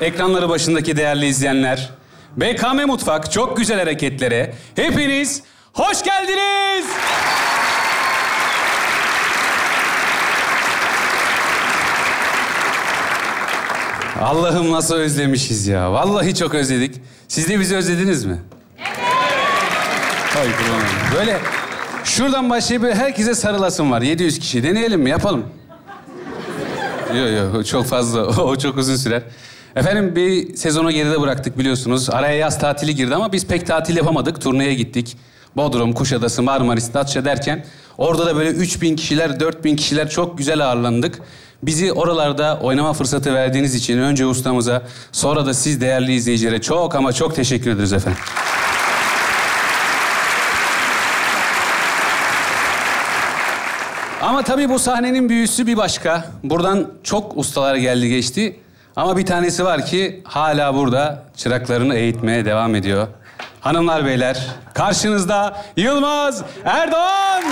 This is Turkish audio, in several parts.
Ekranları başındaki değerli izleyenler, BKM Mutfak çok güzel hareketlere hepiniz hoş geldiniz. Allah'ım nasıl özlemişiz ya. Vallahi çok özledik. Siz de bizi özlediniz mi? Evet. Ay kurban. Böyle şuradan başlayıp herkese sarılasım var. 700 kişi. Deneyelim mi? Yapalım. Yok yok çok fazla. o çok uzun sürer. Efendim bir sezonu geride bıraktık biliyorsunuz. Araya yaz tatili girdi ama biz pek tatil yapamadık. Turneye gittik. Bodrum, Kuşadası, Marmaris, Datça derken orada da böyle 3000 kişiler, 4000 kişiler çok güzel ağırlandık. Bizi oralarda oynama fırsatı verdiğiniz için önce ustamıza, sonra da siz değerli izleyicilere çok ama çok teşekkür ederiz efendim. Ama tabii bu sahnenin büyüsü bir başka. Buradan çok ustalar geldi geçti. Ama bir tanesi var ki hala burada çıraklarını eğitmeye devam ediyor. Hanımlar beyler karşınızda Yılmaz Erdoğan.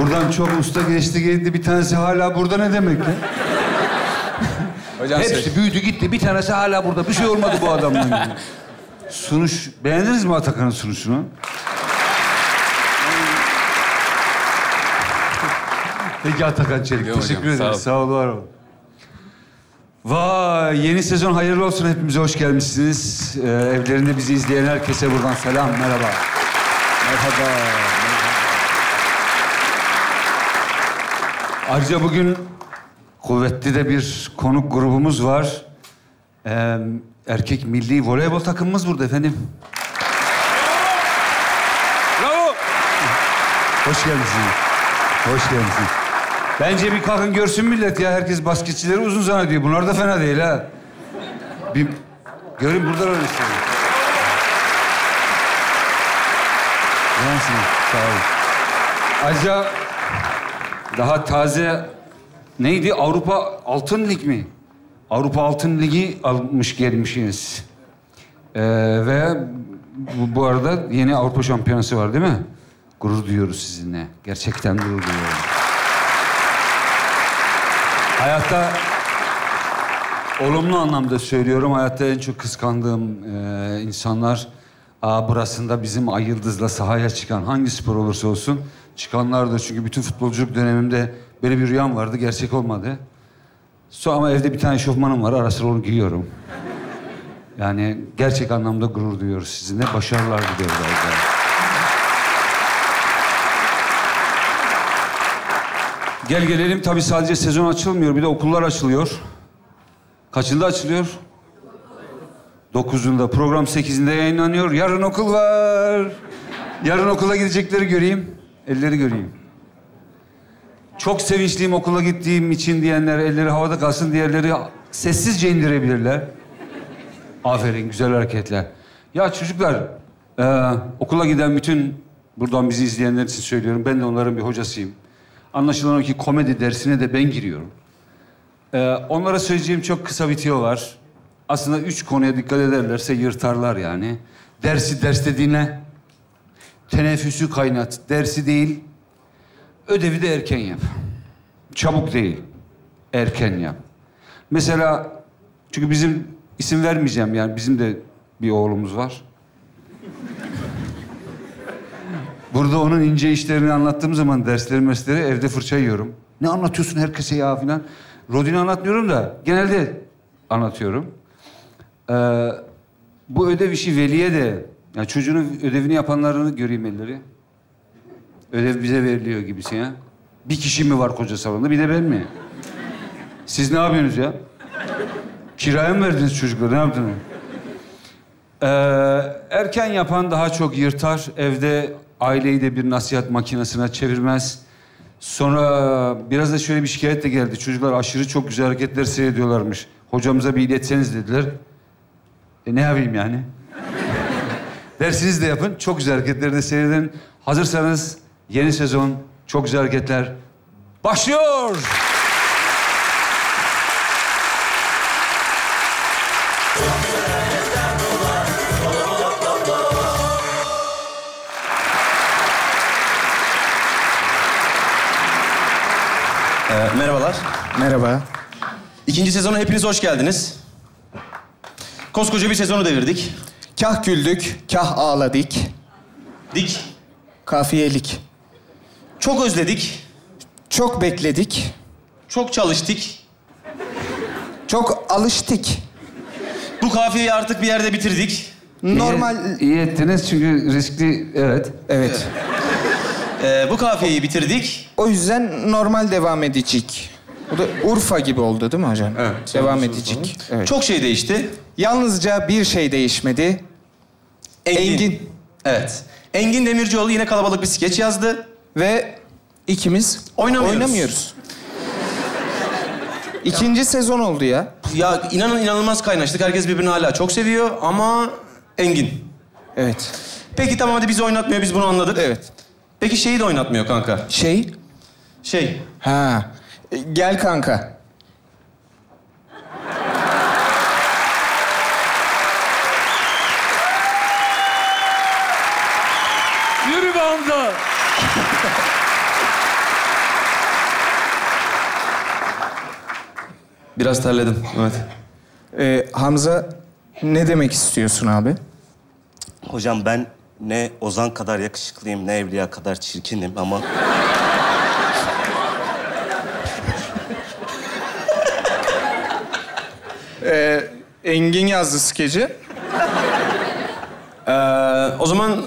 Buradan çok usta geçti geldi. Bir tanesi hala burada ne demek ya? Hocam Hepsi büyüdü gitti. Bir tanesi hala burada. Bir şey olmadı bu adamla. Sunuş... Beğendiniz mi Atakan'ın sunuşunu? Peki Atakan Çelik. Yok hocam, Teşekkür sağ ederim. ol. Sağ ol, var ol. Vay, yeni sezon hayırlı olsun. Hepimize hoş gelmişsiniz. Ee, evlerinde bizi izleyen herkese buradan selam, merhaba. Merhaba. merhaba. Ayrıca bugün kuvvetli de bir konuk grubumuz var. Ee, erkek milli voleybol takımımız burada efendim. Bravo. Hoş geldiniz. Hoş geldiniz. Bence bir kalkın görsün millet ya. Herkes basketçileri uzun zannediyor. Bunlar da fena değil ha. Bir görün burada öyle istedim. Yansın. Sağ olun. Ayrıca daha taze neydi? Avrupa Altın Lig mi? Avrupa Altın Ligi almış gelmişsiniz. Ee, ve bu, bu arada yeni Avrupa Şampiyonası var değil mi? Gurur duyuyoruz sizinle. Gerçekten gurur duyuyorum. Hayatta olumlu anlamda söylüyorum. Hayatta en çok kıskandığım e, insanlar Aa, burasında bizim ay yıldızla sahaya çıkan hangi spor olursa olsun çıkanlardır. Çünkü bütün futbolculuk dönemimde böyle bir rüyam vardı. Gerçek olmadı. Sonra ama evde bir tane şofmanım var. Ara sıra onu giyiyorum. Yani gerçek anlamda gurur duyuyoruz sizinle. Başarılar diliyoruz. ayrıca. Gel gelelim tabii sadece sezon açılmıyor. Bir de okullar açılıyor. Kaçında açılıyor? Dokuzunda. Program sekizinde yayınlanıyor. Yarın okul var. Yarın okula gidecekleri göreyim. Elleri göreyim. Çok sevinçliyim okula gittiğim için diyenler elleri havada kalsın. Diğerleri sessizce indirebilirler. Aferin, güzel hareketler. Ya çocuklar, e, okula giden bütün, buradan bizi izleyenler için söylüyorum. Ben de onların bir hocasıyım. Anlaşılan o ki komedi dersine de ben giriyorum. Ee, onlara söyleyeceğim çok kısa bir tüyo var. Aslında üç konuya dikkat ederlerse yırtarlar yani. Dersi derste dinle. Teneffüsü kaynat. Dersi değil. Ödevi de erken yap. Çabuk değil. Erken yap. Mesela çünkü bizim isim vermeyeceğim yani bizim de bir oğlumuz var. Burada onun ince işlerini anlattığım zaman dersleri mersleri evde fırça yiyorum. Ne anlatıyorsun herkese ya filan. Rodin'i anlatmıyorum da genelde anlatıyorum. Ee, bu ödev işi veliye de... Yani çocuğun ödevini yapanlarını göreyim elleri. Ödev bize veriliyor gibisi ya. Bir kişi mi var koca salonda bir de ben mi? Siz ne yapıyorsunuz ya? Kiraya mı verdiniz çocukları ne yaptınız? Ee, erken yapan daha çok yırtar. Evde aileyi de bir nasihat makinesine çevirmez. Sonra biraz da şöyle bir şikayet de geldi. Çocuklar aşırı çok güzel hareketler seyrediyorlarmış. Hocamıza bir iletseniz dediler. E ne yapayım yani? Dersiniz de yapın. Çok güzel hareketleri de seyredin. Hazırsanız Yeni sezon, çok güzel hareketler başlıyor. Ee, merhabalar. Merhaba. İkinci sezona hepiniz hoş geldiniz. Koskoca bir sezonu devirdik. Kah güldük, kah ağladık. Dik. Kafiyelik. Çok özledik. Çok bekledik. Çok çalıştık. Çok alıştık. Bu kafiyeyi artık bir yerde bitirdik. Normal... İyi, iyi ettiniz çünkü riskli, evet. Evet. Ee, bu kafiyeyi bitirdik. O yüzden normal devam edecek. Bu da Urfa gibi oldu değil mi hocam? Evet. Devam edecek. Evet. Çok şey değişti. Yalnızca bir şey değişmedi. Engin. Evet. Engin Demircioğlu yine kalabalık bir skeç yazdı. Ve ikimiz Oynamıyoruz. oynamıyoruz. İkinci sezon oldu ya. Ya inanın inanılmaz kaynaştık. Herkes birbirini hala çok seviyor ama Engin. Evet. Peki tamam hadi bizi oynatmıyor biz bunu anladık. Evet. Peki şeyi de oynatmıyor kanka. Şey... Şey. Ha. e, Gel kanka. Hamza. Biraz terledim. Evet. Ee, Hamza ne demek istiyorsun abi? Hocam ben ne Ozan kadar yakışıklıyım ne Evliya kadar çirkinim ama... Engin yazdı skeci. Ee, o zaman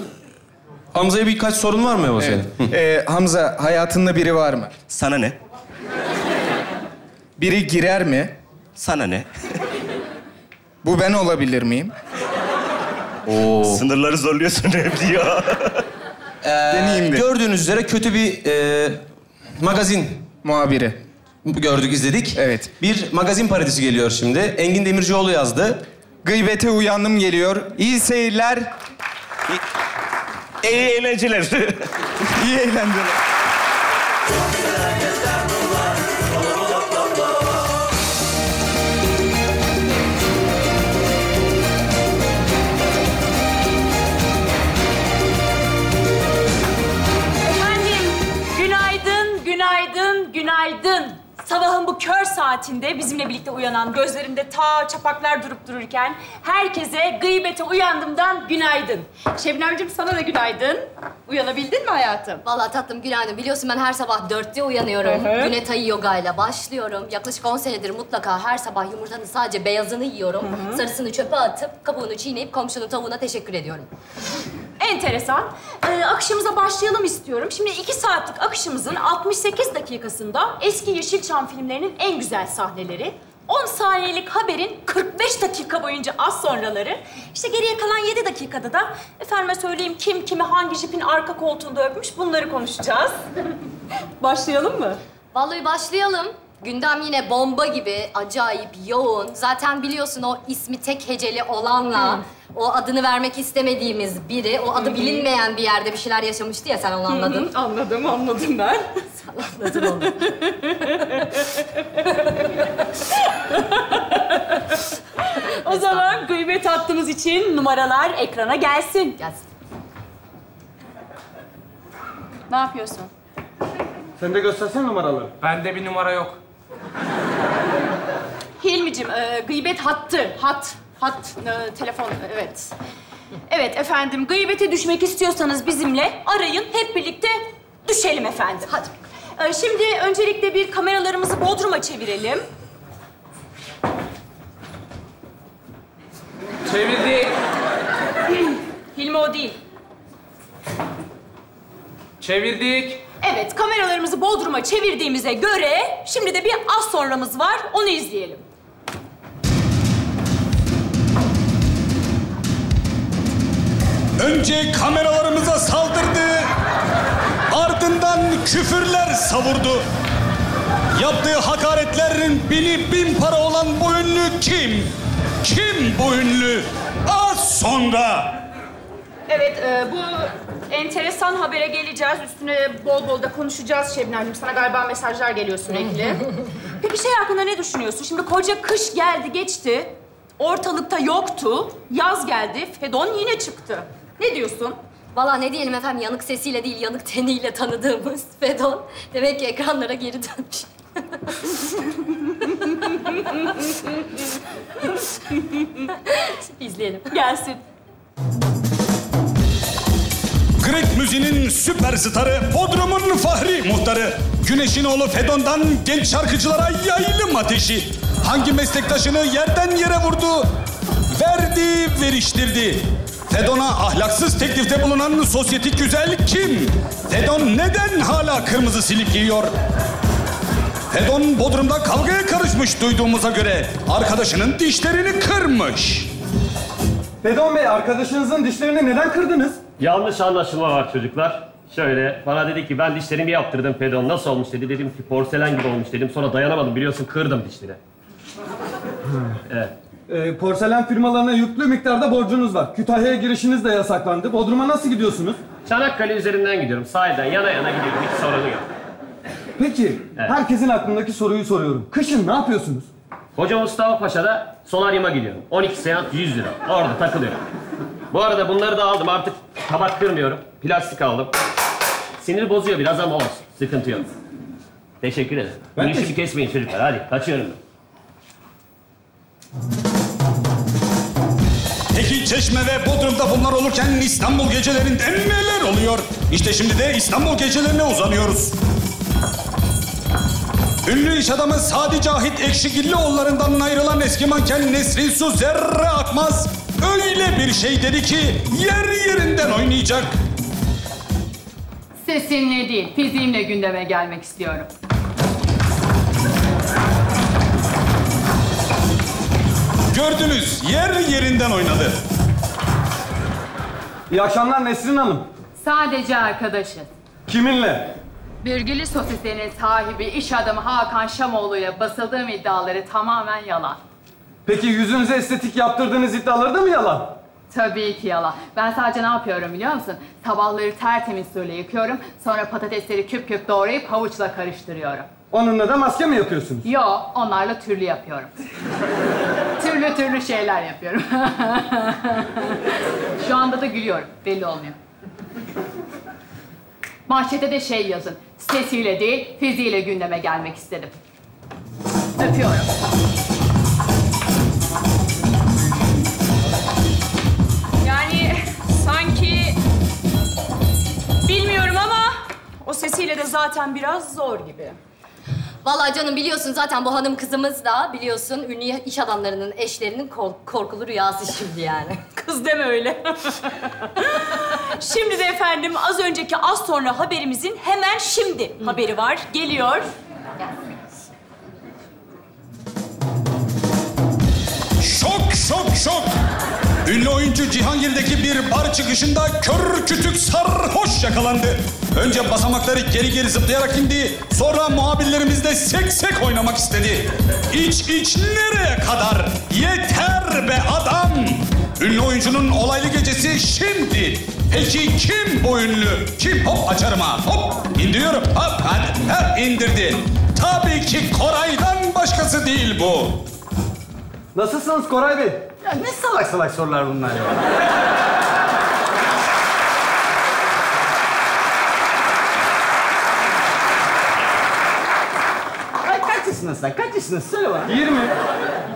Hamza'ya birkaç sorun var mı Eva senin? Evet. Ee, Hamza hayatında biri var mı? Sana ne? Biri girer mi? Sana ne? Bu ben olabilir miyim? Sınırları zorluyorsun Evliya. Deneyeyim de. Gördüğünüz üzere kötü bir e, magazin Muhabiri. gördük, izledik. Evet. Bir magazin parodisi geliyor şimdi. Engin Demircioğlu yazdı. Gıybete uyandım geliyor. İyi seyirler, İyi eğlenceler. iyi eğlenceler. Kör saatinde bizimle birlikte uyanan, gözlerinde ta çapaklar durup dururken herkese gıybete uyandımdan günaydın. Şebnemciğim sana da günaydın. Uyanabildin mi hayatım? Vallahi tatlım günaydın. Biliyorsun ben her sabah dörtte uyanıyorum. Hı hı. Güne Tayı yoga ile başlıyorum. Yaklaşık 10 senedir mutlaka her sabah yumurtanın sadece beyazını yiyorum. Sarısını çöpe atıp kabuğunu çiğneyip komşunun tavuğuna teşekkür ediyorum. Enteresan. Ee, akışımıza başlayalım istiyorum. Şimdi iki saatlik akışımızın 68 dakikasında eski Yeşilçam filmlerinin en güzel sahneleri, 10 saniyelik haberin 45 dakika boyunca az sonraları, işte geriye kalan 7 dakikada da efendime söyleyeyim kim kimi hangi jipin arka koltuğunda öpmüş bunları konuşacağız. Başlayalım mı? Vallahi başlayalım. Gündem yine bomba gibi, acayip yoğun. Zaten biliyorsun o ismi tek heceli olanla, o adını vermek istemediğimiz biri, o adı bilinmeyen bir yerde bir şeyler yaşamıştı ya sen onu anladın. Anladım, anladım ben. Anladın onu. O zaman gıybet hattımız için numaralar ekrana gelsin. Gelsin. Ne yapıyorsun? Sen de göstersene numaraları. Bende bir numara yok. Hilmi'cim, e, gıybet hattı, hat, hat, e, telefon, evet. Evet efendim, gıybete düşmek istiyorsanız bizimle arayın, hep birlikte düşelim efendim. Hadi. E, şimdi öncelikle bir kameralarımızı Bodrum'a çevirelim. Çevirdik. Hilmi o değil. Çevirdik. Evet, kameralarımızı Bodrum'a çevirdiğimize göre şimdi de bir az sonramız var, onu izleyelim. Önce kameralarımıza saldırdı. Ardından küfürler savurdu. Yaptığı hakaretlerin bini bin para olan bu ünlü kim? Kim bu ünlü? Az sonra. Evet, e, bu enteresan habere geleceğiz. Üstüne bol bol da konuşacağız Şebnemciğim. Sana galiba mesajlar geliyor sürekli. Peki şey hakkında ne düşünüyorsun? Şimdi koca kış geldi geçti. Ortalıkta yoktu. Yaz geldi. Fedon yine çıktı. Ne diyorsun? Valla ne diyelim efendim yanık sesiyle değil yanık teniyle tanıdığımız Fedon demek ki ekranlara geri dönmüş. İzleyelim. Gelsin. Grek müziğinin süperstarı, Bodrum'un fahri muhtarı, Güneş'in oğlu Fedon'dan genç şarkıcılara yaylım ateşi. Hangi meslektaşını yerden yere vurdu, verdi, veriştirdi. Fedon'a ahlaksız teklifte bulunan sosyetik güzel kim? Fedon neden hala kırmızı silip giyiyor? Fedon Bodrum'da kavgaya karışmış duyduğumuza göre arkadaşının dişlerini kırmış. Fedon Bey, arkadaşınızın dişlerini neden kırdınız? Yanlış anlaşılma var çocuklar. Şöyle, bana dedi ki ben dişlerimi yaptırdım pedon. Nasıl olmuş dedi. Dedim ki porselen gibi olmuş dedim. Sonra dayanamadım biliyorsun kırdım dişleri. evet. Ee, porselen firmalarına yüklü miktarda borcunuz var. Kütahya'ya girişiniz de yasaklandı. Bodrum'a nasıl gidiyorsunuz? Çanakkale üzerinden gidiyorum. Sahilden yana yana gidiyorum. Hiç sorunu yok. Peki, Evet. herkesin aklındaki soruyu soruyorum. Kışın ne yapıyorsunuz? Koca Mustafa Paşa'da solaryuma gidiyorum. 12 seans 100 lira. Orada takılıyorum. Bu arada bunları da aldım. Artık tabak kırmıyorum. Plastik aldım. Sinir bozuyor biraz ama olsun. Sıkıntı yok. Teşekkür ederim. Ben teşekkür- kesmeyin çocuklar. Hadi kaçıyorum ben. Peki Çeşme ve Bodrum'da bunlar olurken İstanbul gecelerinde neler oluyor? İşte şimdi de İstanbul gecelerine uzanıyoruz. Ünlü iş adamı Sadi Cahit Ekşigillioğullarından ayrılan eski manken Nesrin Su Zerre Akmaz öyle bir şey dedi ki yer yerinden oynayacak. Sesimle değil, fiziğimle gündeme gelmek istiyorum. Gördünüz yer yerinden oynadı. İyi akşamlar Nesrin Hanım. Sadece arkadaşız. Kiminle? Bürgülü Sosyete'nin sahibi iş adamı Hakan Şamoğlu ile basıldığım iddiaları tamamen yalan. Peki yüzünüze estetik yaptırdığınız iddiaları da mı yalan? Tabii ki yalan. Ben sadece ne yapıyorum biliyor musun? Sabahları tertemiz suyla yıkıyorum. Sonra patatesleri küp küp doğrayıp havuçla karıştırıyorum. Onunla da maske mi yapıyorsunuz? Yo, onlarla türlü yapıyorum. türlü türlü şeyler yapıyorum. Şu anda da gülüyorum. Belli olmuyor. Manşete de şey yazın. Sesiyle değil, fiziğiyle gündeme gelmek istedim. Öpüyorum. O sesiyle de zaten biraz zor gibi. Vallahi canım biliyorsun zaten bu hanım kızımız da biliyorsun ünlü iş adamlarının eşlerinin kork- korkulu rüyası şimdi yani. Kız deme öyle. şimdi de efendim az önceki az sonra haberimizin hemen şimdi haberi var. Geliyor. Şok şok şok. Ünlü oyuncu Cihangir'deki bir bar çıkışında kör kütük sarhoş yakalandı. Önce basamakları geri geri zıplayarak indi. Sonra muhabirlerimizle sek sek oynamak istedi. İç iç nereye kadar? Yeter be adam. Ünlü oyuncunun olaylı gecesi şimdi. Peki kim bu ünlü? Kim? Hop açarım ha. Hop indiriyorum. Hop hadi. Ha, indirdi. Tabii ki Koray'dan başkası değil bu. Nasılsınız Koray Bey? Ya ne salak salak sorular bunlar ya. Ay kaç yaşındasın sen? Kaç yaşındasın? Söyle bana. 20.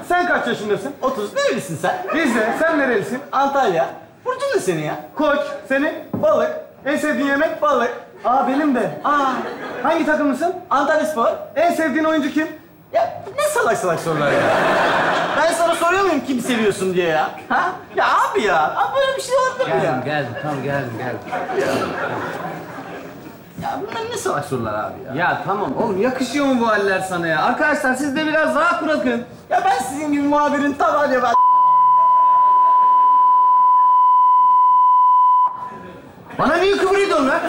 Sen kaç yaşındasın? 30. Nerelisin sen? Rize. Sen nerelisin? Antalya. Burcun ne senin ya? Koç. Senin? Balık. En sevdiğin yemek? Balık. Aa benim de. Aa. Hangi takımlısın? Antalya Spor. En sevdiğin oyuncu kim? Ya ne salak salak sorular ya. Ben sana soruyor muyum kim seviyorsun diye ya? Ha? Ya abi ya. Abi böyle bir şey olabilir mi ya? geldim, tamam geldim, geldim. Ya bunlar ne salak sorular abi ya? Ya tamam oğlum yakışıyor mu bu haller sana ya? Arkadaşlar siz de biraz rahat bırakın. Ya ben sizin gibi muhabirin tamam ya ben... Bana niye kıvırıyordun lan?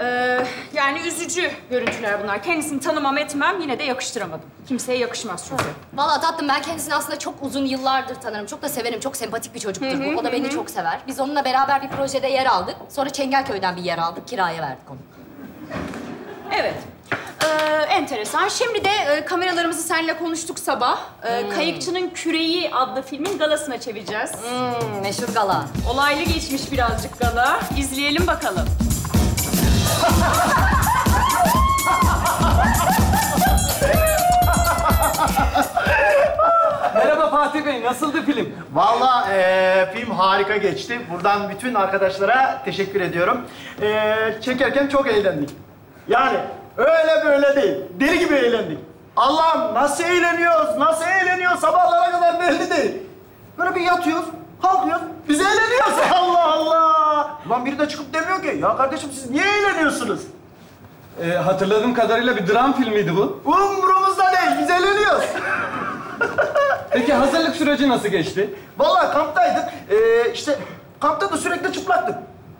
Ee, yani üzücü görüntüler bunlar. Kendisini tanımam etmem yine de yakıştıramadım. Kimseye yakışmaz çünkü. Vallahi tatlım ben kendisini aslında çok uzun yıllardır tanırım. Çok da severim. Çok sempatik bir çocuktur Hı hı, bu. O da beni çok sever. Biz onunla beraber bir projede yer aldık. Sonra Çengelköy'den bir yer aldık. Kiraya verdik onu. Evet. Ee, enteresan. Şimdi de e, kameralarımızı seninle konuştuk sabah. Ee, Hmm. Kayıkçının Küreği adlı filmin galasına çevireceğiz. Hmm, meşhur gala. Olaylı geçmiş birazcık gala. İzleyelim bakalım. Merhaba Fatih Bey, nasıldı film? Vallahi eee, film harika geçti. Buradan bütün arkadaşlara teşekkür ediyorum. Eee, çekerken çok eğlendik. Yani öyle böyle değil. Deli gibi eğlendik. Allah'ım nasıl eğleniyoruz, nasıl eğleniyoruz sabahlara kadar belli değil. Böyle bir yatıyoruz, kalkıyoruz, biz eğleniyoruz. Allah Allah! Ulan biri de çıkıp demiyor ki, ya kardeşim siz niye eğleniyorsunuz? Ee, hatırladığım kadarıyla bir dram filmiydi bu. Umurumuzda değil, biz eğleniyoruz. Peki hazırlık süreci nasıl geçti? Vallahi kamptaydık. Ee, işte kampta da sürekli çıplaktık.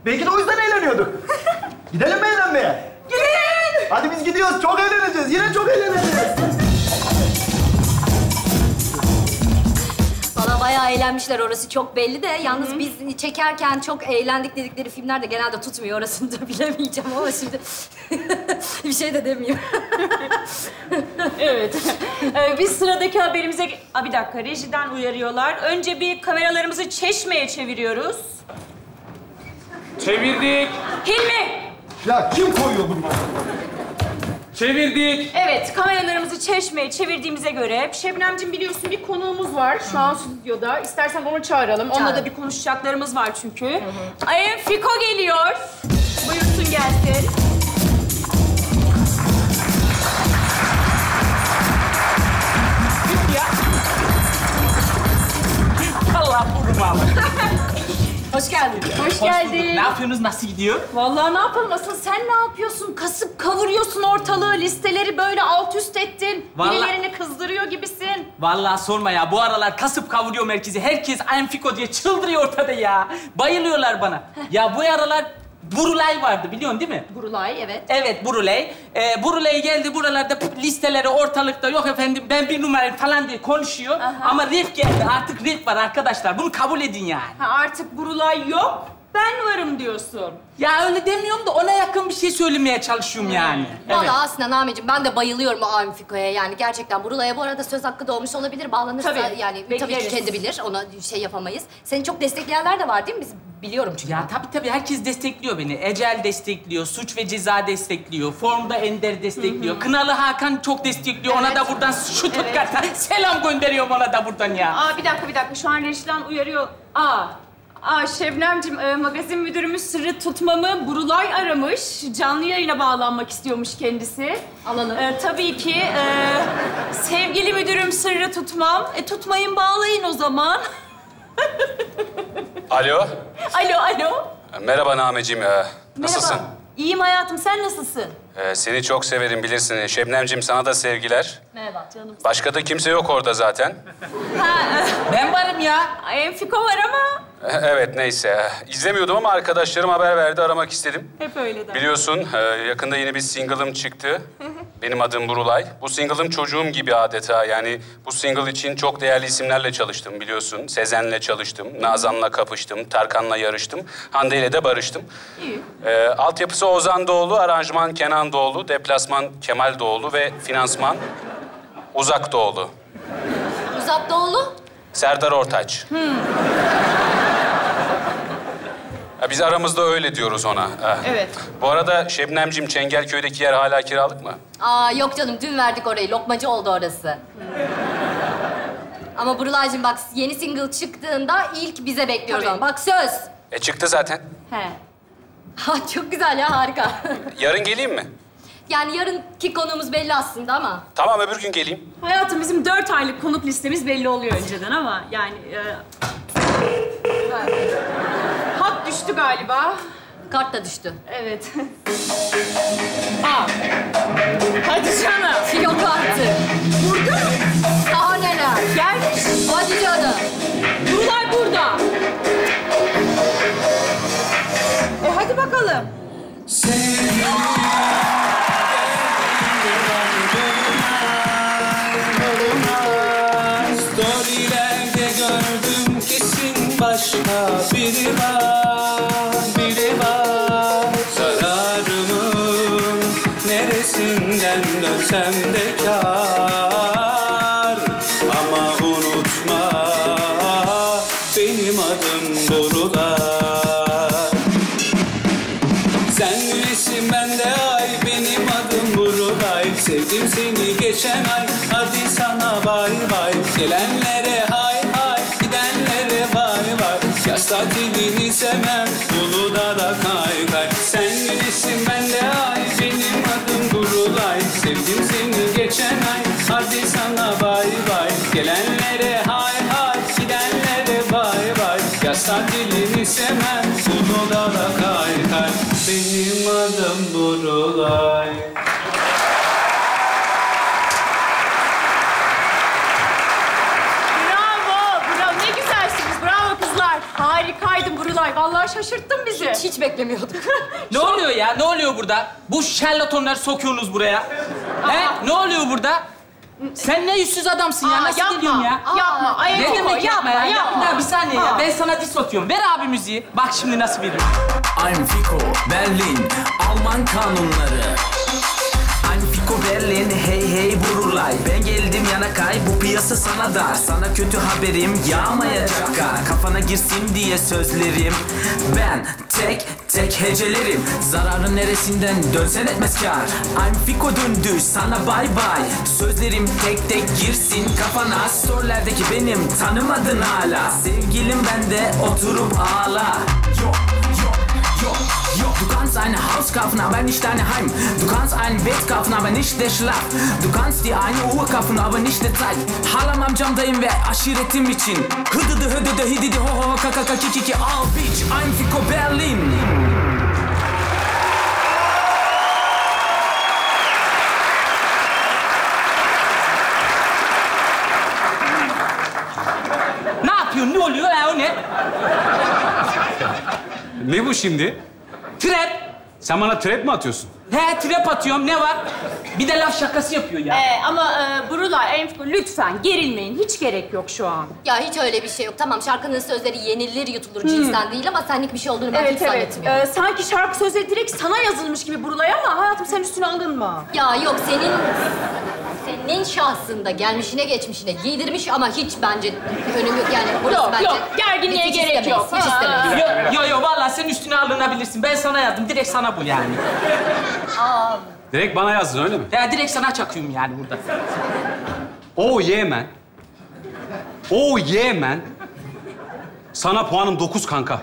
Belki de o yüzden eğleniyorduk. Gidelim mi eğlenmeye? Gidelim! Hadi biz gidiyoruz. Çok eğleneceğiz. Yine çok eğleneceğiz. Valla bayağı eğlenmişler orası çok belli de. Yalnız biz çekerken çok eğlendik dedikleri filmler de genelde tutmuyor. Orasını da bilemeyeceğim ama şimdi bir şey de demeyeyim. Evet. Ee, biz sıradaki haberimize... Aa, bir dakika, rejiden uyarıyorlar. Önce bir kameralarımızı Çeşme'ye çeviriyoruz. Çevirdik. Hilmi! Ya kim koyuyor bunu? Çevirdik. Evet, kameralarımızı Çeşme'ye çevirdiğimize göre... Şebnemciğim biliyorsun bir konuğumuz var şu an stüdyoda. İstersen onu çağıralım. Onunla da bir konuşacaklarımız var çünkü. Ay, Fiko geliyor. Buyursun gelsin. Allah vurmalı. Hoş geldin. Hoş geldin. Ne yapıyorsunuz? Nasıl gidiyor? Vallahi ne yapalım? Asıl sen ne yapıyorsun? Kasıp kavuruyorsun ortalığı. Listeleri böyle alt üst ettin. Vallahi- Birilerini kızdırıyor gibisin. Vallahi sorma ya. Bu aralar kasıp kavuruyor merkezi. Herkes Enfiko diye çıldırıyor ortada ya. Bayılıyorlar bana. ya bu aralar Burulay vardı biliyorsun değil mi? Burulay, evet. Evet Burulay. Ee, Burulay geldi buralarda listeleri ortalıkta yok efendim ben bir numarayım falan diye konuşuyor. Ama rap geldi artık rap var arkadaşlar. Bunu kabul edin yani. Ha, artık Burulay yok. Ben varım diyorsun. Ya öyle demiyorum da ona yakın bir şey söylemeye çalışıyorum yani. Evet. Valla aslında Nami'cim ben de bayılıyorum o Amfiko'ya. Yani gerçekten Burula'ya bu arada söz hakkı doğmuş olabilir. Bağlanırsa Tabii, yani tabii bekleriz. kendi bilir. Ona şey yapamayız. Seni çok destekleyenler de var değil mi? Biz biliyorum çünkü. Ya tabii tabii herkes destekliyor beni. Ecel destekliyor, Suç ve Ceza destekliyor, Formda Ender destekliyor. Kınalı Hakan çok destekliyor. Ona da buradan şu tutkarta selam gönderiyorum ona da buradan ya. Aa bir dakika bir dakika. Şu an rejiden uyarıyor. Aa. Aa Şebnemciğim, e, magazin müdürümüz sırrı tutmamı Burulay aramış. Canlı yayına bağlanmak istiyormuş kendisi. Alalım. E, tabii ki e, sevgili müdürüm sırrı tutmam. E tutmayın bağlayın o zaman. Alo. alo alo. Merhaba Nameciğim. Ee, nasılsın? Merhaba. İyiyim hayatım sen nasılsın? Ee, seni çok severim bilirsin. Şebnemciğim sana da sevgiler. Merhaba canım. Başka da kimse yok orada zaten. Ben varım ya. Enfiko var ama evet neyse. İzlemiyordum ama arkadaşlarım haber verdi aramak istedim. hep öyle der. Biliyorsun e, yakında yeni bir single'ım çıktı. Benim adım Burulay. Bu single'ım çocuğum gibi adeta. Yani bu single için çok değerli isimlerle çalıştım biliyorsun. Sezen'le çalıştım, Nazan'la kapıştım, Tarkan'la yarıştım. Hande ile de barıştım. İyi. E, altyapısı Ozan Doğulu, aranjman Kenan Doğulu, deplasman Kemal Doğulu ve finansman Uzak Doğulu. Uzak Doğulu. Serdar Ortaç. Ya biz aramızda öyle diyoruz ona. Evet. Bu arada Şebnemciğim Çengelköy'deki yer hala kiralık mı? Aa yok canım dün verdik orayı. Lokmacı oldu orası. Ama Burulay'cığım bak yeni single çıktığında ilk bize bekliyoruz Tabii. onu. Bak söz. E çıktı zaten. He. Ha çok güzel ya harika. Yarın geleyim mi? yani yarınki konuğumuz belli aslında ama. Tamam öbür gün geleyim. Hayatım bizim dört aylık konuk listemiz belli oluyor önceden ama yani... E düştü galiba. Kart da düştü. Evet. Aa. Hadi canım. Filo kartı. Burada mı? Daha neler. Gelmiş. Hadi canım. Buralar burada. E hadi bakalım. Storylerde gördüm kesin başka biri var. Dönsem de kar. Ama unutma benim adım Borular. Sen güneşsin ben de ay benim adım Burulay Sevdim seni geçen ay hadi sana bay bay Gelenlere tatilini sevmem Uludağ'da kay kay Benim adım Burulay Bravo, bravo. Ne güzelsiniz. Bravo kızlar. Harikaydın Burulay. Vallahi şaşırttın bizi. Hiç, hiç beklemiyordum. Ne oluyor ya? Ne oluyor burada? Bu şarlatonları sokuyorsunuz buraya. He? Ne oluyor burada? Sen ne yüzsüz adamsın ya. Aa, Nasıl yapma, geliyorsun ya? yapma. Ay, ne demek yapma, ya? yapma. Ya, bir saniye ya. Ben sana diss atıyorum. Ver abi müziği. Bak şimdi nasıl veriyorum. I'm Fiko, Berlin, Alman kanunları. Berlin, hey hey burulay. Ben geldim yana kay, bu piyasa sana dar. Sana kötü haberim yağmayacak kar. Kafana girsin diye sözlerim. Ben tek tek hecelerim. Zararın neresinden dönsen etmez kar. I'm Fiko döndü, sana bay bay. Sözlerim tek tek girsin kafana. Storelerdeki benim tanımadın hala. Sevgilim bende oturup ağla. Yo, yo, yo, yo. Du kannst eine Haus kaufen, aber nicht deine Heim. Du kannst einen Bett kaufen, aber nicht der Schlaf. Du kannst dir eine Uhr kaufen, aber nicht der Zeit. Halam amcamdayım ve aşiretim için. Hıdıdı hıdıdı hididi ho ho kaka kaka kiki ki all bitch. I'm Fico Berlin. Ne yapıyorsun? Ne oluyor ya? O ne? Ne bu şimdi? Sen bana trap mi atıyorsun? He trap atıyorum. Ne var? Bir de laf şakası yapıyor ya. Ee, ama e, Burulay, Enfiko lütfen gerilmeyin. Hiç gerek yok şu an. Ya hiç öyle bir şey yok. Tamam şarkının sözleri yenilir yutulur cinsten değil ama senlik bir şey olduğunu ben Evet hiç evet. zannetmiyorum. Ee, sanki şarkı sözleri direkt sana yazılmış gibi Burulay ama hayatım sen üstüne alınma. Ya yok senin senin şahsında gelmişine geçmişine giydirmiş ama hiç bence önemi yok yani. Burası Yok, bence yok. Gerginliğe hiç gerek istemeyiz, yok. Hiç Ha. istemeyiz. Yo yo yo vallahi sen üstüne alınabilirsin. Ben sana yazdım. Direkt sana bu yani. Aa, Direkt bana yazdın öyle mi? Ya direkt sana çakıyorum yani burada. Yeah man. Oh yeah man. Sana puanım 9 kanka.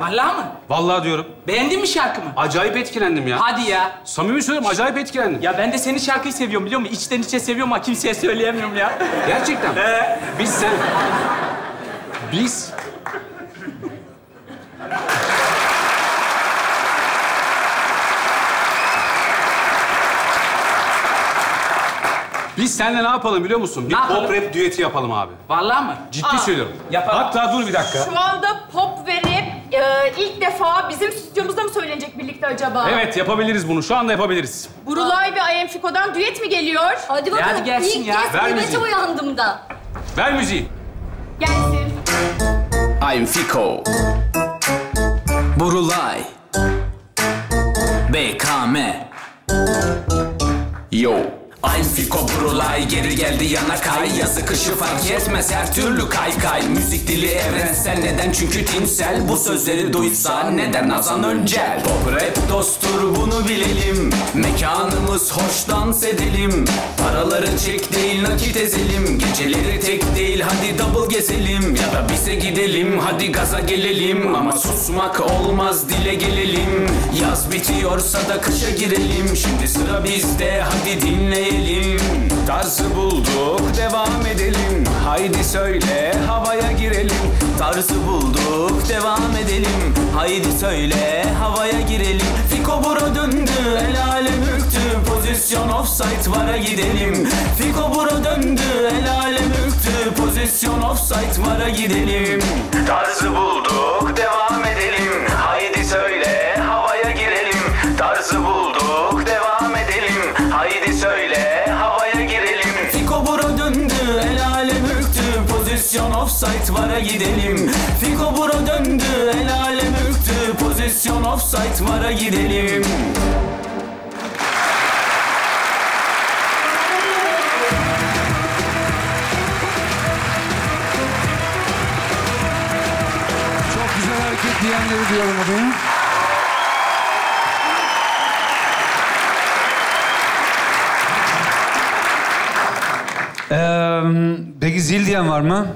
Vallahi mı? Vallahi diyorum. Beğendin mi şarkımı? Acayip etkilendim ya. Hadi ya. Samimi söylüyorum acayip etkilendim. Ya ben de senin şarkıyı seviyorum biliyor musun? İçten içe seviyorum ama kimseye söyleyemiyorum ya. Gerçekten. Ee, Biz sen... Biz... Biz seninle ne yapalım biliyor musun? Bir yapalım? pop rap düeti yapalım abi. Vallahi mı? Ciddi Aa, söylüyorum. yapalım. Hatta dur bir dakika. Şu anda pop ve rap e, ilk defa bizim stüdyomuzda mı söylenecek birlikte acaba? Evet yapabiliriz bunu. Şu anda yapabiliriz. Burulay ve Ayem Fiko'dan düet mi geliyor? hadi bakalım. hadi gelsin İlk ya. kez Ver müziği. uyandım da. Ver müziği. Gelsin. I'm Fiko. Burulay. BKM. Yo. I'm Fiko Burulay geri geldi yana kay. Yazı kışı fark etmez her türlü kay kay. Müzik dili evrensel neden? Çünkü tinsel. Bu sözleri duysa neden Nazan Öncel? Pop rap dosttur bunu bilelim. Mekanımız hoş dans edelim. Paraları çek değil nakit ezelim. Geceleri tek değil hadi double gezelim. Ya da bize gidelim hadi gaza gelelim. Ama susmak olmaz dile gelelim. Yaz bitiyorsa da kışa girelim. Şimdi sıra bizde hadi dinleyelim Tarzı bulduk devam edelim. Haydi söyle havaya girelim. Tarzı bulduk devam edelim. Haydi söyle havaya girelim. Fiko bura döndü el alem ürktü. Pozisyon offside vara gidelim. Fiko bura döndü el alem ürktü. Pozisyon offside vara gidelim. Tarzı bulduk devam edelim offside vara gidelim Fiko bura döndü el alem ürktü Pozisyon offside vara gidelim Çok güzel hareket diyenleri diyorum adına. Ee, peki zil diyen var mı?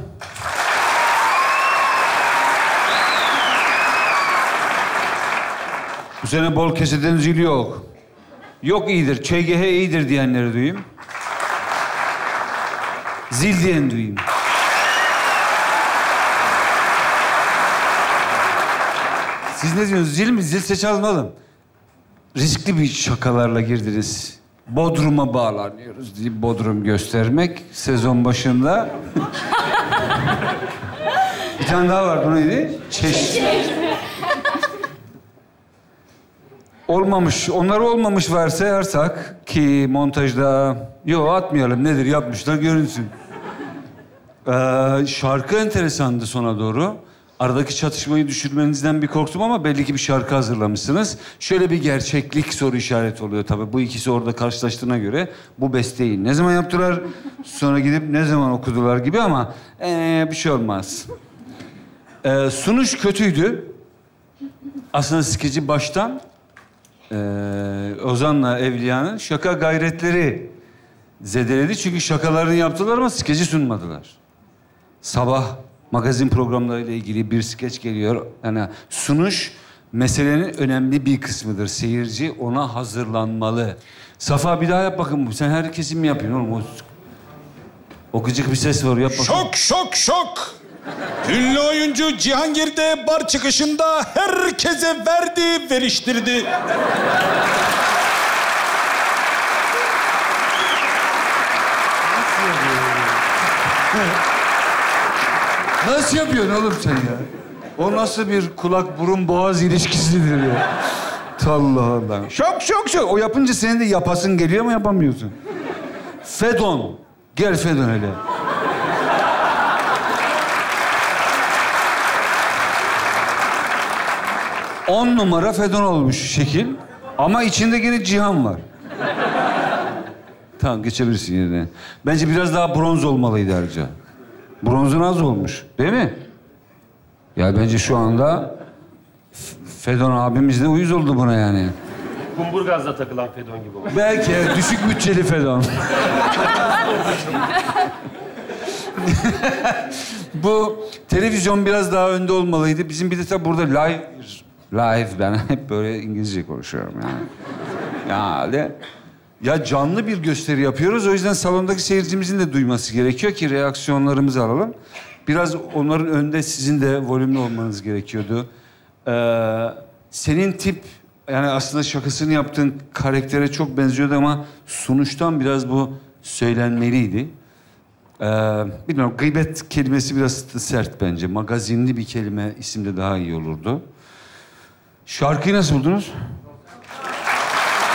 Bu sene bol keseden zil yok. Yok iyidir, ÇGH iyidir diyenleri duyayım. Zil diyen duyayım. Siz ne diyorsunuz? Zil mi? Zilse çalmalım. Riskli bir şakalarla girdiniz. Bodrum'a bağlanıyoruz diye Bodrum göstermek sezon başında. bir tane daha var. Bu neydi? Çeşme. Olmamış. Onlar olmamış varsayarsak ki montajda... Yo atmayalım. Nedir yapmışlar görünsün. Ee, şarkı enteresandı sona doğru. Aradaki çatışmayı düşürmenizden bir korktum ama belli ki bir şarkı hazırlamışsınız. Şöyle bir gerçeklik soru işareti oluyor tabii. Bu ikisi orada karşılaştığına göre bu besteyi ne zaman yaptılar? Sonra gidip ne zaman okudular gibi ama ee, bir şey olmaz. Ee, sunuş kötüydü. Aslında skeci baştan ee, Ozan'la Evliya'nın şaka gayretleri zedeledi. Çünkü şakalarını yaptılar ama skeci sunmadılar. Sabah magazin programlarıyla ilgili bir skeç geliyor. Yani sunuş meselenin önemli bir kısmıdır. Seyirci ona hazırlanmalı. Safa bir daha yap bakın. Sen herkesin mi yapıyorsun oğlum? O, o gıcık bir ses var. Yap bakın. Şok şok şok. Ünlü oyuncu Cihangir de bar çıkışında herkese verdi, veriştirdi. Nasıl yapıyorsun oğlum sen ya? O nasıl bir kulak burun boğaz ilişkisidir ya? Allah Allah. Şok şok şok. O yapınca senin de yapasın geliyor ama yapamıyorsun. Fedon. Gel Fedon hele. On numara Fedon olmuş şekil. Ama içinde yine Cihan var. Tamam geçebilirsin yerine. Bence biraz daha bronz olmalıydı ayrıca. Bronzun az olmuş değil mi? Ya bence şu anda Fedon abimiz de uyuz oldu buna yani. Kumburgaz'da takılan Fedon gibi oldu. Belki evet, düşük bütçeli Fedon. Bu televizyon biraz daha önde olmalıydı. Bizim bir de tabii burada live... Live, ben hep böyle İngilizce konuşuyorum yani. Yani ya canlı bir gösteri yapıyoruz. O yüzden salondaki seyircimizin de duyması gerekiyor ki reaksiyonlarımızı alalım. Biraz onların önünde sizin de volümlü olmanız gerekiyordu. Ee, senin tip yani aslında şakasını yaptığın karaktere çok benziyordu ama sunuştan biraz bu söylenmeliydi. Ee, bilmiyorum gıybet kelimesi biraz sert bence. Magazinli bir kelime isimde daha iyi olurdu. Şarkıyı nasıl buldunuz?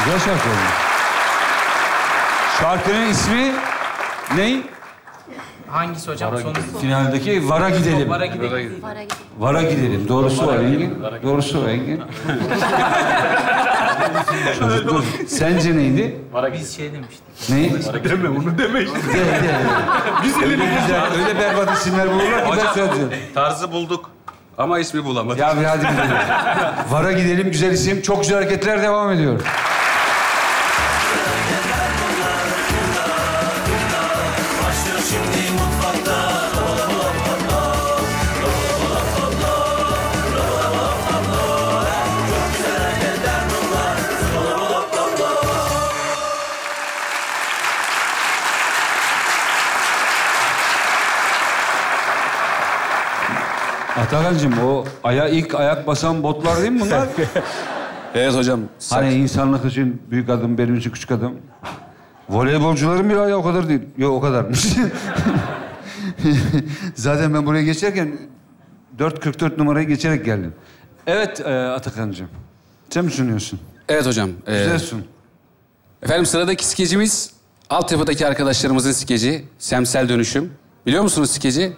Güzel şarkı olmuş. Şarkının ismi ne? Hangisi hocam? Sonu. Finaldeki Vara Gidelim. Vara gidelim. Vara gidelim. Doğrusu var Engin. Doğrusu var Engin. Çocuklar, Sence neydi? Biz şey demiştik. Ne? Deme onu deme işte. De, de. öyle güzel, öyle berbat isimler bulurlar ki ben söyleyeceğim. tarzı bulduk. Ama ismi bulamadık. Ya bir hadi gidelim. Vara gidelim, güzel isim. Çok güzel hareketler devam ediyor. Atakan'cığım o aya ilk ayak basan botlar değil mi bunlar? Evet hocam. hani insanlık için büyük adım, benim için küçük adım. Voleybolcuların bir ayağı o kadar değil. Yok o kadarmış. Zaten ben buraya geçerken 4.44 numarayı geçerek geldim. Evet e, Atakan'cığım. Sen mi sunuyorsun? Evet hocam. ee, Güzel sun. Efendim sıradaki skecimiz altyapıdaki arkadaşlarımızın skeci. Semsel Dönüşüm. Biliyor musunuz skeci?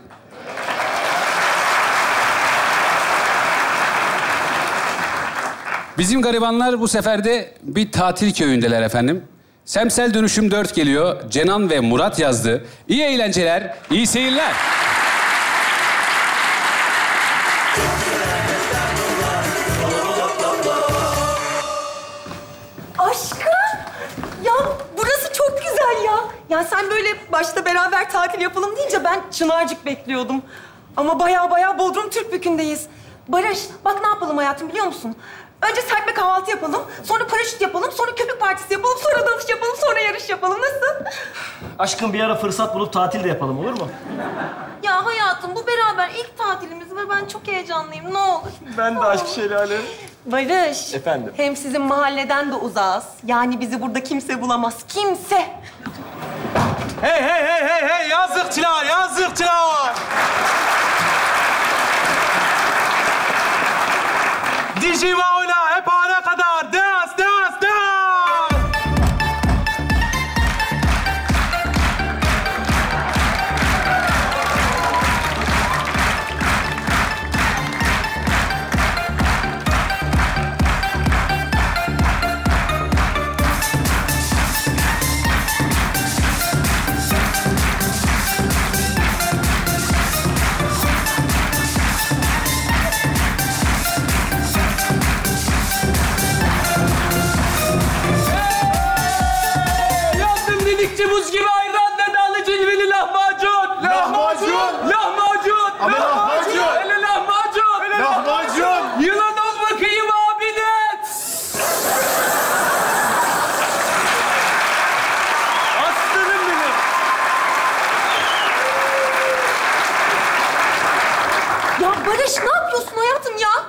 Bizim garibanlar bu sefer de bir tatil köyündeler efendim. Semsel Dönüşüm 4 geliyor. Cenan ve Murat yazdı. İyi eğlenceler, iyi seyirler. Aşkım! Ya burası çok güzel ya. Ya sen böyle başta beraber tatil yapalım deyince ben Çınarcık bekliyordum. Ama baya baya Bodrum Türkbükü'ndeyiz. Barış, bak ne yapalım hayatım biliyor musun? Önce serpme kahvaltı yapalım, sonra paraşüt yapalım, sonra köpük partisi yapalım, sonra dalış yapalım, sonra yarış yapalım. Nasıl? Aşkım bir ara fırsat bulup tatil de yapalım olur mu? Ya hayatım bu beraber ilk tatilimiz ve ben çok heyecanlıyım. Ne olur. Ben de aşk şelale. Barış. Efendim? Hem sizin mahalleden de uzağız. Yani bizi burada kimse bulamaz. Kimse. Hey hey hey hey hey yazıkçılar Dijimaula hep ana kadar dans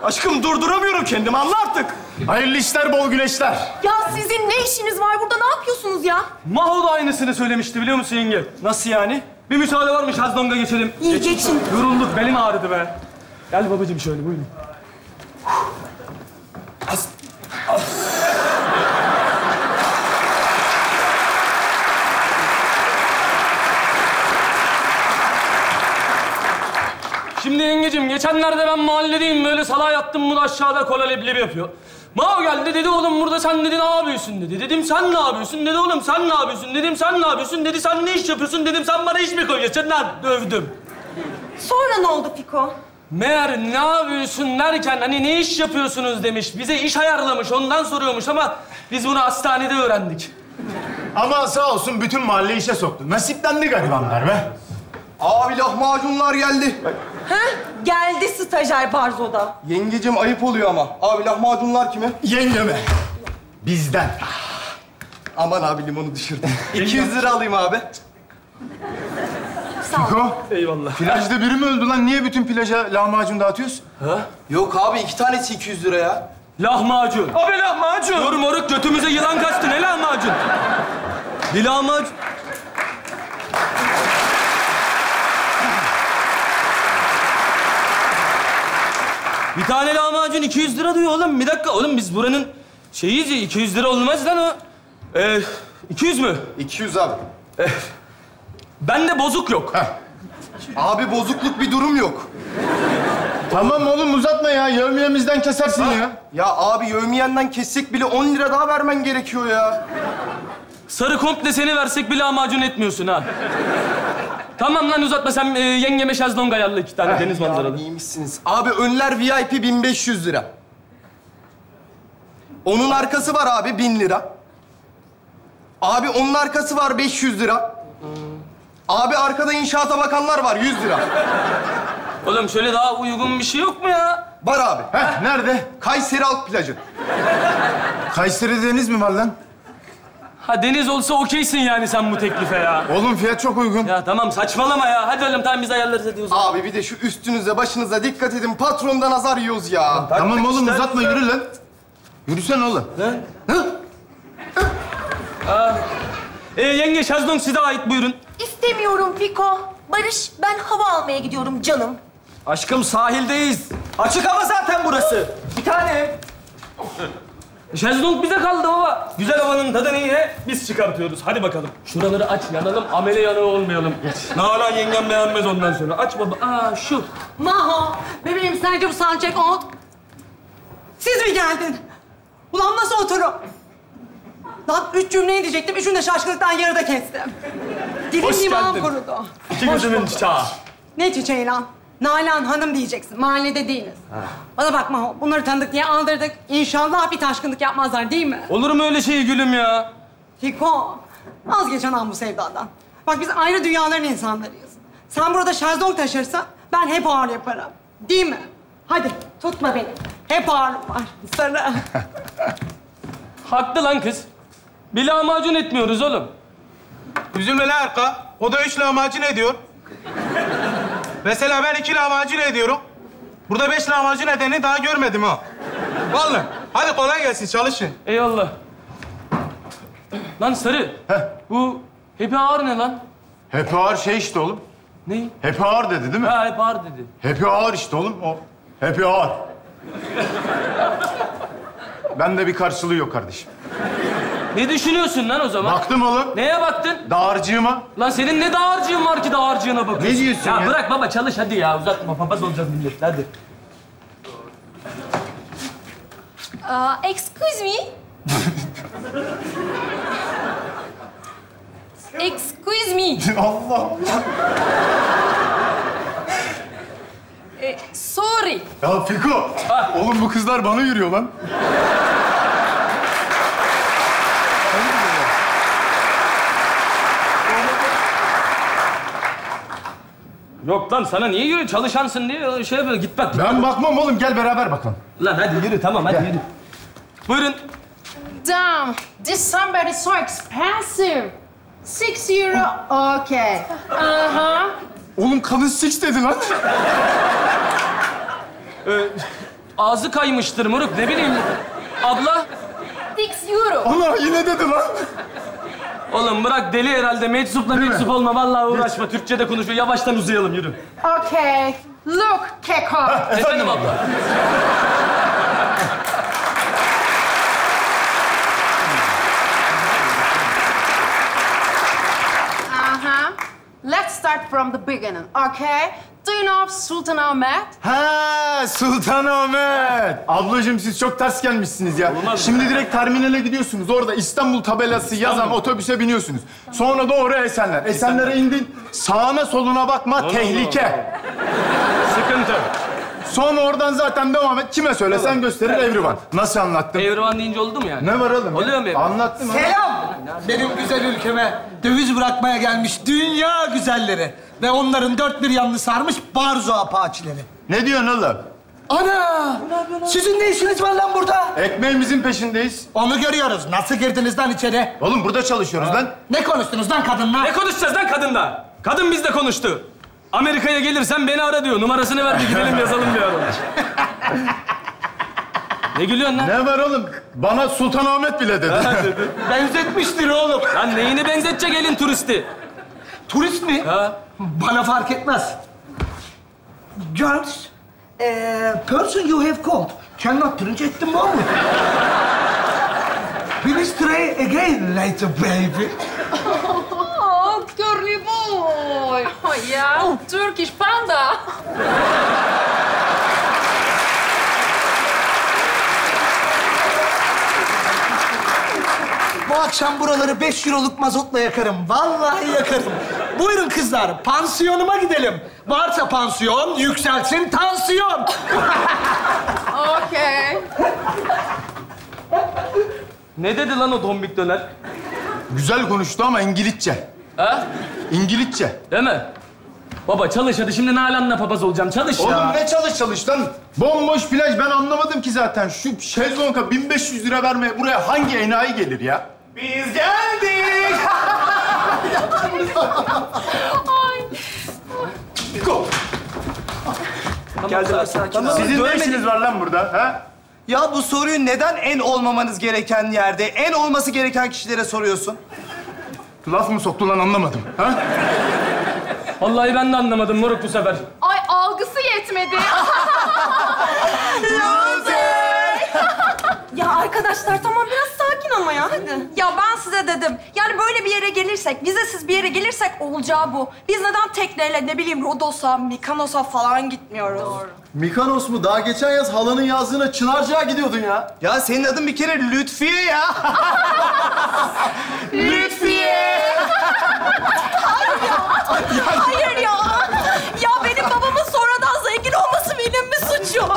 Aşkım durduramıyorum kendimi anla artık. Hayırlı işler, bol güneşler. Ya sizin ne işiniz var burada? Ne yapıyorsunuz ya? Maho da aynısını söylemişti biliyor musun yenge? Nasıl yani? Bir müsaade varmış Hazdong'a geçelim. İyi geçin. Yorulduk belim ağrıdı be. Gel babacığım şöyle buyurun. Şimdi yengecim geçenlerde ben mahalledeyim böyle salağa yattım bunu aşağıda kola leblebi yapıyor. Mao geldi dedi oğlum burada sen dedi ne yapıyorsun dedi. Dedim sen ne yapıyorsun dedi oğlum sen ne yapıyorsun dedim sen ne yapıyorsun dedi sen ne iş yapıyorsun dedim sen bana iş mi koyuyorsun lan dövdüm. Sonra ne oldu Piko? Meğer ne yapıyorsun derken hani ne iş yapıyorsunuz demiş. Bize iş ayarlamış ondan soruyormuş ama biz bunu hastanede öğrendik. Ama sağ olsun bütün mahalle işe soktu. Nasiplendi garibanlar be. Abi lahmacunlar geldi. Heh, geldi stajyer Barzo'da. Yengecim ayıp oluyor ama. Abi lahmacunlar kime? Yengeme. Bizden. Aman abi limonu düşürdüm. 200 lira alayım abi. Fiko. Eyvallah. Plajda biri mi öldü lan? Niye bütün plaja lahmacun dağıtıyorsun? Ha? Yok abi iki tanesi 200 lira ya. Lahmacun. Abi lahmacun. Dur moruk götümüze yılan kaçtı ne lahmacun? Bir lahmacun. Bir tane lahmacun 200 lira diyor oğlum. Bir dakika oğlum biz buranın şeyiyiz ya 200 lira olmaz lan o. Ee, 200 mü? 200 abi. Bende bozuk yok. Abi bozukluk bir durum yok. Tamam oğlum uzatma ya. Yevmiyemizden kesersin ya. Ya abi yövmiyenden kessek bile 10 lira daha vermen gerekiyor ya. Sarı komple seni versek bir lahmacun etmiyorsun ha. Tamam lan uzatma sen e, yengeme şezlong ayarla iki tane deniz manzaralı. İyiymişsiniz. Abi önler VIP 1500 lira. Onun arkası var abi 1000 lira. Abi onun arkası var 500 lira. Abi arkada inşaata bakanlar var 100 lira. Oğlum şöyle daha uygun bir şey yok mu ya? Var abi. Heh, nerede? Kayseri Halk Plajı. Kayseri deniz mi var lan? Ha deniz olsa okeysin yani sen bu teklife ya. Oğlum fiyat çok uygun. Ya tamam saçmalama ya. Hadi oğlum tamam biz ayarlarız hadi o zaman. Abi bir de şu üstünüze başınıza dikkat edin. Patrondan azar yiyoruz ya. Tamam oğlum uzatma yürü lan. Yürüsene oğlum. Aa, e, yenge şezlong size ait buyurun. İstemiyorum Piko. Barış, ben hava almaya gidiyorum canım. Aşkım sahildeyiz. Açık hava zaten burası. Bir tane. Şezlong bize kaldı baba. Güzel havanın tadını yine biz çıkartıyoruz. Hadi bakalım. Şuraları aç, yanalım, amele yanığı olmayalım. Nalan yengem beğenmez ondan sonra. Aç baba. Aa şu. Maho, bebeğim sence bu soundcheck on. Siz mi geldin? Ulan nasıl oturum? Lan üç cümleyi diyecektim. Üçünü de şaşkınlıktan yarıda kestim. Dilim Hoş geldin. kurudu. İki gözümün çiçeği. Ne çiçeği lan? Nalan Hanım diyeceksin. Mahallede değiliz. Bana bakma. Bunları tanıdık diye aldırdık. İnşallah bir taşkınlık yapmazlar değil mi? Olur mu öyle şey gülüm ya? Fiko, vazgeç anam bu sevdadan. Bak biz ayrı dünyaların insanlarıyız. Sen burada şezlong taşırsan ben hep ağır yaparım. Değil mi? Hadi tutma beni. Hep ağırım var. Sarı. Haklı lan kız. Bir lahmacun etmiyoruz oğlum. Üzülme lan Erka. O da üç lahmacun ediyor. Mesela ben iki lahmacun ediyorum. Burada beş lahmacun edeni daha görmedim ha. Vallahi. Hadi kolay gelsin, çalışın. Eyvallah. Lan Sarı. Bu hepi ağır ne lan? Happy Hour şey işte oğlum. Ne? Happy Hour dedi değil mi? Ha hep ağır dedi. Happy Hour işte oğlum o. Happy Hour. ben de bir karşılığı yok kardeşim. Ne düşünüyorsun lan o zaman? Baktım oğlum. Neye baktın? Dağarcığıma. Lan senin ne dağarcığın var ki dağarcığına bakıyorsun? Ne diyorsun ya? ya? bırak baba çalış hadi ya uzatma papaz olacağız millet hadi. Uh, excuse me. excuse me. Allah. Eh, sorry. Ya Fiko. Oğlum bu kızlar bana yürüyor lan. Yok lan sana niye yürü? Çalışansın diye şey yapıyor. Git bak. Ben bakmam oğlum. Gel beraber bakalım. Lan hadi yürü tamam hadi yürü. Buyurun. Damn, this somebody so expensive. Six euro, okay. Uh-huh. Oğlum kadın six dedi lan. Ee, ağzı kaymıştır moruk ne bileyim. Abla. Six euro. Ana yine dedi lan. Oğlum bırak deli herhalde. Meczupla meczup olma. Vallahi uğraşma. Türkçe'de konuşuyor. Yavaştan uzayalım yürü. Okay, look, Keko. Efendim abla. Uh-huh. Let's start from the beginning, okay? Do you know Sultan Ahmed? Ha Sultanahmet. Ablacığım siz çok ters gelmişsiniz ya. Şimdi direkt terminale gidiyorsunuz. Orada İstanbul tabelası yazan otobüse biniyorsunuz. Sonra doğru Esenler. Esenler'e indin. Sağına soluna bakma tehlike. Sıkıntı. Sonra oradan zaten devam et. Kime söylesen gösterir Evrivan. Nasıl anlattım? Evrivan deyince oldu mu yani? Ne var oğlum? Oluyor mu Evrivan? Anlattım. Selam! Benim güzel ülkeme döviz bırakmaya gelmiş dünya güzelleri. Ve onların dört bir yanını sarmış barzo apaçileri. Ne diyorsun oğlum? Ana! Sizin ne işiniz var lan burada? Ekmeğimizin peşindeyiz. Onu görüyoruz. Nasıl girdiniz lan içeri? Oğlum burada çalışıyoruz lan. Ne konuştunuz lan kadınla? Ne konuşacağız lan kadınla? Kadın bizle konuştu. Amerika'ya gelirsen beni ara diyor. Numarasını ver de gidelim yazalım diyor. ne gülüyorsun lan? Ne var oğlum? Bana Sultanahmet bile dedi. Benzetmiştir oğlum. Lan neyini benzetecek elin turisti? Turist mi? Ha? Bana fark etmez. Girls, eh, person you have called cannot translate the moment. Please try again later, baby. Oh, curly boy. Oh, yeah, Turkish panda. Bu akşam buraları beş euroluk mazotla yakarım. Vallahi yakarım. Buyurun kızlar, pansiyonuma gidelim. Varsa pansiyon, yükselsin tansiyon. Okay. Ne dedi lan o dombik döner? Güzel konuştu ama İngilizce. Ha? İngilizce. Değil mi? Baba çalış hadi şimdi Nalan'la papaz olacağım. Çalış ya. Oğlum ne çalış çalış lan? Bomboş plaj ben anlamadım ki zaten. Şu şezlonga 1500 lira vermeye buraya hangi enayi gelir ya? Biz geldik. Geldiler sakin ol. Sizin ne işiniz var lan burada? Ha? Ya bu soruyu neden en olmamanız gereken yerde, en olması gereken kişilere soruyorsun? Laf mı soktu lan anlamadım. Ha? Vallahi ben de anlamadım moruk bu sefer. Ay algısı yetmedi. Ya arkadaşlar tamam biraz sakin ama ya hadi. Ya ben size dedim. Yani böyle bir yere gelirsek, vizesiz bir yere gelirsek olacağı bu. Biz neden tekneyle ne bileyim Rodos'a, Mikanos'a falan gitmiyoruz? Doğru. Mikanos mu? Daha geçen yaz halanın yazdığına Çınarcık'a gidiyordun ya. Ya senin adın bir kere Lütfiye ya. Lütfiye. Hayır ya. Ya mi suçum?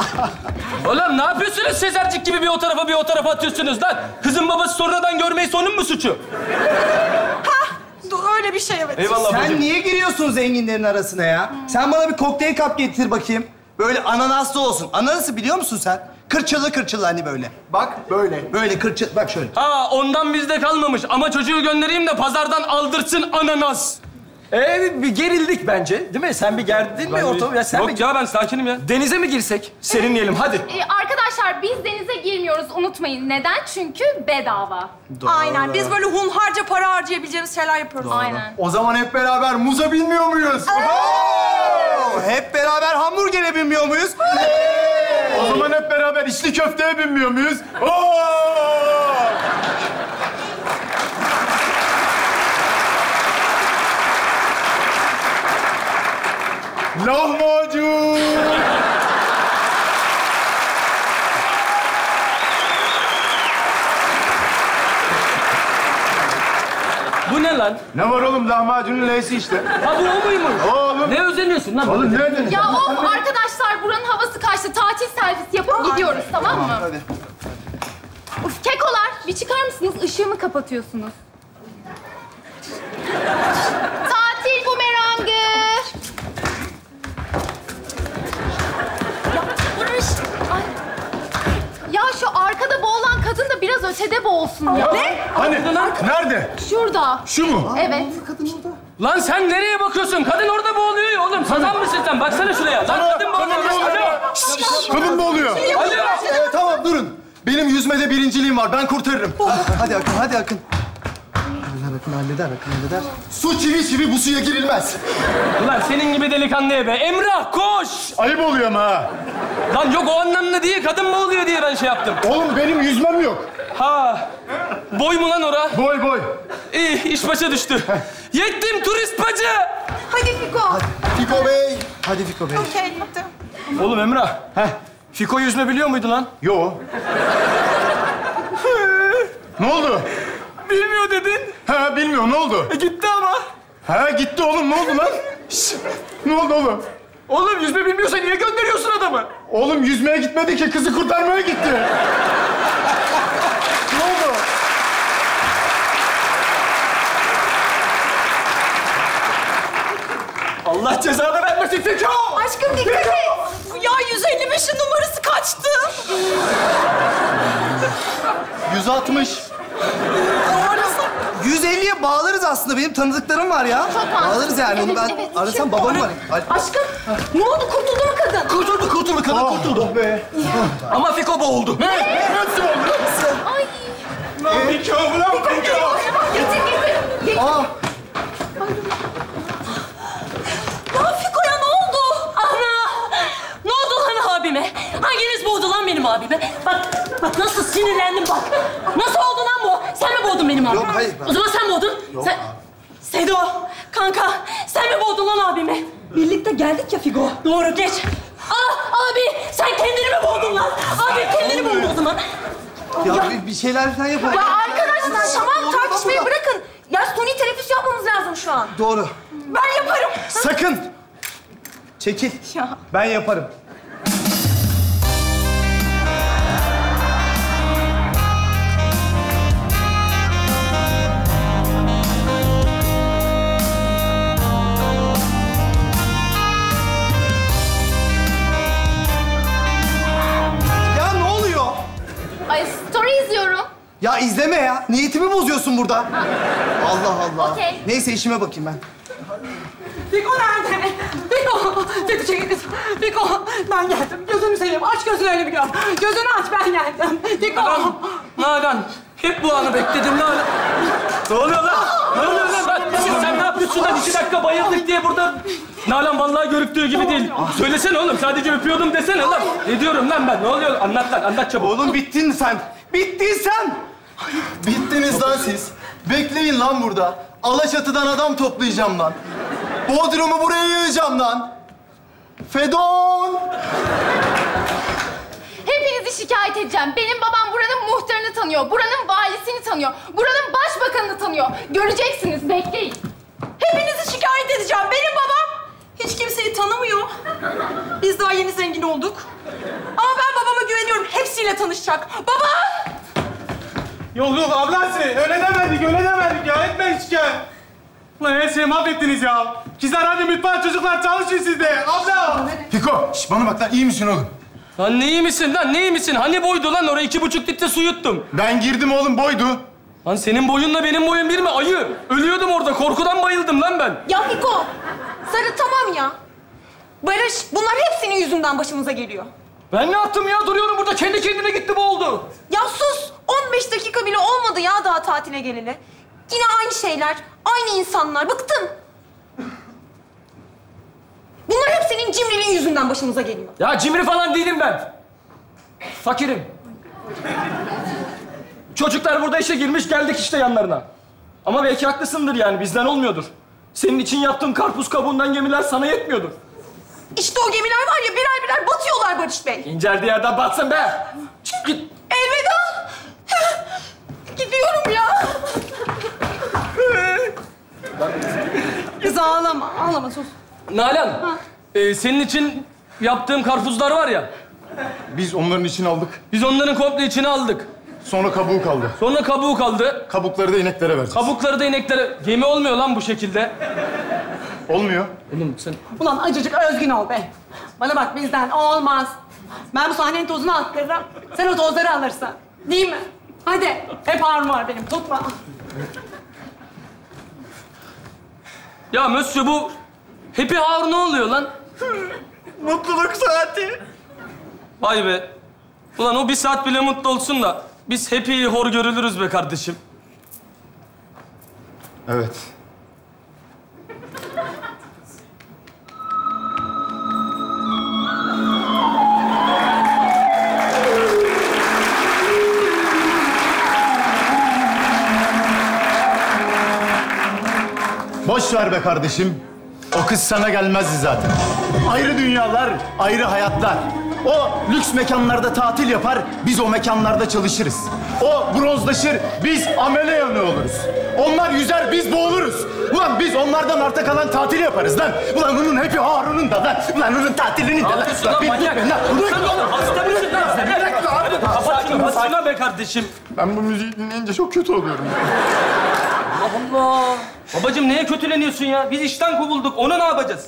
Oğlum ne yapıyorsunuz Sezercik gibi bir o tarafa bir o tarafa atıyorsunuz lan? Kızın babası sonradan görmeyi sonun mu suçu? Dur, Öyle bir şey evet. Sen niye giriyorsun zenginlerin arasına ya? Sen bana bir kokteyl kap getir bakayım. Böyle ananaslı olsun. Ananası biliyor musun sen? Kırçılı kırçılı hani böyle. Bak böyle. Böyle kırçıl. Bak şöyle. Ha ondan bizde kalmamış ama çocuğu göndereyim de pazardan aldırsın ananas. Ee, bir gerildik bence. Değil mi? Sen bir gerdin mi ortamı? Ya sen Yok mi... ya ben sakinim ya. Denize mi girsek? Serinleyelim hadi. Ee, arkadaşlar biz denize girmiyoruz unutmayın. Neden? Çünkü bedava. Aynen. Biz böyle hunharca para harcayabileceğimiz şeyler yapıyoruz. Aynen. O zaman hep beraber muza bilmiyor muyuz? Oo, hep beraber hamburgere binmiyor muyuz? O zaman hep beraber içli köfteye binmiyor muyuz? Oo! Lahmacun! Bu ne lan? Ne var oğlum lahmacunun L'si işte. Ha bu o muymuş? Oğlum. Ne özeniyorsun lan? Oğlum ne ödedin? Ya of arkadaşlar buranın havası kaçtı. Tatil servisi yapıp gidiyoruz tamam mı? Hadi. Uf kekolar bir çıkar mısınız? Işığımı kapatıyorsunuz. Tatil bumerangı. Şu arkada boğulan kadın da biraz ötede boğulsun ya. Hani? Nerede? Şurada. Şu mu? Evet. Lan sen nereye bakıyorsun? Kadın orada boğuluyor ya oğlum. Sazan mısın sen? Baksana şuraya. Lan kadın boğuluyor. Kadın ne oluyor? Alo. Ee, tamam durun. Benim yüzmede birinciliğim var. Ben kurtarırım. Hadi Akın, hadi Akın. Akın, halleder Akın, halleder. Su çivi çivi bu suya girilmez. Ulan senin gibi delikanlıya be. Emrah koş. Ayıp oluyor ama ha. Lan yok o anlamda değil. Kadın boğuluyor diye ben şey yaptım. Oğlum benim yüzmem yok. Ha. Boy mu lan ora? Boy boy. İyi iş başa düştü. Yettim turist bacı. Hadi Fiko. Fiko Bey. Hadi Fiko Bey. Okey, hadi. Oğlum Emrah. Heh. Fiko yüzme biliyor muydu lan? Yo. ne oldu? Bilmiyor dedin. Ha bilmiyorum ne oldu? E, gitti ama. Ha gitti oğlum ne oldu lan? Şşş, ne oldu oğlum? Oğlum yüzme bilmiyorsa niye gönderiyorsun adamı? Oğlum yüzmeye gitmedi ki kızı kurtarmaya gitti. ne oldu? Allah cezanı vermesin Fiko. Aşkım dikkat et. Ya 155'in numarası kaçtı? 160. 150'ye bağlarız aslında. Benim tanıdıklarım var ya. Bağlarız yani. Onu ben evet. arasam babam var. Aşkım ne oldu? Kurtuldu mu kadın? Kurtuldu kurtuldu kadın kurtuldu. be. Ama Fiko boğuldu. Ne? Nasıl oldu? Ay. Lan Fiko lan Fiko. Getir getir. getir. Aa, abime? Hanginiz boğdu lan benim abime? Bak, bak nasıl sinirlendim bak. Nasıl oldu lan bu? Sen mi boğdun benim abimi? Yok, hayır, ben- O zaman sen boğdun. Sen... Sedo, kanka sen mi boğdun lan abimi? Birlikte geldik ya Figo. Doğru, geç. Aa, abi sen kendini mi boğdun lan? Abi kendini boğdu o zaman. ya bir, bir şeyler falan yapalım. Ya arkadaşlar tamam tartışmayı bırakın. Ya suni teneffüs yapmamız lazım şu an. Doğru. Ben yaparım. Sakın. Çekil. Ya. Ben yaparım. Ya izleme ya. Niyetimi bozuyorsun burada. Allah Allah. Okey. Neyse işime bakayım ben. Fiko nerede? Fiko! Fiko çekil. Fiko ben geldim. Gözünü seveyim. Aç gözünü öyle bir gör. Gözünü aç ben geldim. Fiko! Nalan, Nalan. Hep bu anı bekledim Nalan. Ne oluyor lan? Ne oluyor lan? Lan sen, sen ne yapıyorsun lan? İki dakika bayıldık diye burada... Nalan vallahi görüktüğü gibi değil. Söylesene oğlum. Sadece öpüyordum desene lan. Ne diyorum lan ben? Ne oluyor? Anlat lan. Anlat çabuk. Oğlum bittin sen. Bittin sen. Bittiniz lan siz. Bekleyin lan burada. Alaçatı'dan adam toplayacağım lan. Bodrum'u buraya yığacağım lan. Fedon! Hepinizi şikayet edeceğim. Benim babam buranın muhtarını tanıyor. Buranın valisini tanıyor. Buranın başbakanını tanıyor. Göreceksiniz, bekleyin. Hepinizi şikayet edeceğim. Benim babam hiç kimseyi tanımıyor. Biz daha yeni zengin olduk. Ama ben babama güveniyorum. Hepsiyle tanışacak. Baba! Yok yok ablası öyle demedik öyle demedik ya etme hiç gel. Ulan her şeyi mahvettiniz ya. Kızlar hadi mutfağa çocuklar çalışın siz de. Abla. Fiko, şş, bana bak lan iyi misin oğlum? Lan ne iyi misin lan ne iyi misin? Hani boydu lan oraya iki buçuk litre su yuttum. Ben girdim oğlum boydu. Lan senin boyunla benim boyum bir mi? Ayı. Ölüyordum orada korkudan bayıldım lan ben. Ya Fiko, Sarı tamam ya. Barış, bunlar hepsinin yüzünden başımıza geliyor. Ben ne yaptım ya? Duruyorum burada kendi kendine gitti bu oldu. Ya sus! 15 dakika bile olmadı ya daha tatile geleli. Yine aynı şeyler, aynı insanlar. Bıktım. Bunlar hep senin cimriliğin yüzünden başımıza geliyor. Ya cimri falan değilim ben. Fakirim. Çocuklar burada işe girmiş geldik işte yanlarına. Ama belki haklısındır yani bizden olmuyordur. Senin için yaptığım karpuz kabuğundan gemiler sana yetmiyordur. İşte o gemiler var ya birer birer batıyorlar Barış Bey. İnceldiği yerden batsın be. Çık git. Elveda. Gidiyorum ya. Kız ağlama, ağlama sus. Nalan, e, senin için yaptığım karpuzlar var ya. Biz onların için aldık. Biz onların komple içine aldık. Sonra kabuğu kaldı. Sonra kabuğu kaldı. Kabukları da ineklere vereceğiz. Kabukları da ineklere... Gemi olmuyor lan bu şekilde. Olmuyor. Oğlum sen... Ulan acıcık özgün ol be. Bana bak bizden olmaz. Ben bu sahnenin tozunu attırırım. Sen o tozları alırsın. Değil mi? Hadi. Hep ağrım var benim. Tutma. Ya Mösyö bu... Happy Hour ne oluyor lan? Mutluluk saati. Vay be. Ulan o bir saat bile mutlu olsun da... Biz happy'yi hor görülürüz be kardeşim. Evet. Boş ver be kardeşim. O kız sana gelmezdi zaten. Ayrı dünyalar, ayrı hayatlar. O lüks mekanlarda tatil yapar, biz o mekanlarda çalışırız. O bronzlaşır, biz amele yanı oluruz. Onlar yüzer, biz boğuluruz. Ulan biz onlardan arta kalan tatil yaparız lan. Ulan onun hepi Harun'un da lan. Ulan onun tatilinin de lan. yapıyorsun lan manyak? Sen oğlum hasta mısın lan sen? Bırak lan. Kapat şunu, kapat be kardeşim. Ben bu müziği dinleyince çok kötü oluyorum. Allah Allah. Babacığım neye kötüleniyorsun ya? Biz işten kovulduk. Onu ne yapacağız?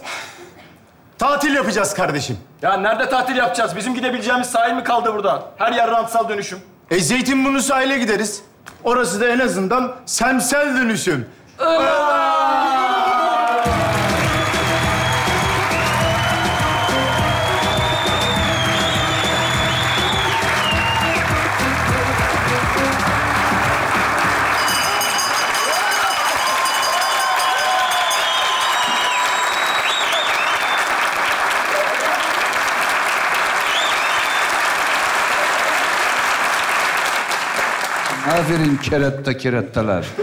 Tatil yapacağız kardeşim. Ya nerede tatil yapacağız? Bizim gidebileceğimiz sahil mi kaldı burada? Her yer rantsal dönüşüm. E Zeytinburnu sahile gideriz. Orası da en azından semsel dönüşüm. Aferin keretta kerettalar.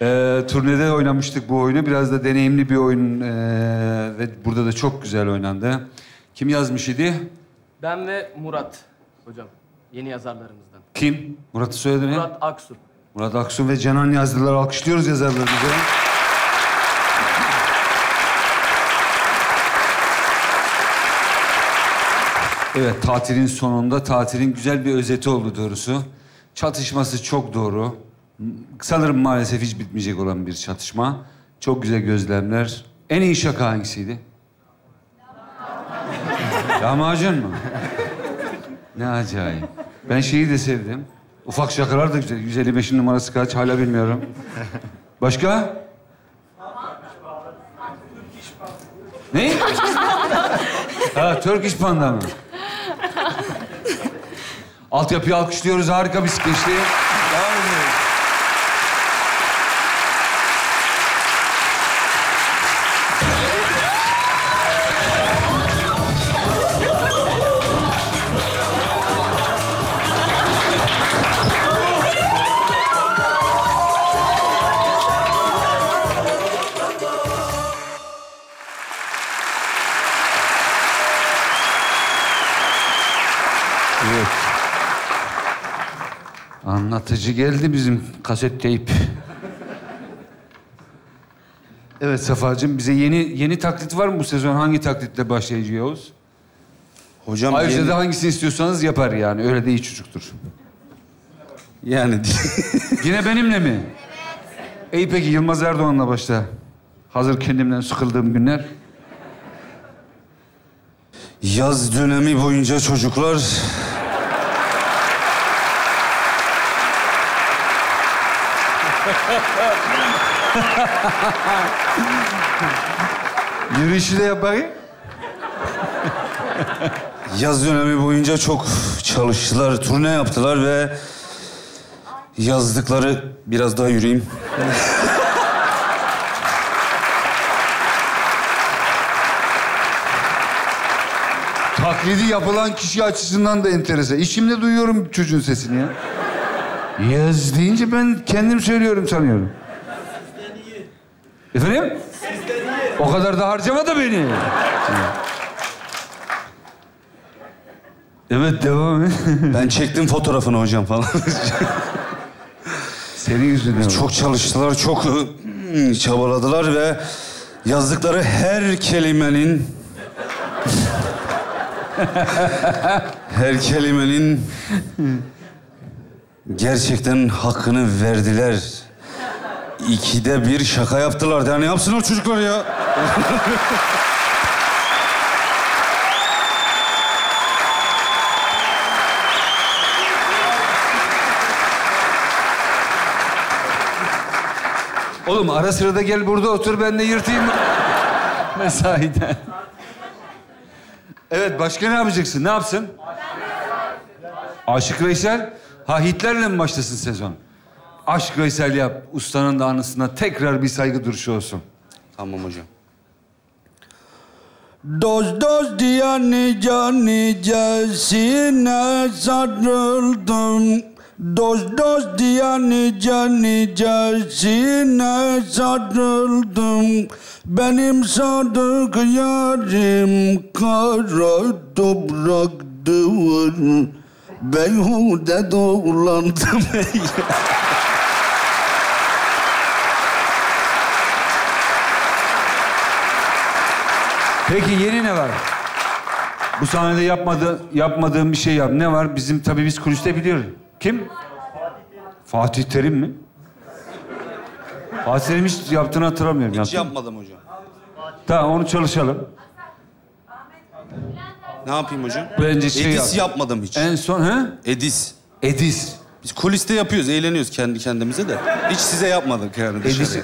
Ee, turnede oynamıştık bu oyunu. Biraz da deneyimli bir oyun ee, ve burada da çok güzel oynandı. Kim yazmış idi? Ben ve Murat hocam. Yeni yazarlarımızdan. Kim? Murat'ı söyledi mi? Murat Aksu. Murat Aksun ve Canan yazdılar. Alkışlıyoruz yazarlarımızı. Evet, tatilin sonunda tatilin güzel bir özeti oldu doğrusu. Çatışması çok doğru. Sanırım maalesef hiç bitmeyecek olan bir çatışma. Çok güzel gözlemler. En iyi şaka hangisiydi? Lahmacun mu? Ne acayip. Ben şeyi de sevdim. Ufak şakalar da güzel. 155'in numarası kaç hala bilmiyorum. Başka? Ne? ha, Turkish Panda mı? Altyapıyı alkışlıyoruz. Harika bir skeçti. Anlatıcı geldi bizim kaset teyp. Evet Safa'cığım bize yeni yeni taklit var mı bu sezon? Hangi taklitle başlayacağız? Hocam Ayrıca yeni- da hangisini istiyorsanız yapar yani. Öyle de iyi çocuktur. Yani Yine benimle mi? İyi peki Yılmaz Erdoğan'la başla. Hazır kendimden sıkıldığım günler. Yaz dönemi boyunca çocuklar... Yürüyüşü de yap bakayım. Yaz dönemi boyunca çok çalıştılar, turne yaptılar ve... Yazdıkları... Biraz daha yürüyeyim. Taklidi yapılan kişi açısından da enteresan. İçimde duyuyorum çocuğun sesini ya. Yaz deyince ben kendim söylüyorum sanıyorum. Efendim? O kadar da harcamadı beni. Evet devam et. Ben çektim fotoğrafını hocam falan. Senin yüzünden. Çok çalıştılar, çok çabaladılar ve yazdıkları her kelimenin her kelimenin gerçekten hakkını verdiler. İkide bir şaka yaptılar. Yani yapsınlar çocuklar ya? Oğlum ara sırada gel burada otur ben de yırtayım. Mesaiden. Evet başka ne yapacaksın? Ne yapsın? Aşık Veysel. Ha Hitler'le mi başlasın sezon? Aşk Veysel yap. Ustanın da anısına tekrar bir saygı duruşu olsun. Tamam hocam. Dost dost diye nice nicesine sarıldım. Dost dost diye nice nicesine sarıldım. Benim sadık yarim kara topraktır. Beyhude dolandım. Peki yeni ne var? Bu sahnede yapmadı, yapmadığım bir şey yap. Ne var? Bizim tabii biz kuliste biliyoruz. Kim? Fatih Terim mi? Fatih Terim hiç yaptığını hatırlamıyorum. Hiç Yaptı mı? yapmadım hocam. Tamam onu çalışalım. Ne yapayım hocam? Bence şey Edis yap. yapmadım hiç. En son ha? Edis. Edis. Biz kuliste yapıyoruz, eğleniyoruz kendi kendimize de. Hiç size yapmadık yani dışarıya. Edis'i,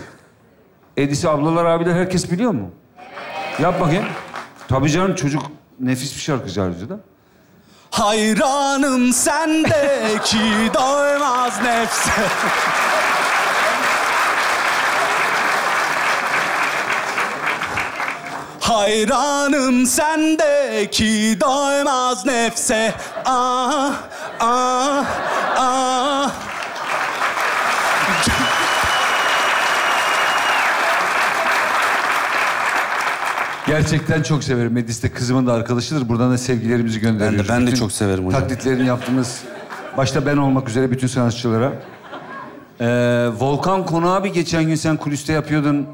Edis'i ablalar abiler herkes biliyor mu? Yap bakayım. Tabii canım çocuk nefis bir şarkıcı ayrıca da. Hayranım sendeki doymaz nefse. Hayranım sendeki doymaz nefse. Ah, ah, ah. Gerçekten çok severim. Edis de kızımın da arkadaşıdır. Buradan da sevgilerimizi gönderiyoruz. Ben de Bütün çok severim hocam. Taklitlerini yaptığımız, başta ben olmak üzere bütün sanatçılara. Ee, Volkan Konağı bir geçen gün sen kuliste yapıyordun.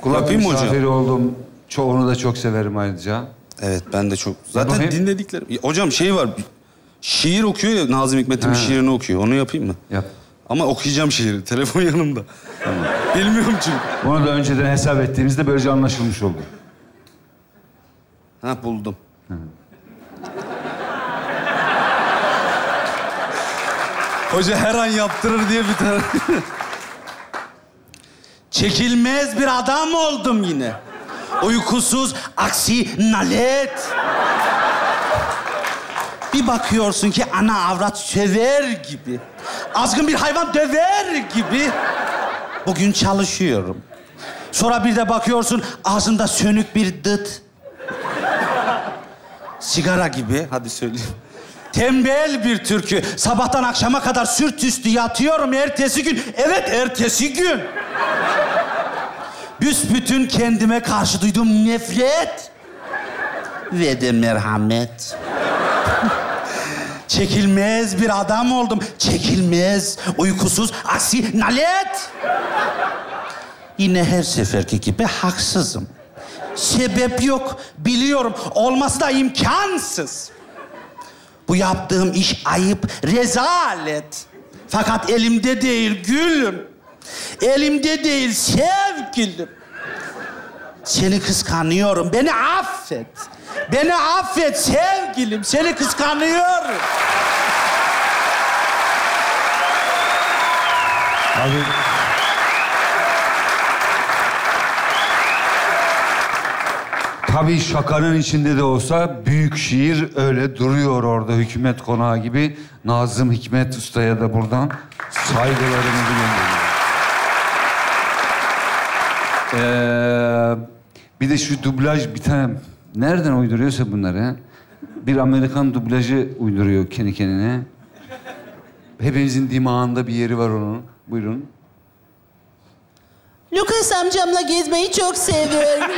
Kulak Yapayım mı hocam? oldum. Ço onu da çok severim ayrıca. Evet ben de çok. Zaten bakayım. dinlediklerim. Hocam şey var. Şiir okuyor ya Nazım Hikmet'in bir Ha. şiirini okuyor. Onu yapayım mı? Yap. Ama okuyacağım şiiri. Telefon yanımda. Bilmiyorum çünkü. Onu da önceden hesap ettiğimizde böylece anlaşılmış oldu. Ha buldum. Hoca her an yaptırır diye bir tane. Çekilmez bir adam oldum yine. Uykusuz aksi nalet. Bir bakıyorsun ki ana avrat söver gibi. Azgın bir hayvan döver gibi. Bugün çalışıyorum. Sonra bir de bakıyorsun ağzında sönük bir dıt. Sigara gibi. Hadi söyleyeyim. Tembel bir türkü. Sabahtan akşama kadar sürt üstü yatıyorum ertesi gün. Evet ertesi gün. Büsbütün kendime karşı duyduğum nefret ve de merhamet. Çekilmez bir adam oldum. Çekilmez, uykusuz, aksi, nalet. Yine her seferki gibi haksızım. Sebep yok, biliyorum. Olması da imkansız. Bu yaptığım iş ayıp, rezalet. Fakat elimde değil gülüm. Elimde değil sevgilim. Seni kıskanıyorum. Beni affet. Beni affet sevgilim. Seni kıskanıyorum. Abi... Tabii şakanın içinde de olsa büyük şiir öyle duruyor orada hükümet konağı gibi. Nazım Hikmet Usta'ya da buradan saygılarımı gönderiyorum. Ee, bir de şu dublaj bir tane nereden uyduruyorsa bunları? Bir Amerikan dublajı uyduruyor kendi kendine. Hepimizin dimağında bir yeri var onun. Buyurun. Lucas amcamla gezmeyi çok seviyorum.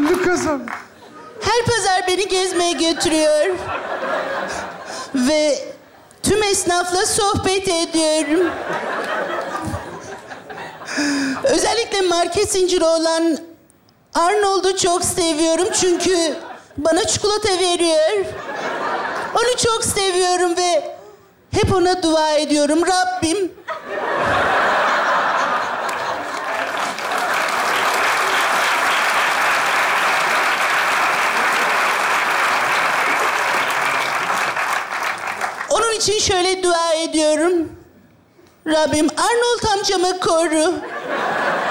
Lucas. Her pazar beni gezmeye götürüyor. Ve tüm esnafla sohbet ediyorum. Özellikle market zinciri olan Arnold'u çok seviyorum çünkü bana çikolata veriyor. Onu çok seviyorum ve hep ona dua ediyorum. Rabbim Onun için şöyle dua ediyorum. Rabbim Arnold amcamı koru.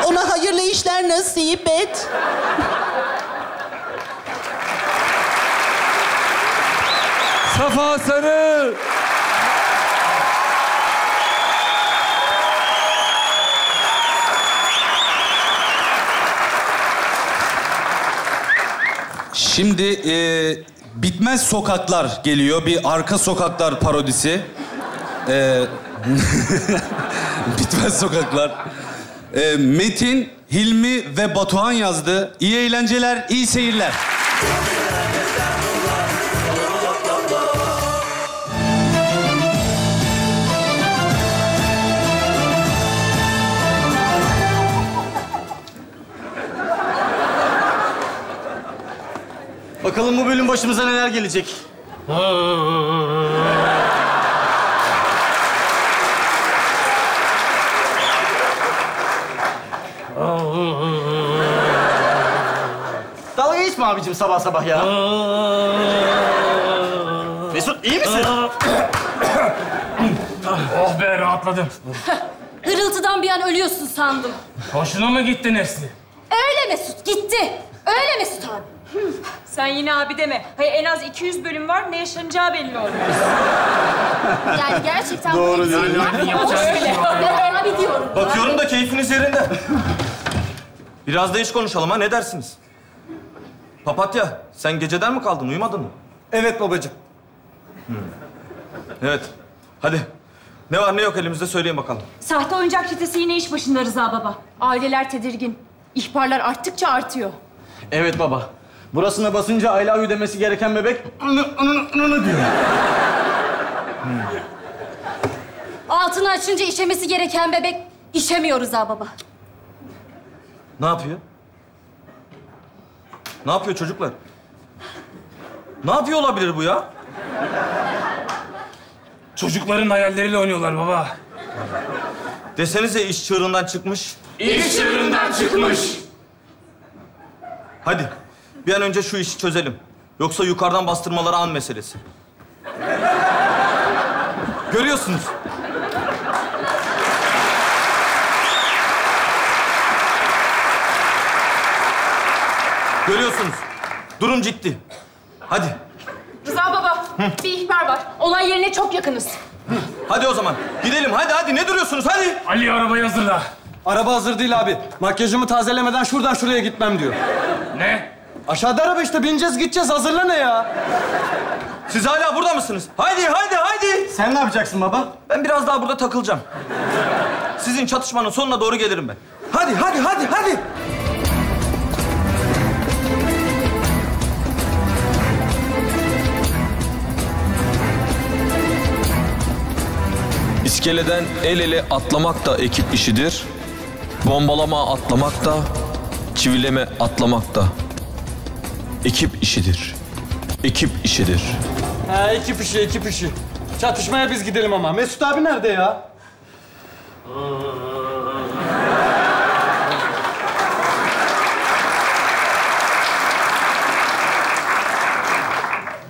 Ona hayırlı işler nasip et. Safa Sarı. Şimdi e, Bitmez Sokaklar geliyor. Bir arka sokaklar parodisi. E, Bitmez Sokaklar. E, Metin, Hilmi ve Batuhan yazdı. İyi eğlenceler, iyi seyirler. Bakalım bu bölüm başımıza neler gelecek. Dalga geçme abicim sabah sabah ya. Mesut iyi misin? oh be rahatladım. Hırıltıdan bir an ölüyorsun sandım. Hoşuna mı gitti Nesli? Öyle Mesut gitti. Öyle Mesut abi. Sen yine abi deme. Hayır en az 200 bölüm var. Ne yaşanacağı belli olmuyor. Yani gerçekten bu Doğru, insanlar- yani yapacak bir şey yok. Ben abi diyorum. Bakıyorum da keyfiniz yerinde. Biraz da iş konuşalım ha, ne dersiniz? Papatya, sen geceden mi kaldın, uyumadın mı? Evet babacığım. Evet, hadi. Ne var ne yok elimizde söyleyin bakalım. Sahte oyuncak çetesi yine iş başında Rıza baba. Aileler tedirgin. İhbarlar arttıkça artıyor. Evet baba. Burasına basınca I love you demesi gereken bebek diyor. Altını açınca işemesi gereken bebek işemiyor Rıza baba. Ne yapıyor? Ne yapıyor çocuklar? Ne yapıyor olabilir bu ya? Çocukların hayalleriyle oynuyorlar baba. Desenize iş çığırından çıkmış. İş çığırından çıkmış. Hadi bir an önce şu işi çözelim. Yoksa yukarıdan bastırmaları an meselesi. Görüyorsunuz. Görüyorsunuz. Durum ciddi. Hadi. Rıza baba, bir ihbar var. Olay yerine çok yakınız. Hadi o zaman. Gidelim. Hadi hadi. Ne duruyorsunuz? Hadi. Ali arabayı hazırla. Araba hazır değil abi. Makyajımı tazelemeden şuradan şuraya gitmem diyor. Ne? Aşağıda araba işte. Bineceğiz gideceğiz. Hazırla ne ya? Siz hala burada mısınız? Haydi haydi haydi. Sen ne yapacaksın baba? Ben biraz daha burada takılacağım. Sizin çatışmanın sonuna doğru gelirim ben. Hadi, hadi, hadi, hadi. İskeleden el ele atlamak da ekip işidir. Bombalama atlamak da, çivileme atlamak da ekip işidir. Ekip işidir. Ha ekip işi, ekip işi. Çatışmaya biz gidelim ama. Mesut abi nerede ya?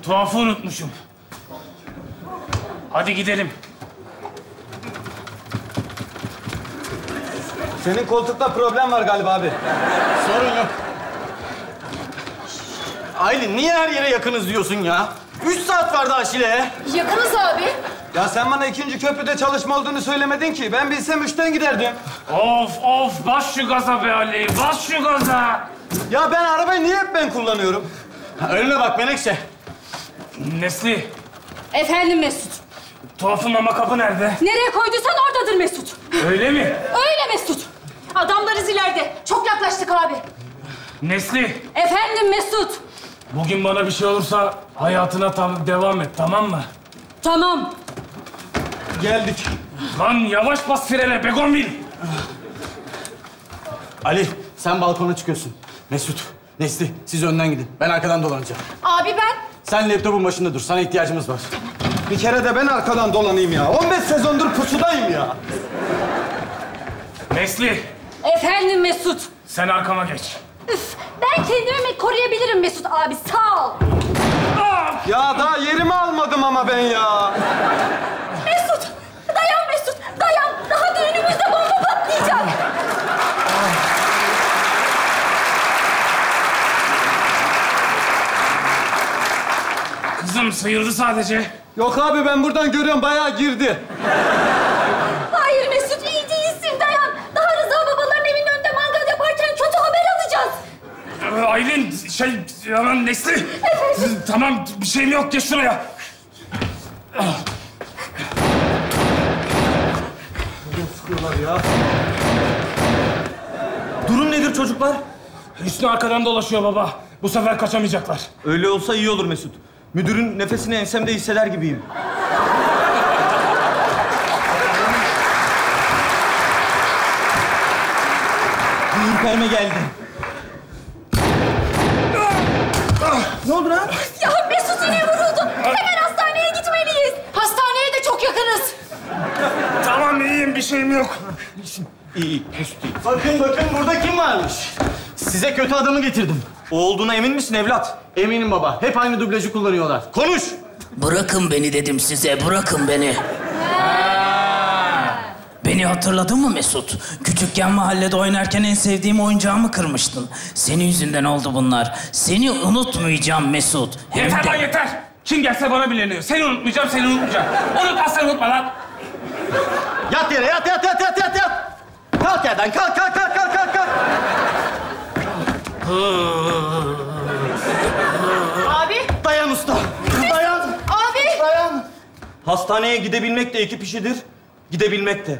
Tuhafı unutmuşum. Hadi gidelim. Senin koltukta problem var galiba abi. Sorun yok. Aylin niye her yere yakınız diyorsun ya? Üç saat vardı Aşile'ye. Yakınız abi. Ya sen bana ikinci köprüde çalışma olduğunu söylemedin ki. Ben bilsem üçten giderdim. Of of bas şu gaza be Ali, bas şu gaza. Ya ben arabayı niye hep ben kullanıyorum? önüne bak Menekşe. Nesli, Efendim Mesut. tuhafın mama kapı nerede? Nereye koyduysan oradadır Mesut. Öyle mi? Öyle Mesut. Adamlarız ileride. Çok yaklaştık abi. Nesli, Efendim Mesut. Bugün bana bir şey olursa hayatına tam devam et, tamam mı? Tamam. Geldik. Lan yavaş bas frene Begonvil. Ali sen balkona çıkıyorsun. Mesut, Nesli siz önden gidin. Ben arkadan dolanacağım. Abi ben Sen laptopun başında dur. Sana ihtiyacımız var. Bir kere de ben arkadan dolanayım ya. 15 sezondur pusudayım ya. Nesli, Efendim Mesut. sen arkama geç. Üf, ben kendimi koruyabilirim Mesut abi. Sağ ol. Ya daha yerimi almadım ama ben ya. Mesut. Dayan Mesut. Dayan. Daha düğünümüzde bomba patlayacak. Kızım sıyırdı sadece. Yok abi ben buradan görüyorum bayağı girdi. Hayır Mesut iyi değilsin. Dayan. Daha Rıza babaların evinin önünde mangal yaparken kötü haber alacağız. Ee, Aylin, şey, aman Nesli. Tamam, bir şeyim yok. Geç şuraya. Sıkıyorlar ya. Durum nedir çocuklar? Hüsnü arkadan dolaşıyor baba. Bu sefer kaçamayacaklar. Öyle olsa iyi olur Mesut. Müdürün nefesini ensemde hisseder gibiyim. Ürperme geldi. Ne oldu lan? Ya Mesut yine vuruldu. Hemen hastaneye gitmeliyiz. Hastaneye de çok yakınız. Tamam iyiyim, bir şeyim yok. İyi, iyi. Mesut iyi. Bakın bakın burada kim varmış? Size kötü adamı getirdim. O olduğuna emin misin evlat? Eminim baba. Hep aynı dublajı kullanıyorlar. Konuş! Bırakın beni dedim size, bırakın beni. Beni hatırladın mı Mesut? Küçükken mahallede oynarken en sevdiğim oyuncağımı kırmıştın. Senin yüzünden oldu bunlar. Seni unutmayacağım Mesut. Hem Yeter de- lan yeter. Kim gelse bana bileniyor. Seni unutmayacağım, seni unutmayacağım. Unutmazsan unutma lan. Yat yere yat yat yat yat yat yat. Kalk yerden kalk kalk kalk kalk kalk kalk. Abi. Dayan usta. Dayan. Abi. Dayan. Hastaneye gidebilmek de ekip işidir. Gidebilmek de.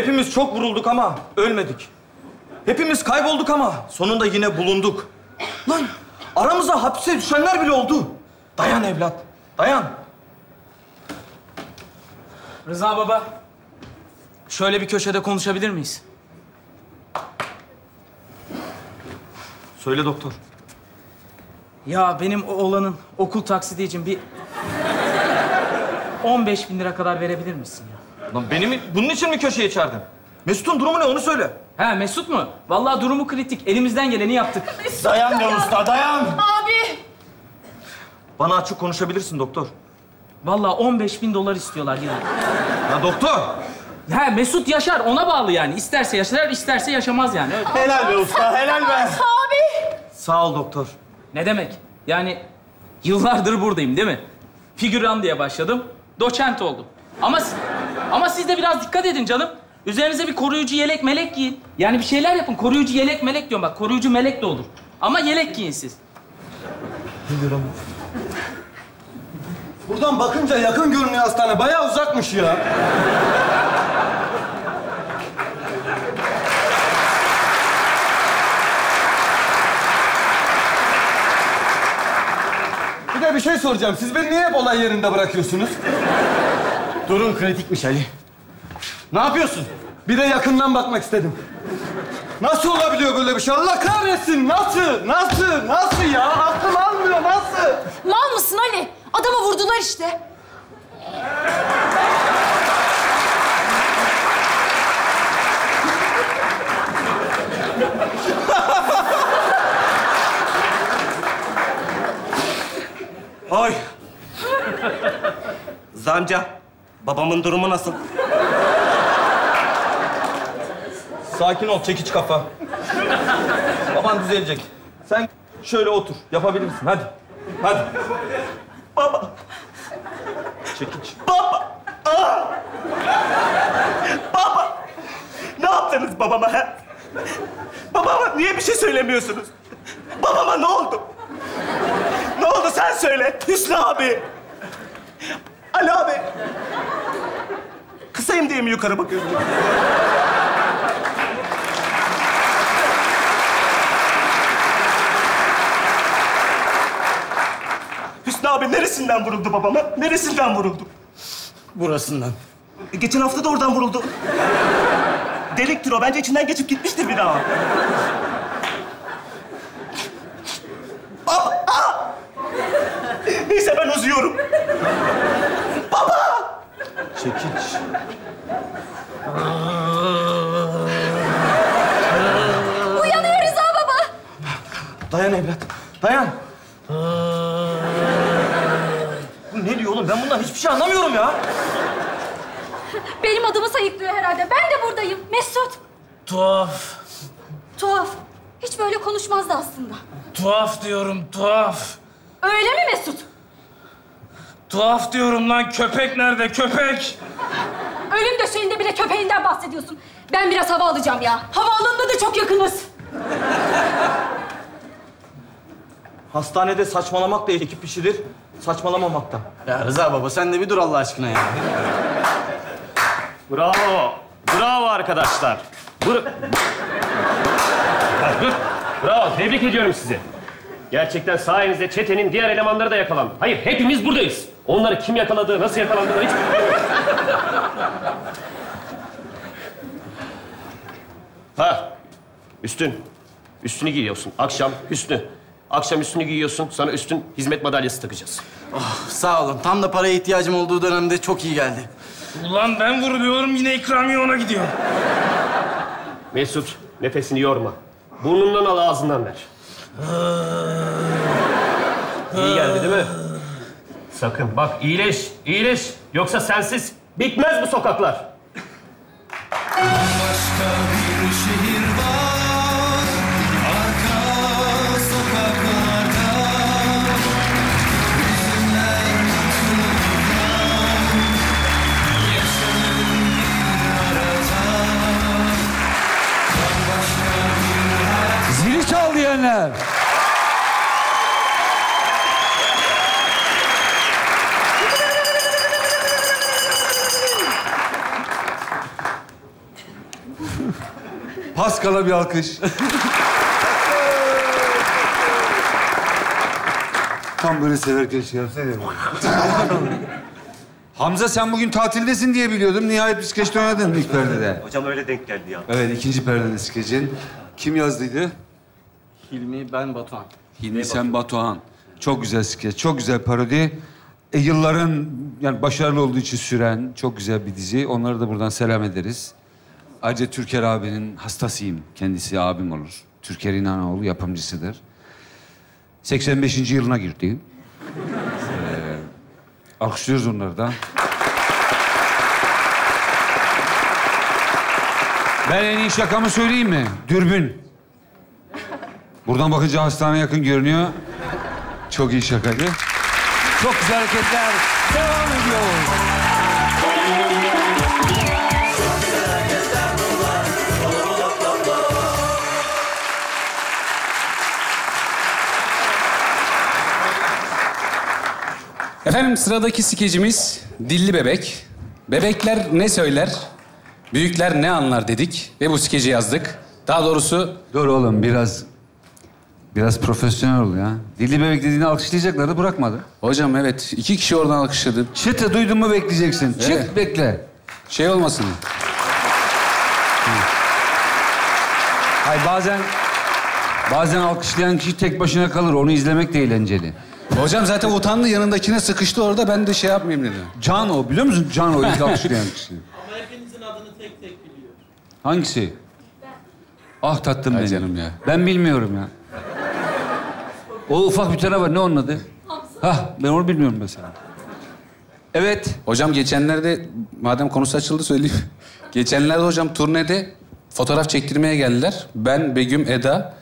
Hepimiz çok vurulduk ama ölmedik. Hepimiz kaybolduk ama sonunda yine bulunduk. Lan aramıza hapse düşenler bile oldu. Dayan evlat. Dayan. Rıza baba, şöyle bir köşede konuşabilir miyiz? Söyle doktor. Ya benim oğlanın okul taksidi için bir 15 bin lira kadar verebilir misin ya? Lan beni mi, bunun için mi köşeye çağırdın? Mesut'un durumu ne onu söyle. Ha Mesut mu? Vallahi durumu kritik. Elimizden geleni yaptık. Dayan be usta, dayan. Abi. Bana açık konuşabilirsin doktor. Vallahi 15 bin dolar istiyorlar yine. Ya doktor, He Mesut yaşar ona bağlı yani. İsterse yaşar, isterse yaşamaz yani. Evet. Helal be usta, helal be. Abi. Sağ ol doktor. Ne demek? Yani yıllardır buradayım değil mi? Figüran diye başladım, doçent oldum. Ama ama siz de biraz dikkat edin canım. Üzerinize bir koruyucu yelek melek giyin. Yani bir şeyler yapın. Koruyucu yelek melek diyorum bak. Koruyucu melek de olur. Ama yelek giyin siz. Buradan bakınca yakın görünüyor hastane. Bayağı uzakmış ya. Bir de bir şey soracağım. Siz beni niye hep olay yerinde bırakıyorsunuz? Durum kritikmiş Ali. Ne yapıyorsun? Bir de yakından bakmak istedim. Nasıl olabiliyor böyle bir şey? Allah kahretsin! Nasıl? Nasıl? Nasıl ya? Aklım almıyor. Nasıl? Mal mısın Ali? Adamı vurdular işte. Oy. Zanca, babamın durumu nasıl? Sakin ol, çekiç kafa. Baban düzelecek. Sen şöyle otur, yapabilirsin. Hadi, hadi. Baba. Çekiç. Baba. Aa! Baba. Ne yaptınız babama he? Babama niye bir şey söylemiyorsunuz? Babama ne oldu? Ne oldu sen söyle. Hüsnü abi. Ali abi. Kısayım diye mi yukarı bakıyorsun? Hüsnü abi neresinden vuruldu babama? Neresinden vuruldu? Burasından. E, Geçen hafta da oradan vuruldu. Deliktir o. Bence içinden geçip gitmiştir bir daha. Baba! Aa! Neyse ben uzuyorum. Baba! Çekiç. Uyanıyor Rıza baba. Dayan evlat, dayan. Bu ne diyor oğlum? Ben bundan hiçbir şey anlamıyorum ya. Benim adımı sayıklıyor herhalde. Ben de buradayım. Mesut. Tuhaf. Tuhaf. Hiç böyle konuşmazdı aslında. Tuhaf diyorum, tuhaf. Öyle mi Mesut? Tuhaf diyorum lan. Köpek nerede? Köpek. Ölüm döşeğinde bile köpeğinden bahsediyorsun. Ben biraz hava alacağım ya. Havaalanına da çok yakınız. Hastanede saçmalamak da ekip işidir, saçmalamamak da. Ya Rıza baba sen de bir dur Allah aşkına ya. Bravo. Bravo arkadaşlar. Bur Bravo, tebrik ediyorum sizi. Gerçekten sayenizde çetenin diğer elemanları da yakalandı. Hayır, hepimiz buradayız. Onları kim yakaladı, nasıl yakalandılar hiç. Ha, üstün. Üstünü giyiyorsun. Akşam üstünü. Akşam üstünü giyiyorsun. Sana üstün hizmet madalyası takacağız. Oh, sağ olun. Tam da paraya ihtiyacım olduğu dönemde çok iyi geldi. Ulan ben vuruluyorum yine ikramiye ona gidiyor. Mesut, nefesini yorma. Burnundan al, ağzından ver. İyi geldi değil mi? Sakın bak iyileş, iyileş. Yoksa sensiz bitmez bu sokaklar. Başka bir şehir var Arka sokaklarda mutluluklar Yaşanır bir arada Bambaşka bir hayat Zili çal diyenler. Paskal'a bir alkış. Tam böyle severken şey yapsaydım. Hamza sen bugün tatildesin diye biliyordum. Nihayet bir skeçte oynadın ilk perdede. Hocam öyle denk geldi ya. Evet, ikinci perdede skecin. Kim yazdıydı? Hilmi, ben Batuhan. Hilmi Sen Batuhan. Çok güzel skeç, çok güzel parodi. E, yılların yani başarılı olduğu için süren çok güzel bir dizi. Onları da buradan selam ederiz. Ayrıca Türker abinin hastasıyım. Kendisi abim olur. Türker İnanoğlu yapımcısıdır. 85. yılına girdi. Ee, alkışlıyoruz onları da. Ben en iyi şakamı söyleyeyim mi? Dürbün. Buradan bakınca hastane yakın görünüyor. Çok iyi şakaydı. Çok güzel hareketler. Devam ediyor. Efendim sıradaki skecimiz Dilli Bebek. Bebekler ne söyler, büyükler ne anlar dedik ve bu skeci yazdık. Daha doğrusu... Dur oğlum biraz... Biraz profesyonel ol ya. Dilli bebek dediğini alkışlayacaklardı bırakmadı. Hocam evet iki kişi oradan alkışladı. Çıtı duydun mu bekleyeceksin. Çıt Evet. bekle. Şey olmasın. Hayır bazen... Bazen alkışlayan kişi tek başına kalır. Onu izlemek de eğlenceli. Hocam zaten utandı yanındakine sıkıştı orada ben de şey yapmayayım dedim. Can o biliyor musun? Can o ilk alkışlayan kişi. Ama hepinizin adını tek tek biliyor. Hangisi? Ah tatlım Ay benim. canım ya. Ben bilmiyorum ya. O ufak bir tane var. Ne onun adı? Hah ben onu bilmiyorum mesela. Evet. Hocam geçenlerde madem konusu açıldı söyleyeyim. Geçenlerde hocam turnede fotoğraf çektirmeye geldiler. Ben, Begüm, Eda.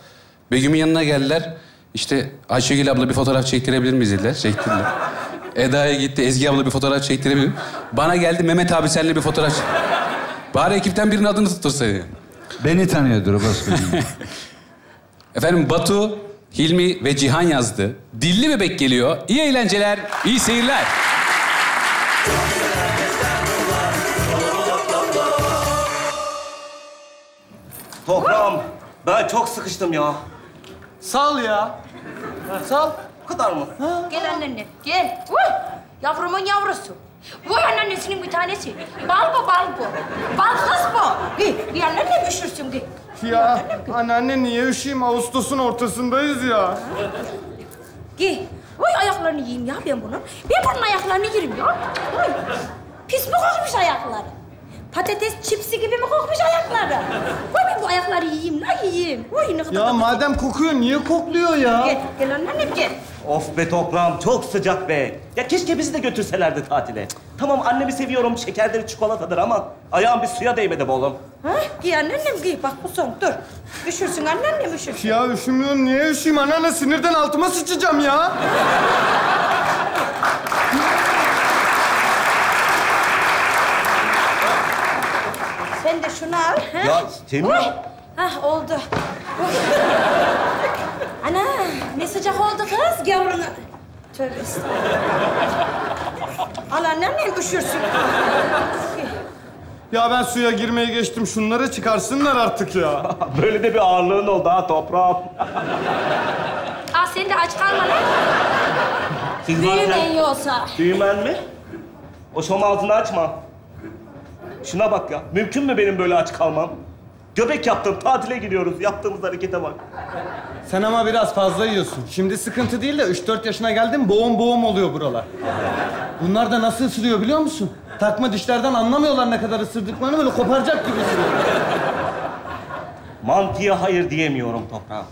Begüm'ün yanına geldiler. İşte Ayşegül abla bir fotoğraf çektirebilir miyiz dediler. Çektirdiler. Eda'ya gitti. Ezgi abla bir fotoğraf çektirebilir miyim? Bana geldi Mehmet abi seninle bir fotoğraf çek- Bari ekipten birinin adını tuttursaydı. Beni tanıyordur o başka. Efendim Batu, Hilmi ve Cihan yazdı. Dilli bebek geliyor. İyi eğlenceler, iyi seyirler. Toprağım, ben çok sıkıştım ya. Sal ya. Sal. Bu kadar mı? Gel anneanne, gel. Uy, yavrumun yavrusu. Vay anneannesinin bir tanesi. Bal bu, bal bu. Bal kız bu. Bir, bir anneanne üşürsün bir. Ya anneanne niye üşüyeyim? Ağustos'un ortasındayız ya. Giy. Uy ayaklarını yiyeyim ya ben bunun. Ben bunun ayaklarını yerim ya. Uy, pis mi kokmuş ayakları? Patates çipsi gibi mi kokmuş ayakları? Uy ben bu ayakları yiyeyim la yiyeyim. Uy ne kadar... Ya madem kokuyor niye kokluyor ya? Gel, gel anneannem gel. Of be toprağım, çok sıcak be. Ya keşke bizi de götürselerdi tatile. Tamam annemi seviyorum, şekerleri çikolatadır ama ayağım bir suya değmedi be oğlum. Ha? Giy anneannem giy. Bak bu son. Dur. Üşürsün anneannem üşürsün. Ya üşümüyorum niye üşüyeyim? Anneanne sinirden altıma sıçacağım ya. Sen de şunu al. Ha? Ya. Uy. Hah oldu. Ana ne sıcak oldu kız gavrunu. Tövbe estağfurullah. Al anneannem üşürsün. Ya ben suya girmeye geçtim. Şunları çıkarsınlar artık ya. Böyle de bir ağırlığın oldu ha toprağım. Aa sen de aç kalma lan. Siz Büyümen varken- yoksa. Büyümen mi? O şom ağzını açma. Şuna bak ya. Mümkün mü benim böyle aç kalmam? Göbek yaptım, tatile gidiyoruz. Yaptığımız harekete bak. Sen ama biraz fazla yiyorsun. Şimdi sıkıntı değil de 3-4 yaşına geldin boğum boğum oluyor buralar. Bunlar da nasıl ısırıyor biliyor musun? Takma dişlerden anlamıyorlar ne kadar ısırdıklarını böyle koparacak gibi ısırıyor. Mantıya hayır diyemiyorum toprağım.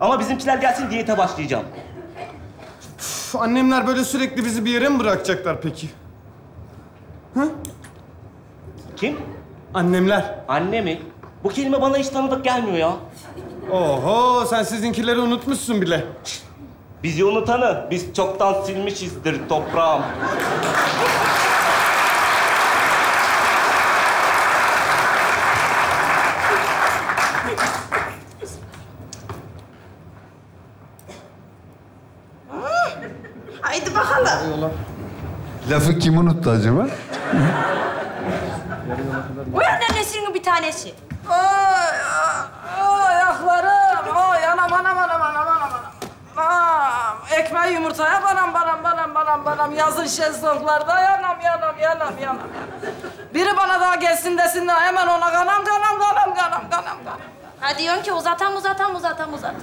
Ama bizimkiler gelsin diyete başlayacağım. Üf, annemler böyle sürekli bizi bir yere mi bırakacaklar peki? Kim? Annemler. Anne mi? Bu kelime bana hiç tanıdık gelmiyor ya. Oho sen sizinkileri unutmuşsun bile. Bizi unutanı biz çoktan silmişizdir toprağım. Haydi bakalım. Lafı kim unuttu acaba? Bir tanesi. Ay, ay, ayaklarım. Ay, anam, anam, anam, anam, anam, anam. Anam, ekmeği yumurtaya banam, banam, banam, banam, banam. Yazın şezlonglarda yanam, yanam, yanam, yanam. Biri bana daha gelsin desin de hemen ona kanam, kanam, kanam, kanam, kanam, kanam. Ha diyorsun ki uzatan, uzatan, uzatan, uzatan.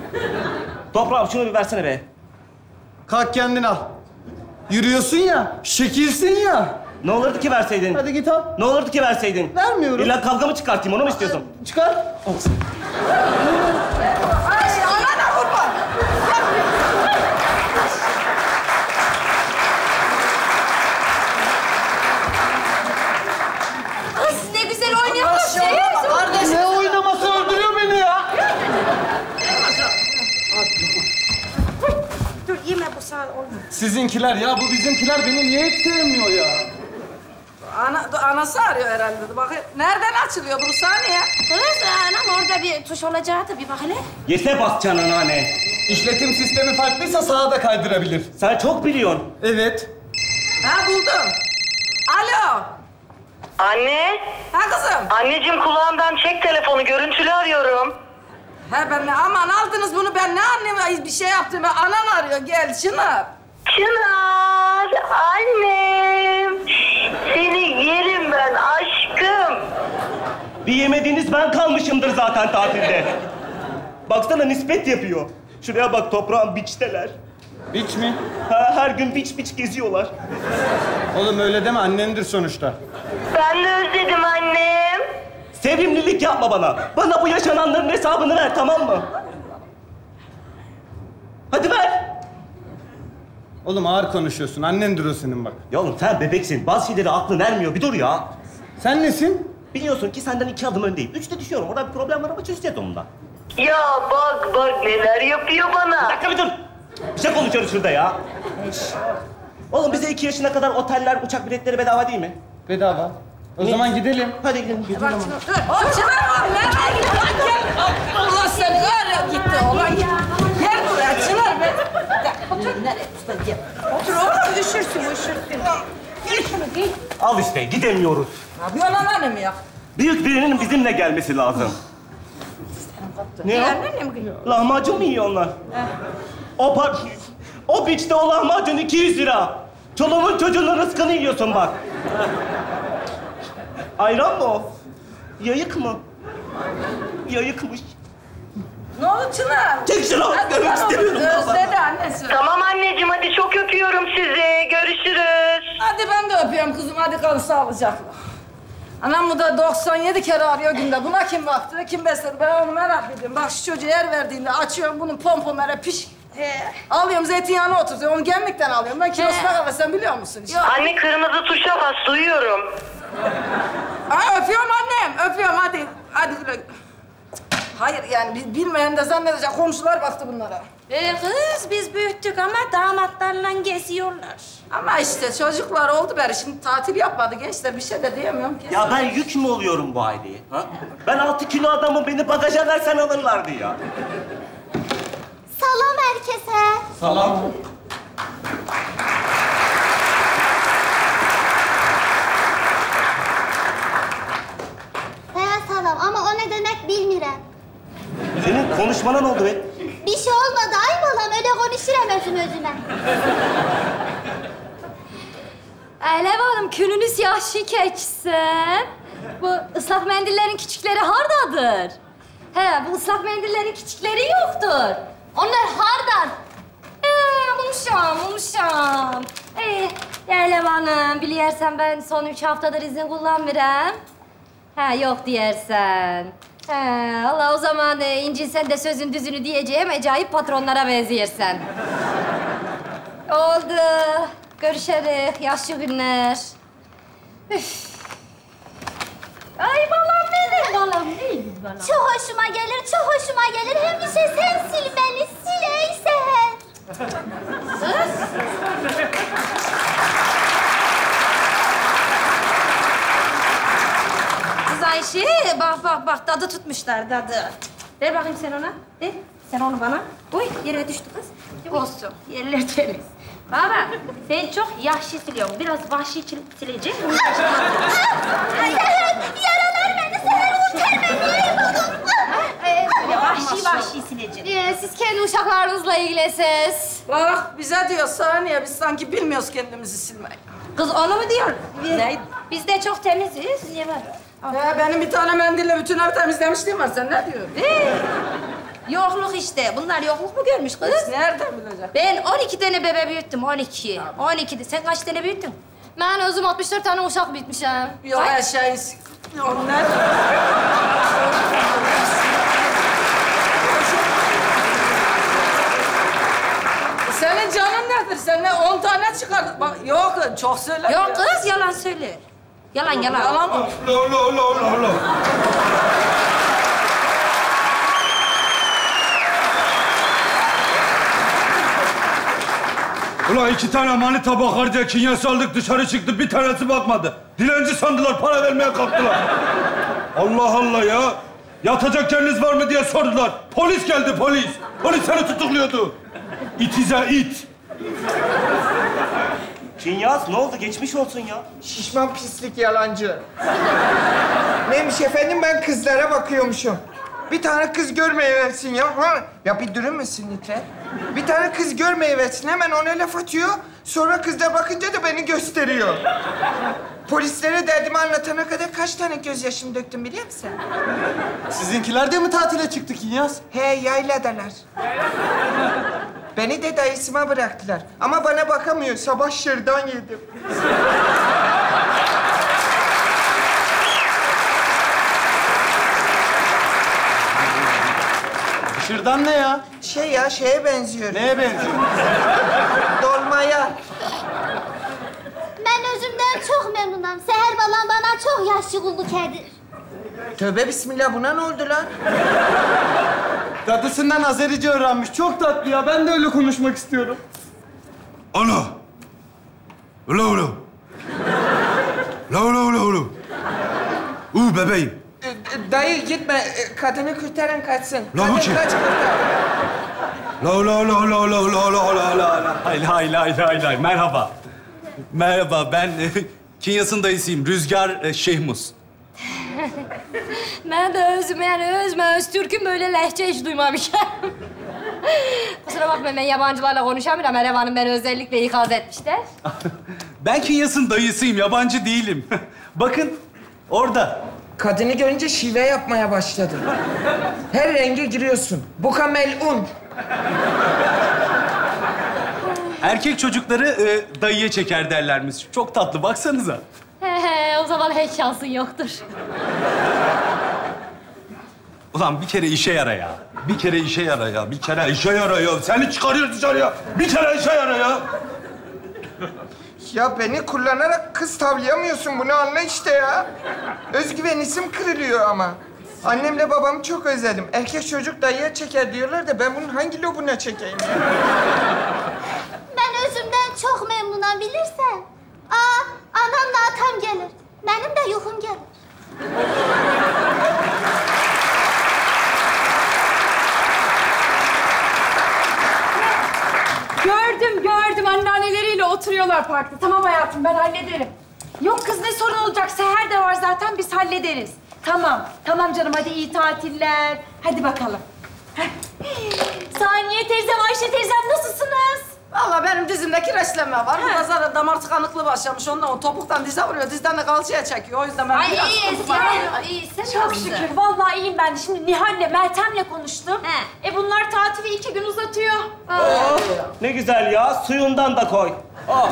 Toprağım şunu bir versene be. Kalk kendin al. Yürüyorsun ya, şekilsin ya. Ne olurdu ki verseydin? Hadi git al. Ne olurdu ki verseydin? Vermiyorum. İlla kavga mı çıkartayım, onu mu istiyorsun? Çıkar. Olsun. Ay, anana vurma. Ne güzel oynuyorsun. Ne oynaması öldürüyor beni ya. Dur yeme bu saat oldu. Sizinkiler ya, bu bizimkiler beni niye hiç sevmiyor ya? Ana, anası arıyor herhalde. Bakayım. Nereden açılıyor bu saniye? Kız anam orada bir tuş olacağı da bir bak hele. Yese basacaksın anneanne. İşletim sistemi farklıysa sağa da kaydırabilir. Sen çok biliyorsun. Evet. Ha buldum. Alo. Anne. Ha kızım. Anneciğim kulağımdan çek telefonu. Görüntülü arıyorum. Ha ben ne aman aldınız bunu ben ne annem bir şey yaptım. Anan arıyor gel Çınar. Çınar, annem. Seni yerim ben aşkım. Bir yemediğiniz ben kalmışımdır zaten tatilde. Baksana nispet yapıyor. Şuraya bak toprağın biçteler. Biç mi? Ha, her gün biç biç geziyorlar. Oğlum öyle deme, annendir sonuçta. Ben de özledim annem. Sevimlilik yapma bana. Bana bu yaşananların hesabını ver tamam mı? Hadi ver. Oğlum ağır konuşuyorsun, annendir o senin bak. Ya oğlum sen bebeksin. Bazı şeyleri aklın ermiyor. Bir dur ya. Sen nesin? Biliyorsun ki senden iki adım öndeyim. Üçte düşüyorum. Orada bir problem var ama çözeceğiz onu da. Ya bak bak neler yapıyor bana. Bir dakika bir dur. Bir şey konuşuyoruz şurada ya. Oğlum bize iki yaşına kadar oteller, uçak biletleri bedava değil mi? Bedava. O zaman gidelim. Hadi gidelim. Bak Çınar. Dur. O Çınar. Nereye gel. Allah seni öyle gitti. Olan gitti. Gel buraya Çınar be. Gel, Otur. Tutar gel. Otur oğlum. Üşürsün üşürsün. Gel şunu giy. Al işte gidemiyoruz. Ne yapıyorsun anneannem ya? Büyük birinin bizimle gelmesi lazım. Ne o? Lahmacun mu yiyor onlar? O par... O biçte o lahmacun 200 lira. Çoluğun çocuğunun rızkını yiyorsun bak. Ayran mı o? Yayık mı? Yayıkmış. Ne oldu Çınar? Çek şunu, Hadi görmek tamam. istemiyorum. Özledi annesi. Tamam anneciğim hadi çok öpüyorum sizi. Görüşürüz. Hadi ben de öpüyorum kızım. Hadi kal sağlıcakla. Anam bu da 97 kere arıyor günde. Buna kim baktı, kim besledi? Ben onu merak ediyorum. Bak şu çocuğa yer verdiğinde açıyorum bunun pompomere piş. Alıyorum zeytinyağını oturtuyorum. Onu gemlikten alıyorum. Ben kilosuna kadar sen biliyor musun? Işte. Anne kırmızı tuşa bas duyuyorum. Aa, öpüyorum annem. Öpüyorum hadi. Hadi güle. Hayır yani bi- bilmeyen de zannedecek. Komşular baktı bunlara. Ee, kız biz büyüttük ama damatlarla geziyorlar. Ama işte çocuklar oldu beri. Şimdi tatil yapmadı gençler. Bir şey de diyemiyorum ki. Ya ben yük mü oluyorum bu aileye? Ha? Ben altı kilo adamım. Beni bagaja versen alırlardı ya. Salam herkese. Salam. He salam ama o ne demek bilmirəm. Senin konuşmana ne oldu be? Bir şey olmadı ay balam öyle konuşuram özüm özüme. Alev Hanım, külünüz yaşı keçsin. Bu ıslak mendillerin küçükleri hardadır? He, bu ıslak mendillerin küçükleri yoktur. Onlar hardan. He, bulmuşam, bulmuşam. Ee, Alev Hanım, biliyorsan ben son üç haftadır izin kullanmıram. Ha, yok diyersen. He, Allah o zaman e, İnci sen de sözün düzünü diyeceğim, acayip patronlara benziyorsun. Oldu. Görüşürüz. Yaşlı günler. Üf. Ay balam benim. Balam değil balam? Çok hoşuma gelir, çok hoşuma gelir. Hem bir şey sen sil beni, sil ey seher. Kız Ayşe bak bak bak dadı tutmuşlar dadı. Ver bakayım sen ona. Ver. Sen onu bana. Uy yere düştü kız. Olsun. Yerler temiz. Baba sen çok yahşi siliyorsun. Biraz vahşi sil- sileceksin. Bunu Seher, yaralar beni, seher kurtar beni. Vahşi vahşi sileceksin. Ee, siz kendi uşaklarınızla ilgilesiniz. Bak bize diyor saniye biz sanki bilmiyoruz kendimizi silmeyi. Kız onu mu diyor? Ne? Biz de çok temiziz. Niye var? Ya benim bir tane mendille bütün ev temizlemişliğim var. Sen ne diyorsun? Ee, yokluk işte. Bunlar yokluk mu görmüş kız? Biz nereden bileceğiz? Ben 12 tane bebe büyüttüm. 12. 12. Sen kaç tane büyüttün? Ben özüm 64 tane uşak bitmişim. Yok Ay. eşeği... Yok ne? Senin canın nedir? Sen ne 10 tane çıkardın? Bak yok çok söyle. Yok kız yalan söyle. Yalan yalan. Yalan mı? Lo lo lo lo lo. Ulan iki tane manita bakar diye kinyas aldık dışarı çıktı bir tanesi bakmadı. Dilenci sandılar para vermeye kalktılar. Allah Allah ya. Yatacak yeriniz var mı diye sordular. Polis geldi polis. Polis seni tutukluyordu. İtize it. Kinyas ne oldu? Geçmiş olsun ya. Şişman pislik yalancı. Neymiş efendim ben kızlara bakıyormuşum. Bir tane kız görmeyiversin ya. Ha? Ya bir durur musun lütfen? Bir tane kız görmeyiversin hemen ona laf atıyor. Sonra kızlar bakınca da beni gösteriyor. Polislere derdimi anlatana kadar kaç tane gözyaşım döktüm biliyor musun? Sizinkiler de mi tatile çıktı Kinyas? He yayladalar. Beni de dayısıma bıraktılar. Ama bana bakamıyor. Sabah şırdan yedim. Şırdan ne ya? Şey ya şeye benziyor. Neye benziyor? Dolmaya. Ben özümden çok memnunum. Seher balan bana çok yaşlı kulluk edir. Tövbe bismillah buna ne oldu lan? Dadısından Azerice öğrenmiş. Çok tatlı ya. Ben de öyle konuşmak istiyorum. Ana. Ula ula. La ula ula ula. Uuu bebeğim. Ee, e, Dayı gitme. Ee, Kadını kurtarın kaçsın. La bu Kadın kim? kaç kurtar. La ula ula ula ula ula ula ula ula ula. Hay hay hay hay hay. Merhaba. Merhaba. Ben e, Kinyas'ın dayısıyım. Rüzgar e, Şehmus. Ben de özüm yani özme öz Türk'üm böyle lehçe hiç duymamışım. Kusura bakmayın ben yabancılarla konuşamıyorum. Merhaba Hanım beni özellikle ikaz etmişler. Ben Kinyas'ın dayısıyım. Yabancı değilim. Bakın orada. Kadını görünce şive yapmaya başladı. Her renge giriyorsun. Buka melun. Erkek çocukları e, dayıya çeker derlermiş. Çok tatlı. Baksanıza. He o zaman hiç şansın yoktur. Ulan bir kere işe yara ya. Bir kere işe yara ya. Bir kere işe yara ya. Seni çıkarıyor dışarıya. Bir kere işe yara ya. Ya beni kullanarak kız tavlayamıyorsun. Bunu anla işte ya. Özgüven isim kırılıyor ama. Annemle babamı çok özledim. Erkek çocuk dayıya çeker diyorlar da ben bunun hangi lobuna çekeyim ya? Ben özümden çok memnunum bilirsen. Aa, anamla atam gelir. Benim de yuhum gelir. Gördüm, gördüm. Anneanneleriyle oturuyorlar parkta. Tamam hayatım, ben hallederim. Yok kız ne sorun olacak? Seher de var zaten, biz hallederiz. Tamam, tamam canım. Hadi iyi tatiller. Hadi bakalım. Heh. Saniye teyzem, Ayşe teyzem nasılsınız? Vallahi benim dizimde kireçlenme var. Biraz zaten damar tıkanıklığı başlamış. Ondan o topuktan dize vuruyor. Dizden de kalçaya çekiyor. O yüzden ben Ay biraz sıkıntı var. ya. İyisin. Çok şükür. Vallahi iyiyim ben de. Şimdi Nihal'le, Meltem'le konuştum. E bunlar tatili iki gün uzatıyor. Oh, ne güzel ya. Suyundan da koy. Oh.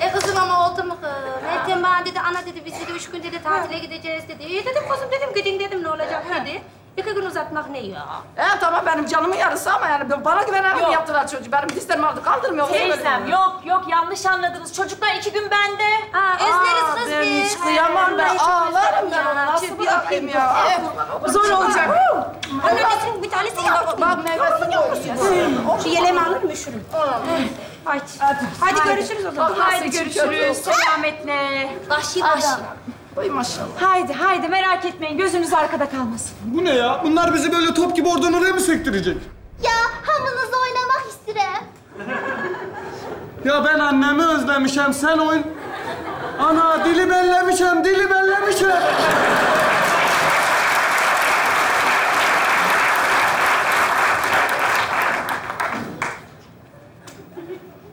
E kızım ama oldu mu kız? Meltem bana dedi, ana dedi, biz dedi üç gün dedi tatile gideceğiz dedi. İyi dedim kızım dedim, gidin dedim ne olacak dedi. İki gün uzatmak ne ya? Evet tamam benim canımın yarısı ama yani bana güvenerek Yok. yaptılar çocuğu. Benim dizlerim aldı kaldırmıyor. Teyzem yok yok yanlış anladınız. Çocuklar iki gün bende. Ha, özleriz kız ben biz. hiç kıyamam ben. Ağlarım ben. ya. Nasıl Bir bırakayım öpeyim ya? Zor olacak. Anneannesinin bir tanesi yavru. Bak meyvesini yiyorsun. Şu yeleğimi alır mı üşürüm? Hadi. Hadi görüşürüz o zaman. Haydi görüşürüz. Selametle. Vahşi vahşi. Oy maşallah. Haydi haydi merak etmeyin. Gözünüz arkada kalmasın. Bu ne ya? Bunlar bizi böyle top gibi oradan oraya mı sektirecek? Ya hamınızla oynamak isterim. Ya ben annemi özlemişim. Sen oyun... Ana dili bellemişim, dili bellemişim.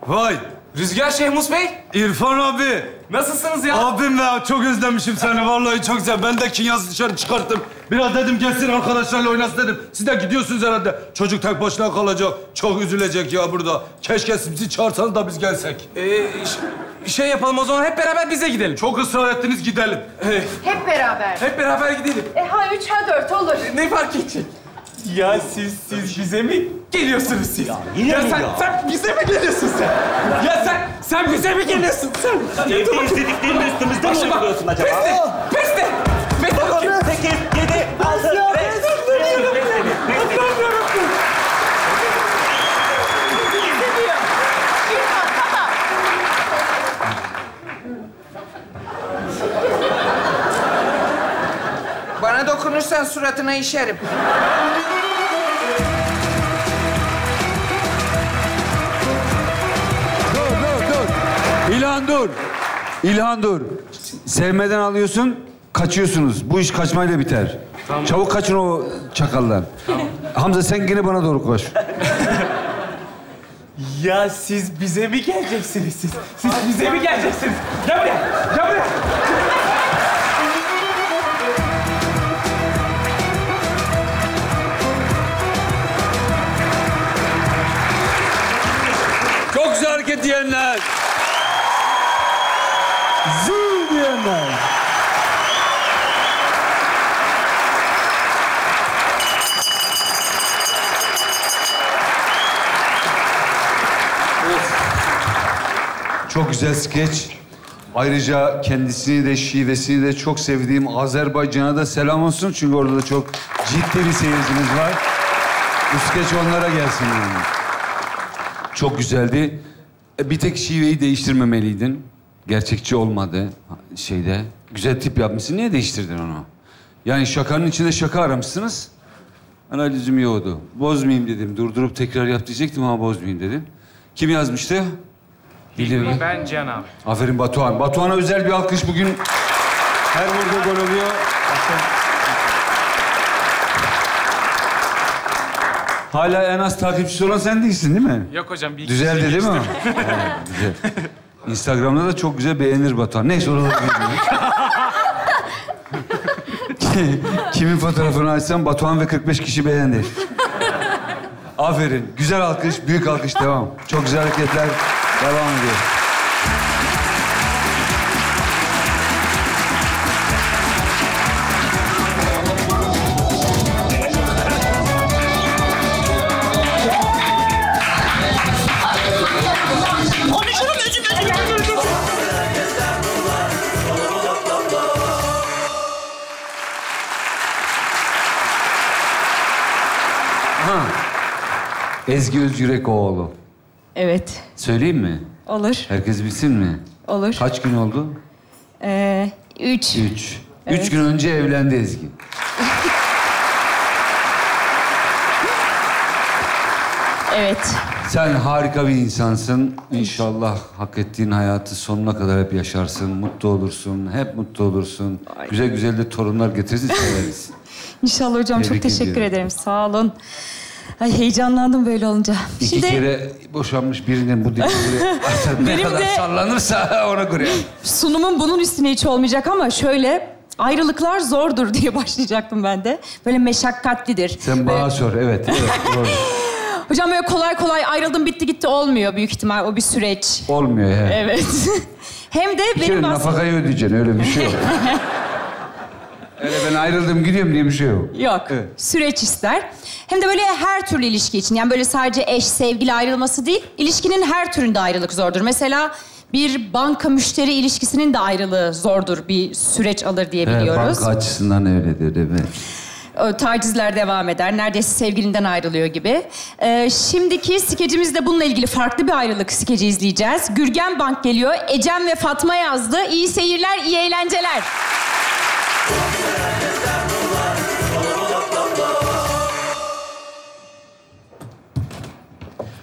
Vay. Rüzgar Şehmus Bey. İrfan abi. Nasılsınız ya? Abim be çok özlemişim seni vallahi çok güzel. Ben de kinyası dışarı çıkarttım. Biraz dedim gelsin arkadaşlarla oynasın dedim. Siz de gidiyorsunuz herhalde. Çocuk tek başına kalacak. Çok üzülecek ya burada. Keşke bizi çağırsanız da biz gelsek. Ee, şey yapalım o zaman hep beraber bize gidelim. Çok ısrar ettiniz gidelim. Ee, Hep beraber. hep beraber gidelim. E ha üç ha dört olur. Ne fark edecek? Ya siz, siz bize mi geliyorsunuz siz? Ya, yine mi sen, ya? sen bize mi geliyorsun sen? ya sen, sen bize mi geliyorsun sen? Evde istediklerini üstümüzde mi uyguluyorsun acaba? Pesti, pesti! Pesti! Sekiz, yedi, altı, beş, beş, beş, Bana dokunursan suratına işerim. İlhan dur. İlhan dur. Sevmeden alıyorsun, kaçıyorsunuz. Bu iş kaçmayla biter. Tamam. Çabuk kaçın o çakaldan. Hamza sen yine bana doğru koş. Ya siz bize mi geleceksiniz siz? Siz bize mi geleceksiniz? Gel buraya, gel buraya. Çok güzel hareket diyenler. Diyenler. Çok güzel skeç. Ayrıca kendisini de şivesini de çok sevdiğim Azerbaycan'a da selam olsun. Çünkü orada da çok ciddi bir seyircimiz var. Bu skeç onlara gelsin yani. Çok güzeldi. E, Bir tek şiveyi değiştirmemeliydin. Gerçekçi olmadı şeyde. Güzel tip yapmışsın. Niye değiştirdin onu? Yani şakanın içinde şaka aramışsınız. Analizim yoktu. Bozmayayım dedim. Durdurup tekrar yap diyecektim ama bozmayayım dedim. Kim yazmıştı? Biliyorum. Ben Cihan abi. Aferin Batuhan. Batuhan'a özel bir alkış bugün. Her vurduğu gol oluyor. Hala en az takipçisi olan sen değilsin değil mi? Yok hocam bir Düzeldi değil mi? Evet, güzel. Instagram'da da çok güzel beğenir Batuhan. Neyse oralara girmiyorum. Kimin fotoğrafını açsam Batuhan ve 45 kişi beğendi. Aferin. Güzel alkış, büyük alkış devam. Çok güzel hareketler devam ediyor. Ezgi Özgürekoğlu. Evet, Söyleyeyim mi? olur, Herkes bilsin mi? olur. Kaç gün oldu? Ee, üç. Üç. Evet. Üç gün önce evlendi Ezgi. Evet. Sen harika bir insansın. İnşallah hak ettiğin hayatı sonuna kadar hep yaşarsın. Mutlu olursun. Hep mutlu olursun. Güzel güzel de torunlar getirsin severiz. İnşallah hocam Tebrik çok teşekkür ediyorum. ederim. Sağ olun. Ay heyecanlandım böyle olunca. İki kere boşanmış birinin bu dilleri ne kadar de- sallanırsa ona göre. Sunumun bunun üstüne hiç olmayacak ama şöyle ayrılıklar zordur diye başlayacaktım ben de. Böyle meşakkatlidir. Sen bana sor. Evet, evet. Doğru. Hocam böyle kolay kolay ayrıldım bitti gitti olmuyor büyük ihtimal. O bir süreç. Olmuyor he. Evet. Hem de Bir kere benim aslında... nafakayı ödeyeceksin. Öyle bir şey yok. Öyle ben ayrıldım gidiyorum diye bir şey yok. Yok. Evet. Süreç ister. Hem de böyle her türlü ilişki için. Yani böyle sadece eş, sevgili ayrılması değil. ilişkinin her türünde ayrılık zordur. Mesela bir banka müşteri ilişkisinin de ayrılığı zordur. Bir süreç alır diye He, biliyoruz. banka açısından öyledir mi? O Tacizler devam eder. Neredeyse sevgilinden ayrılıyor gibi. Ee, şimdiki skecimiz de bununla ilgili farklı bir ayrılık skeci izleyeceğiz. Gürgen Bank geliyor. Ecem ve Fatma yazdı. İyi seyirler, iyi eğlenceler.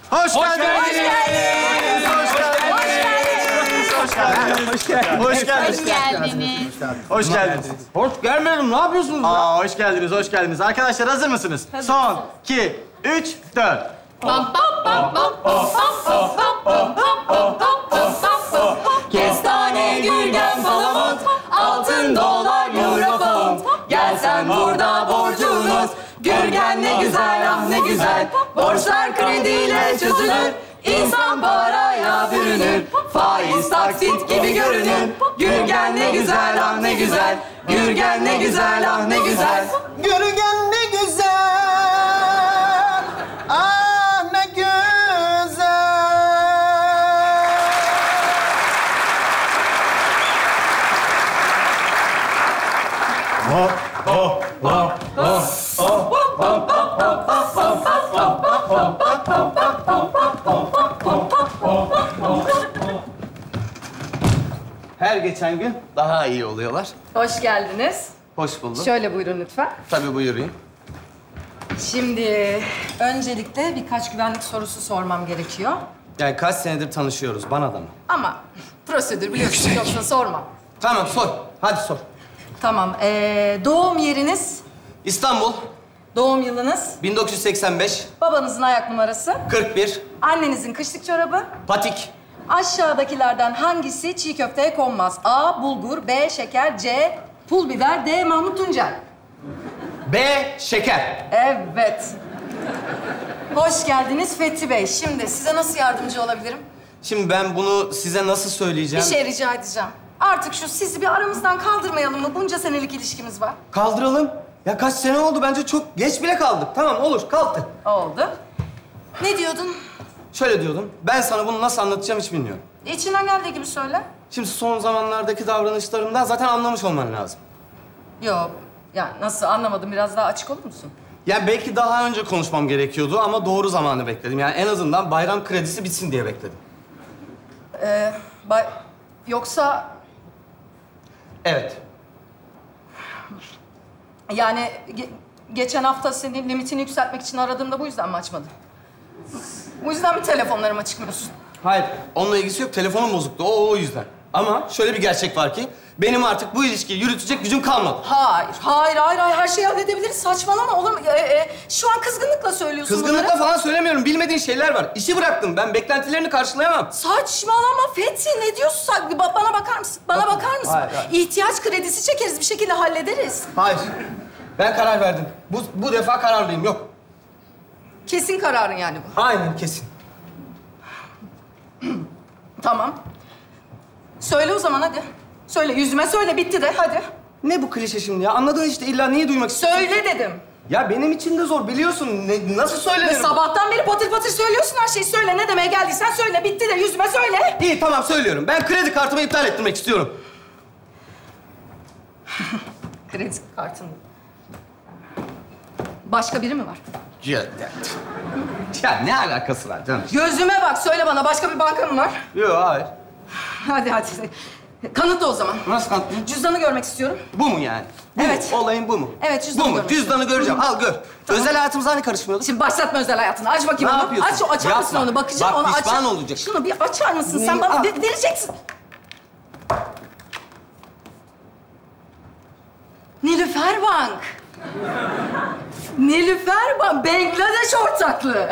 Hoş, Hoş geldiniz. geldiniz. Hoş geldiniz. Hoş geldiniz. Hoş geldiniz. Hoş geldiniz. Hoş geldiniz. Hoş geldiniz. Hoş gelmedim. Ne yapıyorsunuz Aa, hoş geldiniz, hoş geldiniz. Arkadaşlar hazır mısınız? Son, iki, üç, dört. Kestane, gürgen, palamut, altın dolar, eurofont. Gel sen burada borcunuz. Gürgen ne güzel, ah ne güzel. Borçlar krediyle çözülür. İnsan paraya bürünür. Faiz taksit gibi görünür. Gürgen ne güzel, ah ne güzel. Gürgen ne güzel, ah ne güzel. Gürgen Her geçen gün daha iyi oluyorlar. Hoş geldiniz. Hoş bulduk. Şöyle buyurun lütfen. Tabii buyurayım. Şimdi öncelikle birkaç güvenlik sorusu sormam gerekiyor. Yani kaç senedir tanışıyoruz bana da mı? Ama prosedür biliyorsun yoksa sormam. Tamam sor. Hadi sor. Tamam. Ee, doğum yeriniz, İstanbul doğum yılınız, 1985 babanızın ayak numarası, 41 annenizin kışlık çorabı, Patik aşağıdakilerden hangisi çiğ köfteye konmaz? A. Bulgur, B. Şeker, C. Pul biber, D. Mahmut Tuncel. B şeker. Evet. Hoş geldiniz Fethi Bey. Şimdi size nasıl yardımcı olabilirim? Şimdi ben bunu size nasıl Bir söyleyeceğim? şey rica edeceğim. Artık şu sizi bir aramızdan kaldırmayalım mı? Bunca senelik ilişkimiz var. Kaldıralım. Ya kaç sene oldu bence çok geç bile kaldık. Tamam olur kalktı. Oldu. Ne diyordun? Şöyle diyordum. Ben sana bunu nasıl anlatacağım hiç bilmiyorum. İçinden geldiği gibi söyle. Şimdi son zamanlardaki davranışlarımdan zaten anlamış olman lazım. Yok. Ya nasıl anlamadım. Biraz daha açık olur musun? Ya belki daha önce konuşmam gerekiyordu ama doğru zamanı bekledim. Yani en azından bayram kredisi bitsin diye bekledim. Ee, bay... Yoksa Evet. Yani ge- geçen hafta senin limitini yükseltmek için aradığımda bu yüzden mi açmadın? Bu yüzden mi telefonlarıma çıkmıyorsun? Hayır, onunla ilgisi yok. Telefonum bozuktu. O, o yüzden. Ama şöyle bir gerçek var ki... ...benim artık bu ilişkiyi yürütecek gücüm kalmadı. Hayır, hayır, hayır, hayır. Her şeyi halledebiliriz. Saçmalama olur mu? Ee, e, şu an kızgınlıkla söylüyorsun Kızgınlıkla bunları. falan söylemiyorum. Bilmediğin şeyler var. İşi bıraktım. Ben beklentilerini karşılayamam. Saçmalama Fethi. Ne diyorsun sen? Ba- bana bakar mısın? Bana bakar mısın? Hayır, hayır. İhtiyaç kredisi çekeriz. Bir şekilde hallederiz. Hayır. Ben karar verdim. Bu, bu defa kararlıyım. Yok. Kesin kararın yani bu. Aynen kesin. Tamam. Söyle o zaman hadi. Söyle yüzüme söyle bitti de hadi. Ne bu klişe şimdi ya? Anladın işte illa neyi duymak istiyorsun? Söyle dedim. Ya benim için de zor biliyorsun. Ne, nasıl Ve söylerim? sabahtan beri patır patır söylüyorsun her şeyi. Söyle ne demeye geldiysen söyle. Bitti de yüzüme söyle. İyi tamam söylüyorum. Ben kredi kartımı iptal ettirmek istiyorum. Kredi kartın. Başka biri mi var? Ya, ya, ya ne alakası var canım? Gözüme bak söyle bana başka bir banka mı var? Yok hayır. Hadi hadi. Kanıtla o zaman. Nasıl kanıtlayayım? Cüzdanı görmek istiyorum. Bu mu yani? Bu Evet. Mu? Olayın bu mu? Evet cüzdanı Bu mu? görmek Cüzdanı göreceğim. Al gör. Özel hayatımıza hani karışmıyorduk? Şimdi başlatma özel hayatını. Aç bakayım Ne onu. yapıyorsun? Aç açar mısın Yapma. onu? Bakacağım Bak, onu aç. pişman olacak. Şunu bir açar mısın? Sen Neyi? bana Al. de-. Nilüfer Bank. Nilüfer Bank. Bangladeş ortaklığı.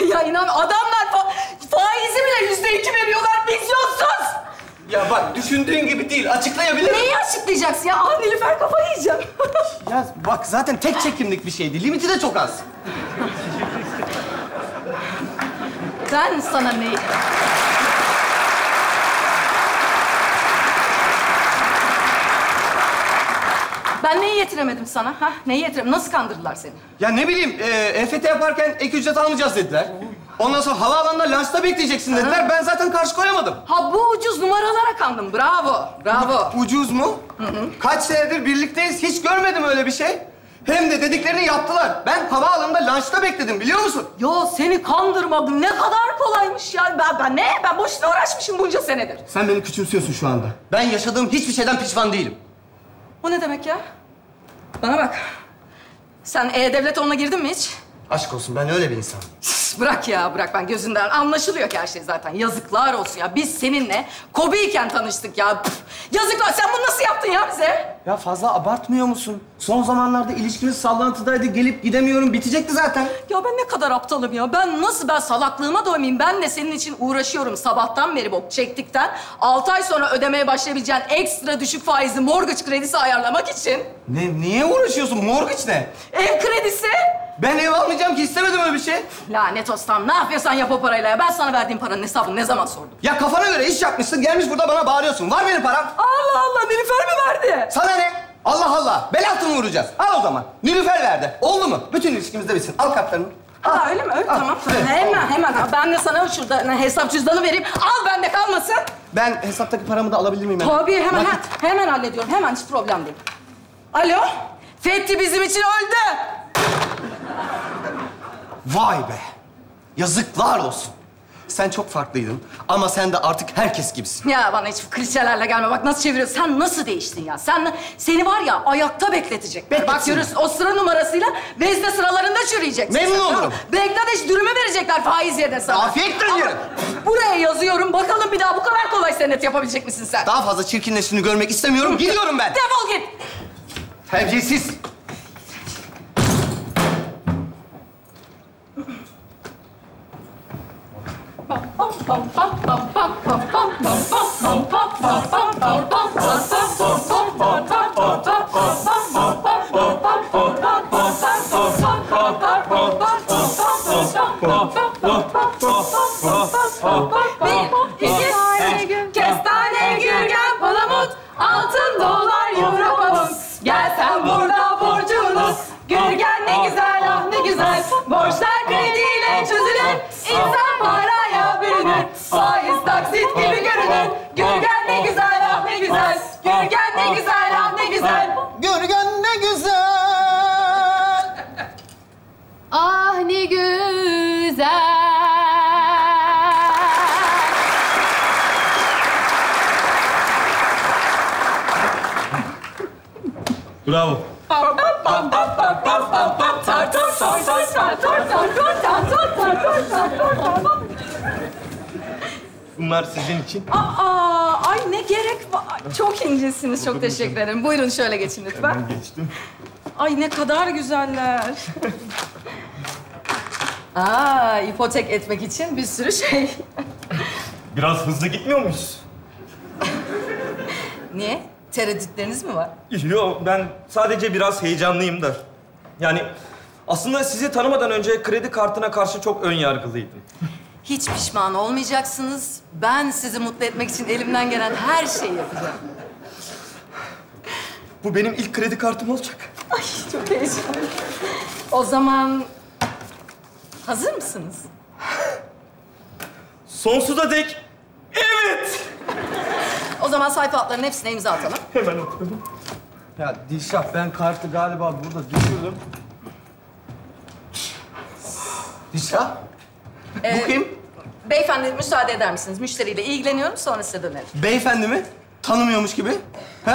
ya inan adamlar fa- faizi bile yüzde iki veriyorlar. Vizyonsuz. Ya bak düşündüğün gibi değil. Açıklayabilir miyim? Neyi açıklayacaksın ya? Ah Nilüfer kafayı yiyeceğim. Ya bak zaten tek çekimlik bir şeydi. Limiti de çok az. Ben sana neyi... Ben neyi yetiremedim sana? Ha? Neyi yetiremedim? Nasıl kandırdılar seni? Ya ne bileyim, e, EFT yaparken ek ücret almayacağız dediler. Ondan sonra havaalanında lançta bekleyeceksin dediler. Ben zaten karşı koyamadım. Ha bu ucuz numaralara kandım. Bravo, bravo. Ucuz mu? Kaç senedir birlikteyiz, hiç görmedim öyle bir şey. Hem de dediklerini yaptılar. Ben havaalanında lançta bekledim, biliyor musun? Yo seni kandırmak ne kadar kolaymış ya. Ben, ben ne? Ben boşuna uğraşmışım bunca senedir. Sen beni küçümsüyorsun şu anda. Ben yaşadığım hiçbir şeyden pişman değilim. O ne demek ya? Bana bak. Sen E-Devlet onunla girdin mi hiç? Aşk olsun, ben öyle bir insanım. Bırak ya, bırak ben gözünden. Anlaşılıyor ki her şey zaten. Yazıklar olsun ya. Biz seninle Kobi'yken tanıştık ya. Püf, yazıklar. Sen bunu nasıl yaptın ya bize? Ya fazla abartmıyor musun? Son zamanlarda ilişkimiz sallantıdaydı, gelip gidemiyorum. Bitecekti zaten. Ya ben ne kadar aptalım ya. Ben nasıl ben salaklığıma doymayayım? Ben de senin için uğraşıyorum sabahtan beri bok çektikten. Altı ay sonra ödemeye başlayabileceğin ekstra düşük faizli mortgage kredisi ayarlamak için. Ne, niye uğraşıyorsun? Morgıç ne? Ev kredisi. Ben ev almayacağım ki, istemedim öyle bir şey. Lanet olsun. Ne yapıyorsan yap o parayla ya. Ben sana verdiğim paranın hesabını ne zaman sordum? Ya kafana göre iş yapmışsın, gelmiş burada bana bağırıyorsun. Var benim param. Allah Allah, Nilüfer mi verdi? Sana ne? Allah Allah, bel altını vuracağız. Al o zaman. Nilüfer verdi. Oldu mu? Bütün ilişkimizde bitsin. Al kartlarını. Ha öyle mi? Öyle, tamam. Hemen, hemen. Ben de sana şurada hesap cüzdanı vereyim. Al bende kalmasın. Ben hesaptaki paramı da alabilir miyim? Tabii hemen, he- hemen hallediyorum. Hemen hiç problem değil. Alo? Fethi bizim için öldü. Vay be. Yazıklar olsun. Sen çok farklıydın ama sen de artık herkes gibisin. Ya bana hiç klişelerle gelme. Bak nasıl çeviriyorsun. Sen nasıl değiştin ya? Sen seni var ya ayakta bekletecek. Bak görürsün o sıra numarasıyla vezne sıralarında çürüyeceksin. Memnun olurum. tamam mı? Bangladeş dürümü verecekler faiz yerine sana. Afiyetle Ama yerim. Buraya yazıyorum. Bakalım bir daha bu kadar kolay senet yapabilecek misin sen? Daha fazla çirkinleştiğini görmek istemiyorum. Gidiyorum ben. Defol git. Terbiyesiz. Bir, iki, kestane, gürgen, palamut, altın dolar, euro pamuk. Gel sen burada borcunuz, gürgen ne güzel, ah ne güzel. Borçlar krediyle çözülür, insan gürgen ne güzel, ah ne güzel. Gürgen ne güzel, ah ne güzel. Gürgen ne güzel. Ah ne güzel. Bravo. Bunlar sizin için. Aa, ay ne gerek var. Çok incesiniz. Çok teşekkür ederim. Buyurun şöyle geçin lütfen. Geçtim. Ay ne kadar güzeller. Aa, ipotek etmek için bir sürü şey. Biraz hızlı gitmiyor muyuz? Niye? Tereddütleriniz mi var? Yok, ben sadece biraz heyecanlıyım da. Yani aslında sizi tanımadan önce kredi kartına karşı çok ön yargılıydım. Hiç pişman olmayacaksınız. Ben sizi mutlu etmek için elimden gelen her şeyi yapacağım. Bu benim ilk kredi kartım olacak. Ay çok heyecanlı. O zaman hazır mısınız? Sonsuza dek evet. O zaman sayfa altlarının hepsine imza atalım. Hemen atalım. Ya Dilşah ben kartı galiba burada düşürdüm. Dilşah? Ee, Bu kim? Beyefendi müsaade eder misiniz? Müşteriyle ilgileniyorum sonra size dönerim. Beyefendi mi? Tanımıyormuş gibi. He?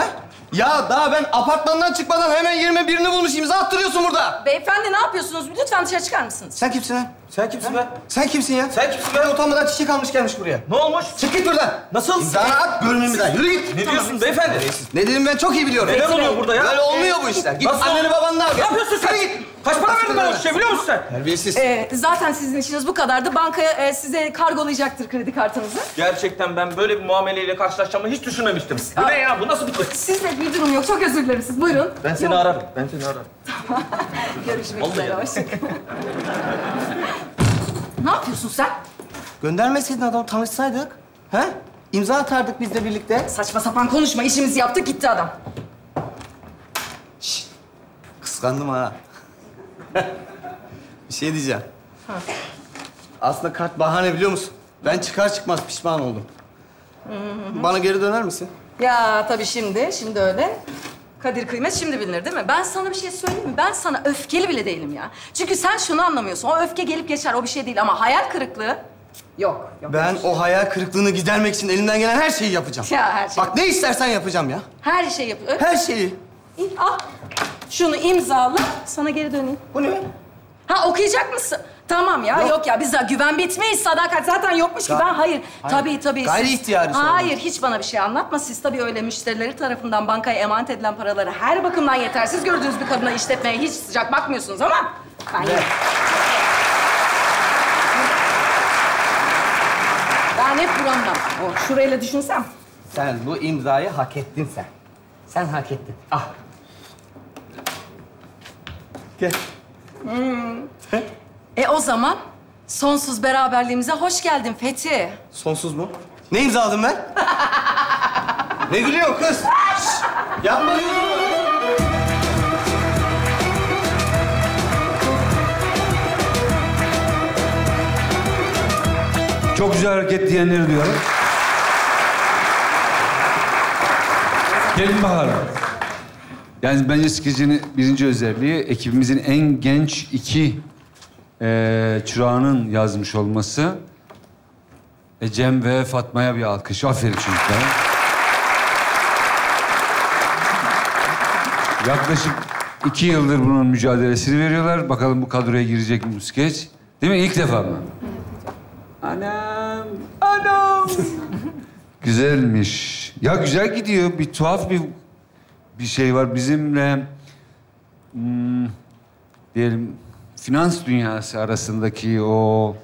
Ya daha ben apartmandan çıkmadan hemen yerime birini bulmuş imza attırıyorsun burada. Beyefendi ne yapıyorsunuz? Lütfen dışarı çıkar mısınız? Sen kimsin lan? Sen kimsin be? Sen kimsin ya? Sen kimsin Ben utanmadan çiçek almış gelmiş buraya. Ne olmuş? Çık git buradan. Nasıl? İmzanı at, görüneyim bir daha. Yürü git. Ne diyorsun beyefendi? Ne dedim ben çok iyi biliyorum. Neler oluyor burada ya? Böyle olmuyor bu işler. Git Nasıl? anneni babanla al. Ne yapıyorsun sen? Yürü git. Kaç para verdin ben o işe biliyor musun sen? Terbiyesiz. Ee, zaten sizin işiniz bu kadardı. Bankaya e, size kargolayacaktır kredi kartınızı. Gerçekten ben böyle bir muameleyle karşılaşacağımı hiç düşünmemiştim. Bu ne ya? Bu nasıl bir şey? Sizde bir durum yok. Çok özür dilerim siz. Buyurun. Ben seni Yok. ararım. Ben seni ararım. Görüşmek Vallahi üzere. ya. Hoşçakalın. ne yapıyorsun sen? Göndermeseydin adamı tanışsaydık. He? İmza atardık biz de birlikte. Saçma sapan konuşma. İşimizi yaptık gitti adam. Kıskandım ha. bir şey diyeceğim. Aslında kart bahane biliyor musun? Ben çıkar çıkmaz pişman oldum. Bana geri döner misin? Ya tabii şimdi, şimdi öyle. Kadir kıymet şimdi bilinir değil mi? Ben sana bir şey söyleyeyim mi? Ben sana öfkeli bile değilim ya. Çünkü sen şunu anlamıyorsun. O öfke gelip geçer, o bir şey değil. Ama hayal kırıklığı yok. yok Ben o hayal kırıklığını gidermek için elimden gelen her şeyi yapacağım. Ya her şey. Bak ne istersen yapacağım ya. Her şey yapıyor. Her şeyi. İyi, Al. Şunu imzala, sana geri döneyim. Bu ne? Ha okuyacak mısın? Tamam ya, yok, ya. Biz daha güven bitmeyiz. Sadakat zaten yokmuş ki. Ga- Ben hayır. Hayır. Tabii tabii. Gayri siz- ihtiyari sordum. Hayır, hiç bana bir şey anlatma. Siz tabii öyle müşterileri tarafından bankaya emanet edilen paraları her bakımdan yetersiz gördüğünüz bir kadına işletmeye hiç sıcak bakmıyorsunuz ama... Ben yine... Ben hep buramdan. O şurayla düşünsem. Sen bu imzayı hak ettin sen. Sen hak ettin. Ah. Gel. Hmm. E o zaman sonsuz beraberliğimize hoş geldin Fethi. Sonsuz mu? Ne imzaladım ben? ne gülüyorsun kız? Yapma. Çok güzel hareket diyenleri duyalım. Gelin bakalım. Yani bence skecinin birinci özelliği ekibimizin en genç iki eee çırağının yazmış olması. Ecem ve Fatma'ya bir alkış. Aferin çocuklar. Yaklaşık iki yıldır bunun mücadelesini veriyorlar. Bakalım bu kadroya girecek mi bu skeç? Değil mi? İlk defa mı? Anam, anam. Güzelmiş. Ya güzel gidiyor. Bir tuhaf bir bir şey var. Bizimle hmm, diyelim finans dünyası arasındaki o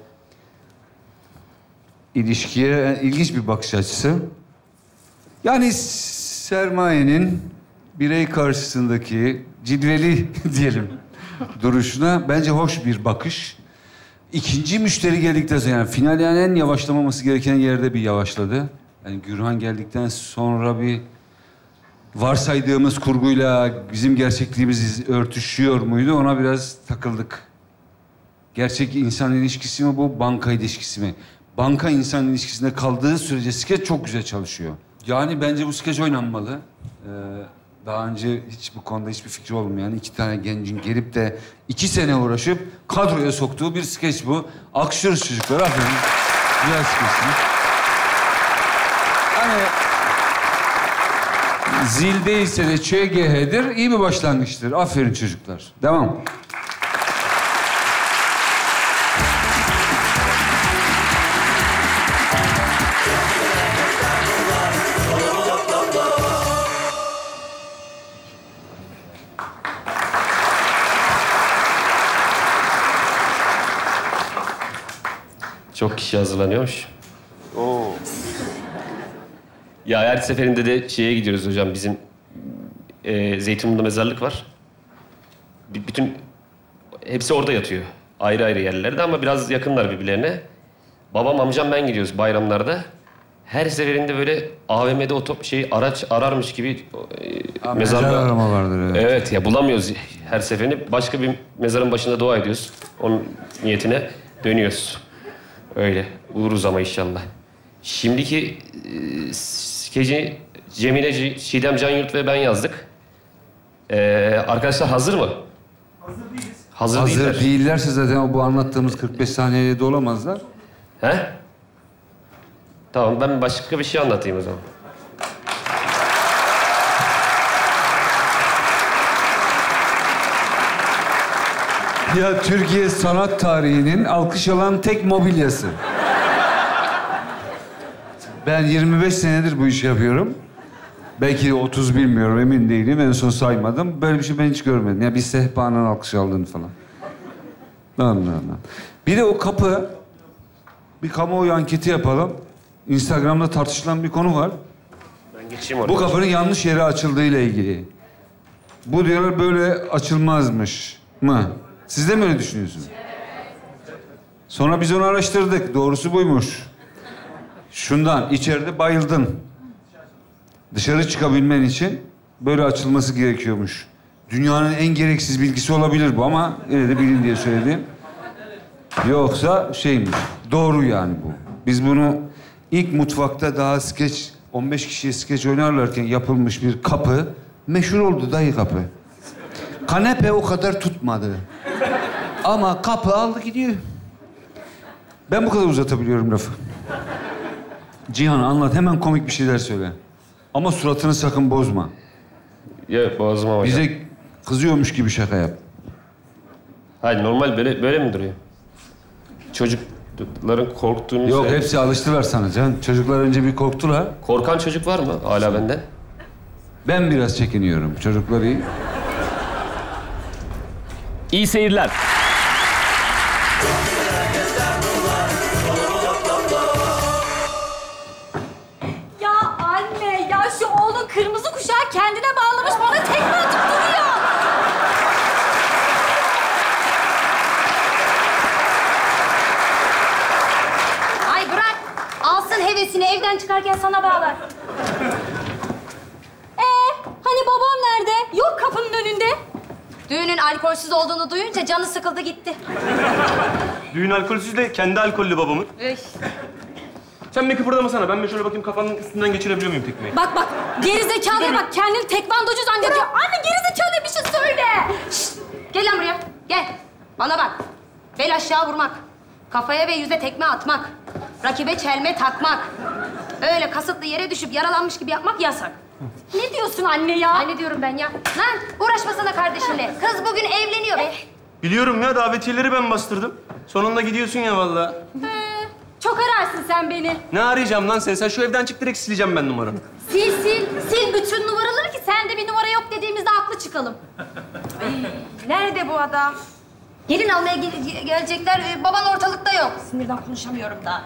ilişkiye ilginç bir bakış açısı. Yani sermayenin birey karşısındaki cilveli diyelim duruşuna bence hoş bir bakış. İkinci müşteri geldikten sonra yani final yani en yavaşlamaması gereken yerde bir yavaşladı. Yani Gürhan geldikten sonra bir varsaydığımız kurguyla bizim gerçekliğimiz örtüşüyor muydu? Ona biraz takıldık. Gerçek insan ilişkisi mi bu, banka ilişkisi mi? Banka insan ilişkisinde kaldığı sürece skeç çok güzel çalışıyor. Yani bence bu skeç oynanmalı. Ee, daha önce hiç bu konuda hiçbir fikri olmayan iki tane gencin gelip de iki sene uğraşıp kadroya soktuğu bir skeç bu. Alkışlıyoruz çocuklar. Aferin. Güzel skeçsiniz. Hani zil değilse de ÇGH'dir. iyi bir başlangıçtır. Aferin çocuklar. Devam. Çok kişi hazırlanıyormuş. Ya her seferinde de şeye gidiyoruz hocam. Bizim e, Zeytinburnu'nda mezarlık var. B- bütün hepsi orada yatıyor. Ayrı ayrı yerlerde ama biraz yakınlar birbirlerine. Babam, amcam ben gidiyoruz bayramlarda. Her seferinde böyle AVM'de o top şey araç ararmış gibi e, mezar arama vardır, evet. Evet ya bulamıyoruz her seferinde. Başka bir mezarın başında dua ediyoruz. Onun niyetine dönüyoruz. Öyle. Uğuruz ama inşallah. Şimdiki e, skeci Cemile, Çiğdem Canyurt ve ben yazdık. E, arkadaşlar hazır mı? Hazır, Hazır değiller. değillerse zaten bu anlattığımız 45 saniyede de olamazlar. He? Tamam ben başka bir şey anlatayım o zaman. Ya Türkiye sanat tarihinin alkış alan tek mobilyası. Ben 25 senedir bu işi yapıyorum. Belki de 30 bilmiyorum, emin değilim. En son saymadım. Böyle bir şey ben hiç görmedim. Ya bir sehpanın alkış aldığını falan. Allah. Bir de o kapı, bir kamuoyu anketi yapalım. Instagram'da tartışılan bir konu var. Ben geçeyim orada. Bu kapının yanlış yere açıldığıyla ilgili. Bu diyorlar böyle açılmazmış mı? Siz de mi öyle düşünüyorsunuz? Sonra biz onu araştırdık. Doğrusu buymuş. Şundan, içeride bayıldın. Dışarı çıkabilmen için böyle açılması gerekiyormuş. Dünyanın en gereksiz bilgisi olabilir bu ama yine de bilin diye söyledim. Yoksa şeymiş, doğru yani bu. Biz bunu ilk mutfakta daha skeç, 15 kişiye skeç oynarlarken yapılmış bir kapı meşhur oldu dayı kapı. Kanepe o kadar tutmadı. Ama kapı aldı gidiyor. Ben bu kadar uzatabiliyorum lafı. Cihan anlat, hemen komik bir şeyler söyle. Ama suratını sakın bozma. Ya boğazıma hocam. Bize kızıyormuş gibi şaka yap. Hayır normal böyle böyle mi duruyor? Çocukların korktuğunu Yok söyle- hepsi alıştılar sana Can. Çocuklar önce bir korktular. Korkan çocuk var mı hala benden? Ben biraz çekiniyorum. Çocuklar iyi. İyi seyirler. Evden çıkarken sana bağlar. Ee, hani babam nerede? Yok kapının önünde. Düğünün alkolsüz olduğunu duyunca canı sıkıldı gitti. Düğün alkolsüz de kendi alkollü babamın. Üy. Sen bir kıpırdamasana. Ben bir şöyle bakayım kafanın üstünden geçirebiliyor muyum tekmeyi? Bak bak gerizekalıya bak kendini tekvandocu zannediyor. Anne gerizekalıya bir şey söyle. Şşt! Gel lan buraya. Gel. Bana bak. Bel aşağı vurmak. Kafaya ve yüze tekme atmak. Rakibe çelme takmak. Öyle kasıtlı yere düşüp yaralanmış gibi yapmak yasak. Ne diyorsun anne ya? Ay ne diyorum ben ya? Lan uğraşmasana kardeşinle. Kız bugün evleniyor be. Biliyorum ya davetiyeleri ben bastırdım. Sonunda gidiyorsun ya vallahi. He, çok ararsın sen beni. Ne arayacağım lan seni? Sen şu evden çık direkt sileceğim ben numaranı. Sil sil. Sil bütün numaraları ki sende bir numara yok dediğimizde haklı çıkalım. Ay, nerede bu adam? Gelin almaya gel- gelecekler. Ee, baban ortalıkta yok. Sinirden konuşamıyorum da.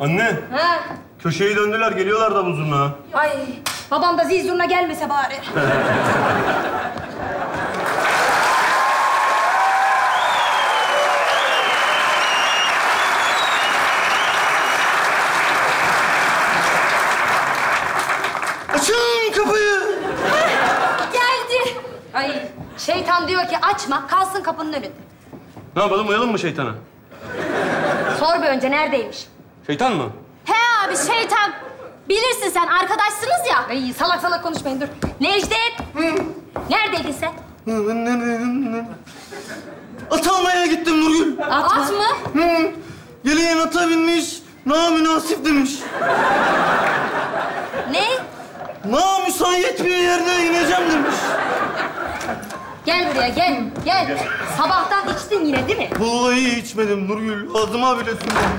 Anne, Ha? Köşeyi döndüler. Geliyorlar da buzuna. Ay babam da zil zurna gelmese bari. Açın kapıyı. Geldi. Ay şeytan diyor ki açma kalsın kapının önünde. Ne yapalım, uyalım mı şeytana? Sor bir önce neredeymiş? Şeytan mı? Abi şeytan. Bilirsin sen arkadaşsınız ya. Ay salak salak konuşmayın dur. Necdet. Neredeydin sen? At almaya gittim Nurgül. At, At mı? Hı. Geleyen ata binmiş. Na münasip demiş. Ne? Na müsait bir yerde ineceğim demiş. Gel buraya gel. Gel. Sabahtan içtin yine değil mi? Vallahi içmedim Nurgül. Ağzıma bile sürmedim.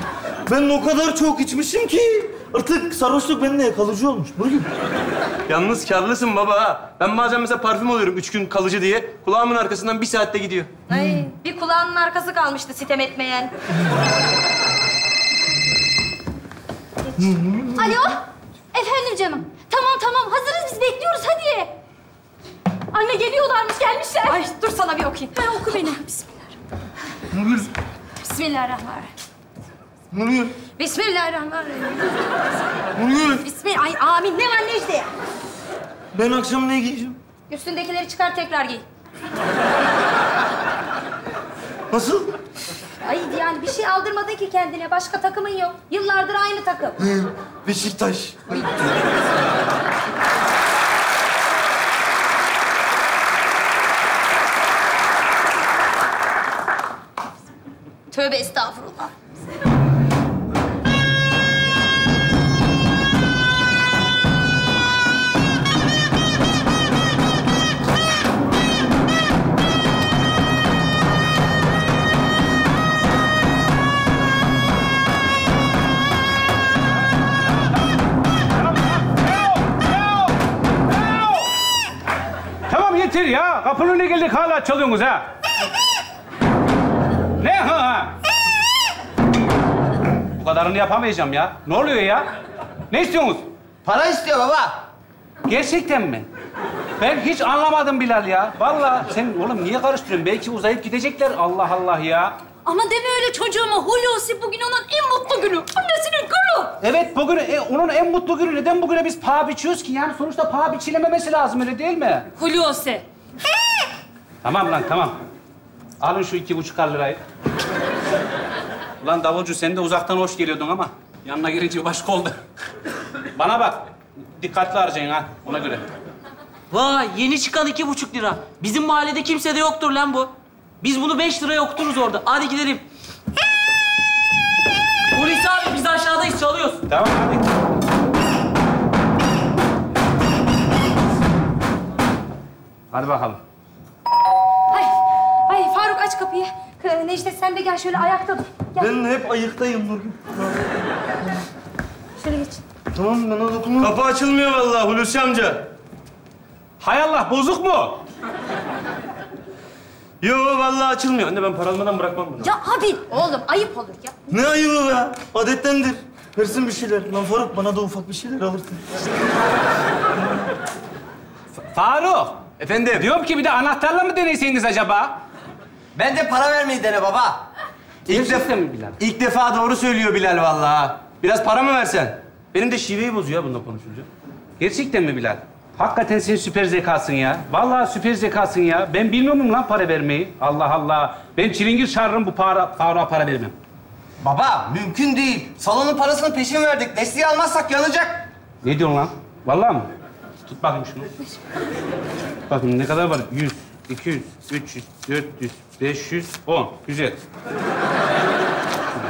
Ben o kadar çok içmişim ki artık sarhoşluk bende kalıcı olmuş Nurgül. Yalnız karlısın baba ha. Ben bazen mesela parfüm alıyorum üç gün kalıcı diye. Kulağımın arkasından bir saatte gidiyor. Ay bir kulağının arkası kalmıştı sitem etmeyen. Alo. Efendim canım. Tamam tamam hazırız biz bekliyoruz hadi. Anne geliyorlarmış gelmişler. Ay dur sana bir okuyayım. Ha, oku beni. Bismillah. Nurgül. Bismillahirrahmanirrahim. Nurgül. Bismillahirrahmanirrahim. Nurgül. Bismillah. Ay amin. Ne var Necde? Ben akşam ne giyeceğim? Üstündekileri çıkar tekrar giy. Nasıl? Ay yani bir şey aldırmadın ki kendine. Başka takımın yok. Yıllardır aynı takım. Beşiktaş. Tövbe estağfurullah. Tamam yeter ya. Kapının önüne geldik hala çalıyorsunuz ha. Kadarını yapamayacağım ya. Ne oluyor ya? Ne istiyorsunuz? Para istiyor baba. Gerçekten mi? Ben hiç anlamadım Bilal ya. Vallahi sen oğlum niye karıştırıyorsun? Belki uzayıp gidecekler. Allah Allah ya. Ama deme öyle çocuğuma. Hulusi bugün onun en mutlu günü. Annesinin günü. Evet bugün e, onun en mutlu günü. Neden bugüne biz paha biçiyoruz ki? Yani sonuçta paha biçilememesi lazım öyle değil mi? Hulusi. Tamam lan tamam. Alın şu iki buçuk lirayı. Ulan davulcu sen de uzaktan hoş geliyordun ama yanına girince başka oldu. Bana bak. Dikkatli harcayın ha ona göre. Vay yeni çıkan iki buçuk lira. Bizim mahallede kimsede yoktur lan bu. Biz bunu beş liraya okuturuz orada. Hadi gidelim. Polis abi biz aşağıdayız çalıyoruz. Tamam hadi. Hadi bakalım. Ay, ay Faruk aç kapıyı. K- Necdet sen de gel şöyle ayakta dur. Gel. Ben hep ayıktayım Nurgül. Şöyle geç. Tamam bana dokunma. Kapı açılmıyor vallahi Hulusi amca. Hay Allah bozuk mu? Yo vallahi açılmıyor. Anne ben para almadan bırakmam bunu. Ya abi oğlum ayıp olur ya. Ne ayıbı be? Adettendir. Versin bir şeyler. Lan Faruk bana da ufak bir şeyler alırsın. Faruk. Efendim? Diyorum ki bir de anahtarla mı deneyseniz acaba? Ben de para vermeyi dene baba. İlk, Gerçekten mi Bilal? ilk defa doğru söylüyor Bilal vallahi. Biraz para mı versen? Benim de şiveyi bozuyor ya bununla konuşunca. Gerçekten mi Bilal? Hakikaten sen süper zekasın ya. Vallahi süper zekasın ya. Ben bilmiyor muyum lan para vermeyi? Allah Allah. Ben çilingir çağırırım bu para, Faruk'a para vermem. Baba mümkün değil. Salonun parasını peşin verdik. Desteği almazsak yanacak. Ne diyorsun lan? Vallahi mi? Tut bakayım şunu. Bakayım ne kadar var? 100, 200, 300, 400, 500, 10. Güzel.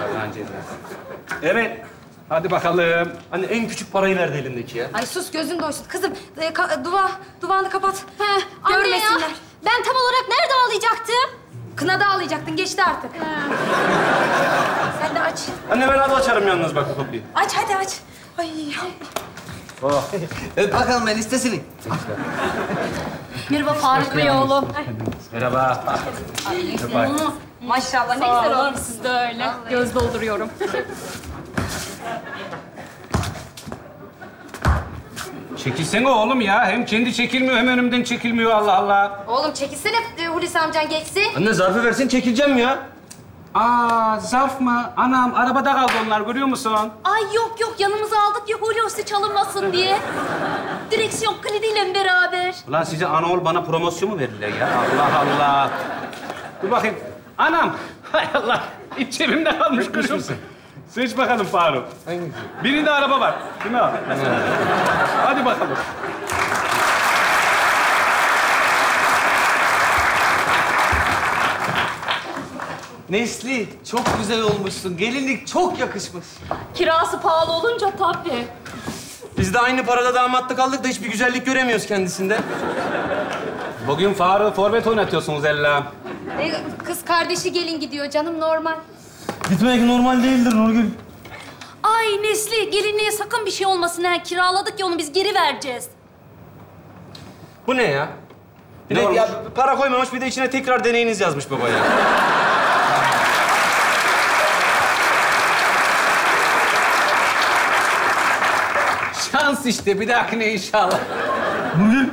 Allah'ın cezası. Evet. Hadi bakalım. Anne en küçük parayı verdi elindeki ya. Ay sus gözün doysun. Kızım e, ka- duva, duvağını kapat. He, anne Görmesinler. ya. Ben tam olarak nerede ağlayacaktım? Kınada ağlayacaktın. Geçti artık. Sen de aç. Anne ben hadi açarım yalnız bak bu kapıyı. Aç hadi aç. Ay. Oh. Öp bakalım ben listesini. Merhaba Faruk Bey oğlum. Merhaba. Merhaba. Maşallah ne güzel olmuş. Siz de öyle. Göz dolduruyorum. Çekilsene oğlum ya. Hem kendi çekilmiyor hem önümden çekilmiyor Allah Allah. Oğlum çekilsene e, Hulusi amcan geçsin. Anne zarfı versin çekileceğim ya. Aa zarf mı? Anam arabada kaldı onlar görüyor musun? Ay yok yok yanımıza aldık ya Hulusi çalınmasın diye. Direksiyon klidiyle beraber. Ulan size anaol bana promosyon mu verirler ya? Allah Allah. Dur bakayım. Anam. Hay Allah. İç cebimde kalmış kuşum. Seç bakalım Faruk. Birinde araba var. Kimi al? Hadi bakalım. Nesli çok güzel olmuşsun. Gelinlik çok yakışmış. Kirası pahalı olunca tabii. Biz de aynı parada damatlık aldık da hiçbir güzellik göremiyoruz kendisinde. Bugün Faruk forvet oynatıyorsunuz Ella. E, kız kardeşi gelin gidiyor canım normal. Gitmek normal değildir Nurgül. Ay Nesli gelinliğe sakın bir şey olmasın ha. Kiraladık ya onu biz geri vereceğiz. Bu ne ya? Bir Ne de olmuş? ya para koymamış bir de içine tekrar deneyiniz yazmış baba ya. Şans işte bir dahakine inşallah. Nurgül,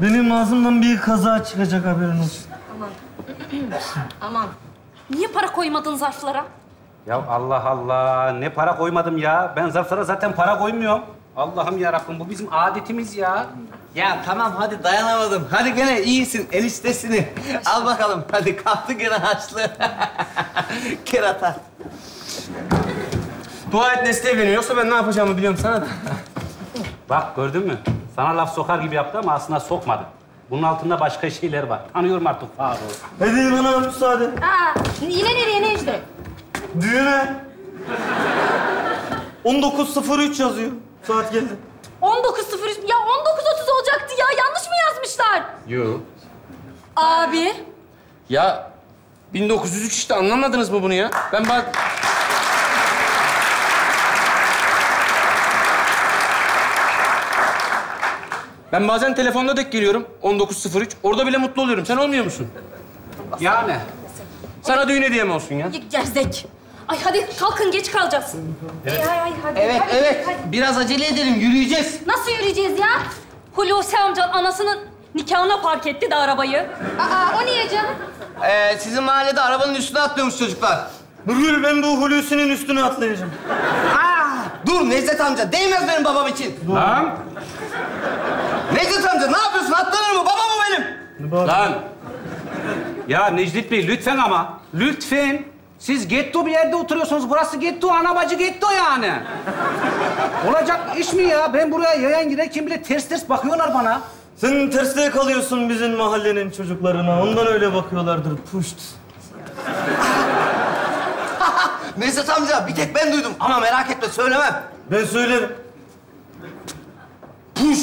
benim ağzımdan bir kaza çıkacak haberin olsun. Aman. Niye para koymadın zarflara? Ya Allah Allah ne para koymadım ya. Ben zarflara zaten para koymuyorum. Allah'ım ya bu bizim adetimiz ya. Ya tamam hadi dayanamadım. Hadi gene iyisin eniştesini. Al bakalım. Hadi kalktı gene haçlı. Kerata. Dua et Nesli evleniyor. Yoksa ben ne yapacağımı biliyorum sana da. Bak gördün mü? Sana laf sokar gibi yaptı ama aslında sokmadı. Bunun altında başka şeyler var. Tanıyorum artık Faruk. Hadi bana müsaade. Aa, yine nereye Necdet? Düğüne. 19.03 yazıyor. Saat geldi. 19.03 ya 19.30 olacaktı ya. Yanlış mı yazmışlar? Yok. Abi. Ya 1903 işte anlamadınız mı bunu ya? Ben bak... Ben bazen telefonda denk geliyorum 1903. Orada bile mutlu oluyorum. Sen olmuyor musun? Yani. Sana düğün hediyem olsun ya. Gerzek. Ay hadi kalkın geç kalacağız. Evet. Ay, ay, hadi, Evet hadi, evet. hadi. Biraz acele edelim. Yürüyeceğiz. Nasıl yürüyeceğiz ya? Hulusi amcan anasının nikahına park etti de arabayı. Aa, o niye canım? Ee, sizin mahallede arabanın üstüne atlıyormuş çocuklar. Nurgül ben bu Hulusi'nin üstüne atlayacağım. Aa, dur Necdet amca. Değmez benim babam için. Lan. Necdet amca ne yapıyorsun? Atlanır mı? Babam o benim. Lan. Ya Necdet Bey lütfen ama. Lütfen. Siz getto bir yerde oturuyorsunuz. Burası getto, ana bacı getto yani. Olacak iş mi ya? Ben buraya yayan giderken bile ters ters bakıyorlar bana. Sen terste kalıyorsun bizim mahallenin çocuklarına. Ondan öyle bakıyorlardır. Puşt. Necdet amca bir tek ben duydum ama merak etme söylemem. Ben söylerim. Puş.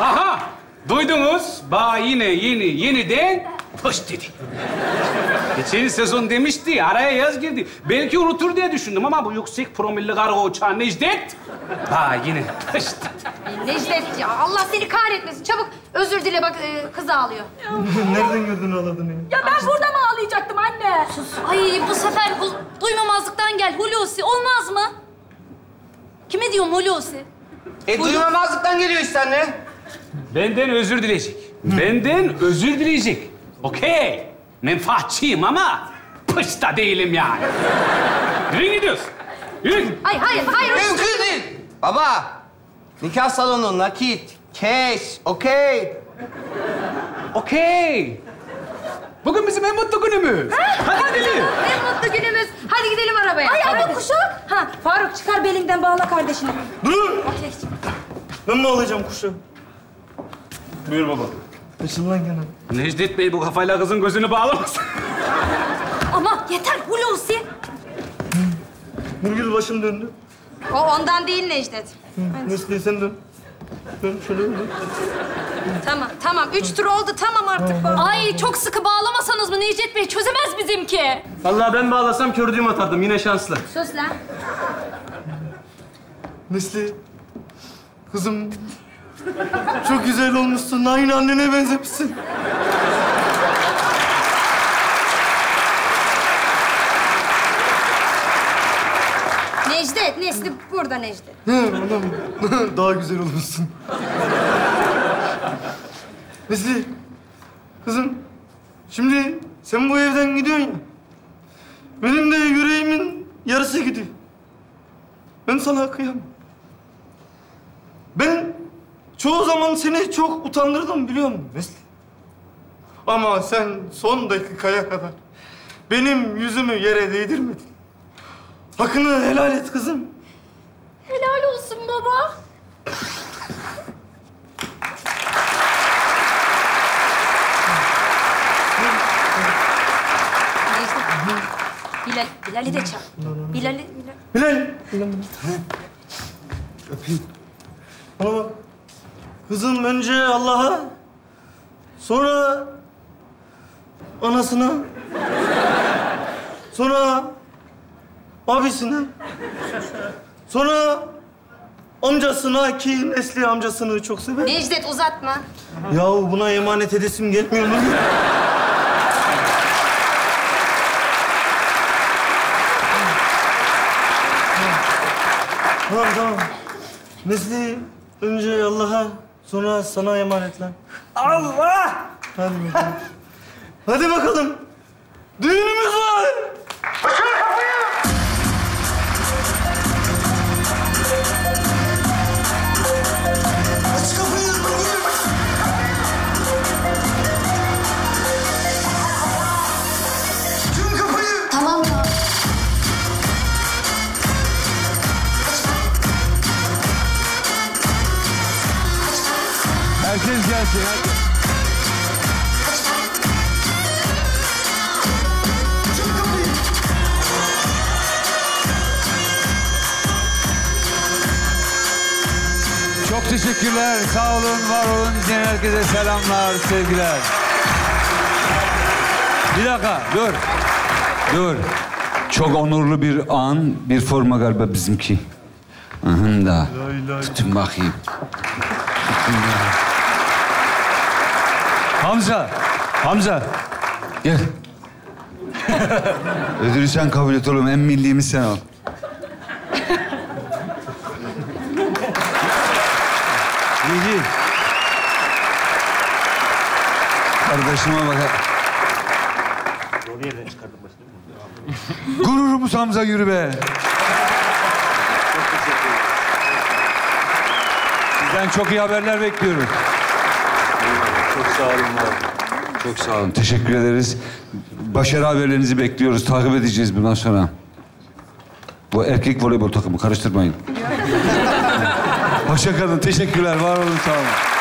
Aha! Duydunuz. Ba yine yeni yeniden hoş dedi. Geçen sezon demişti, araya yaz girdi. Belki unutur diye düşündüm ama bu yüksek promilli kargo uçağı Necdet... Ba yine hoş dedi. Necdet ya Allah seni kahretmesin. Çabuk özür dile bak e, kız ağlıyor. Nereden gördün ağladığını ya? Ya ben burada mı ağlayacaktım anne? Sus. Ay bu sefer bu duymamazlıktan gel Hulusi. Olmaz mı? Kime diyorum Hulusi? E duymamazlıktan geliyor işte anne. Benden özür dileyecek. Benden özür dileyecek. Okey. Menfaatçiyim ama pışta değilim yani. Yürüyün gidiyoruz. Yürüyün. Hayır hayır hayır. Mümkün değil. Baba, nikah salonu, nakit, cash, okey. Okey. Bugün bizim en mutlu günümüz. Hadi gidelim. En mutlu günümüz. Hadi gidelim arabaya. Ay Hadi. ama kuşak. Ha Faruk çıkar belinden bağla kardeşini. Dur! Okey. Ben mi alacağım kuşu? Buyur baba. Açın lan gene. Necdet Bey bu kafayla kızın gözünü bağlamasın. Ama yeter Hulusi. Nurgül başım döndü. O ondan değil Necdet. Nesliye sen dön. Dön şöyle dön. Tamam, tamam. Üç tur oldu. Tamam artık. Ay çok sıkı bağlamasanız mı Necdet Bey? Çözemez bizimki. Vallahi ben bağlasam kördüğüm atardım. Yine şanslı. Sus lan. Nesli. Kızım. Çok güzel olmuşsun. Aynı annene benzemişsin. Necdet, Nesli burada Necdet. He, anam. Daha güzel olmuşsun. Nesli. Kızım. Şimdi sen bu evden gidiyorsun ya. Benim de yüreğimin yarısı gidiyor. Ben sana kıyamam. Ben çoğu zaman seni çok utandırdım biliyor musun Nesli? Ama sen son dakikaya kadar benim yüzümü yere değdirmedin. Hakkını helal et kızım. Helal olsun baba. Bilal, Bilal'i de çağır. Bilal'i, Bilal. Bilal. Bilal. Öpeyim. Bana bak. Kızım önce Allah'a, sonra anasına, sonra abisine, sonra amcasına ki Nesli amcasını çok sever. Necdet uzatma. Yahu buna emanet edesim gelmiyor mu? Tamam tamam. Nesli önce Allah'a sonra sana emanet lan. Allah! Hadi bakalım. Hadi bakalım. Düğünümüz var. Açın kapıyı! Gelsin, herkes. Çok teşekkürler. Sağ olun, var olun. İzleyen herkese selamlar, sevgiler. Bir dakika, dur. Dur. Çok onurlu bir an, bir forma galiba bizimki. Ahın da. Tutun bakayım. Tutun bakayım. Hamza, Hamza. Gel. Ödülü sen kabul et oğlum. En milliğimiz sen ol. İyi değil. Kardeşime bak. Doğru yerden çıkardım başını. Gururumuz Hamza yürü be. Sizden çok iyi haberler bekliyoruz. Çok sağ olun. Çok sağ olun. Teşekkür ederiz. Başarı haberlerinizi bekliyoruz. Takip edeceğiz bundan sonra. Bu erkek voleybol takımı karıştırmayın. Hoşça kalın. Teşekkürler. Var olun. Sağ olun.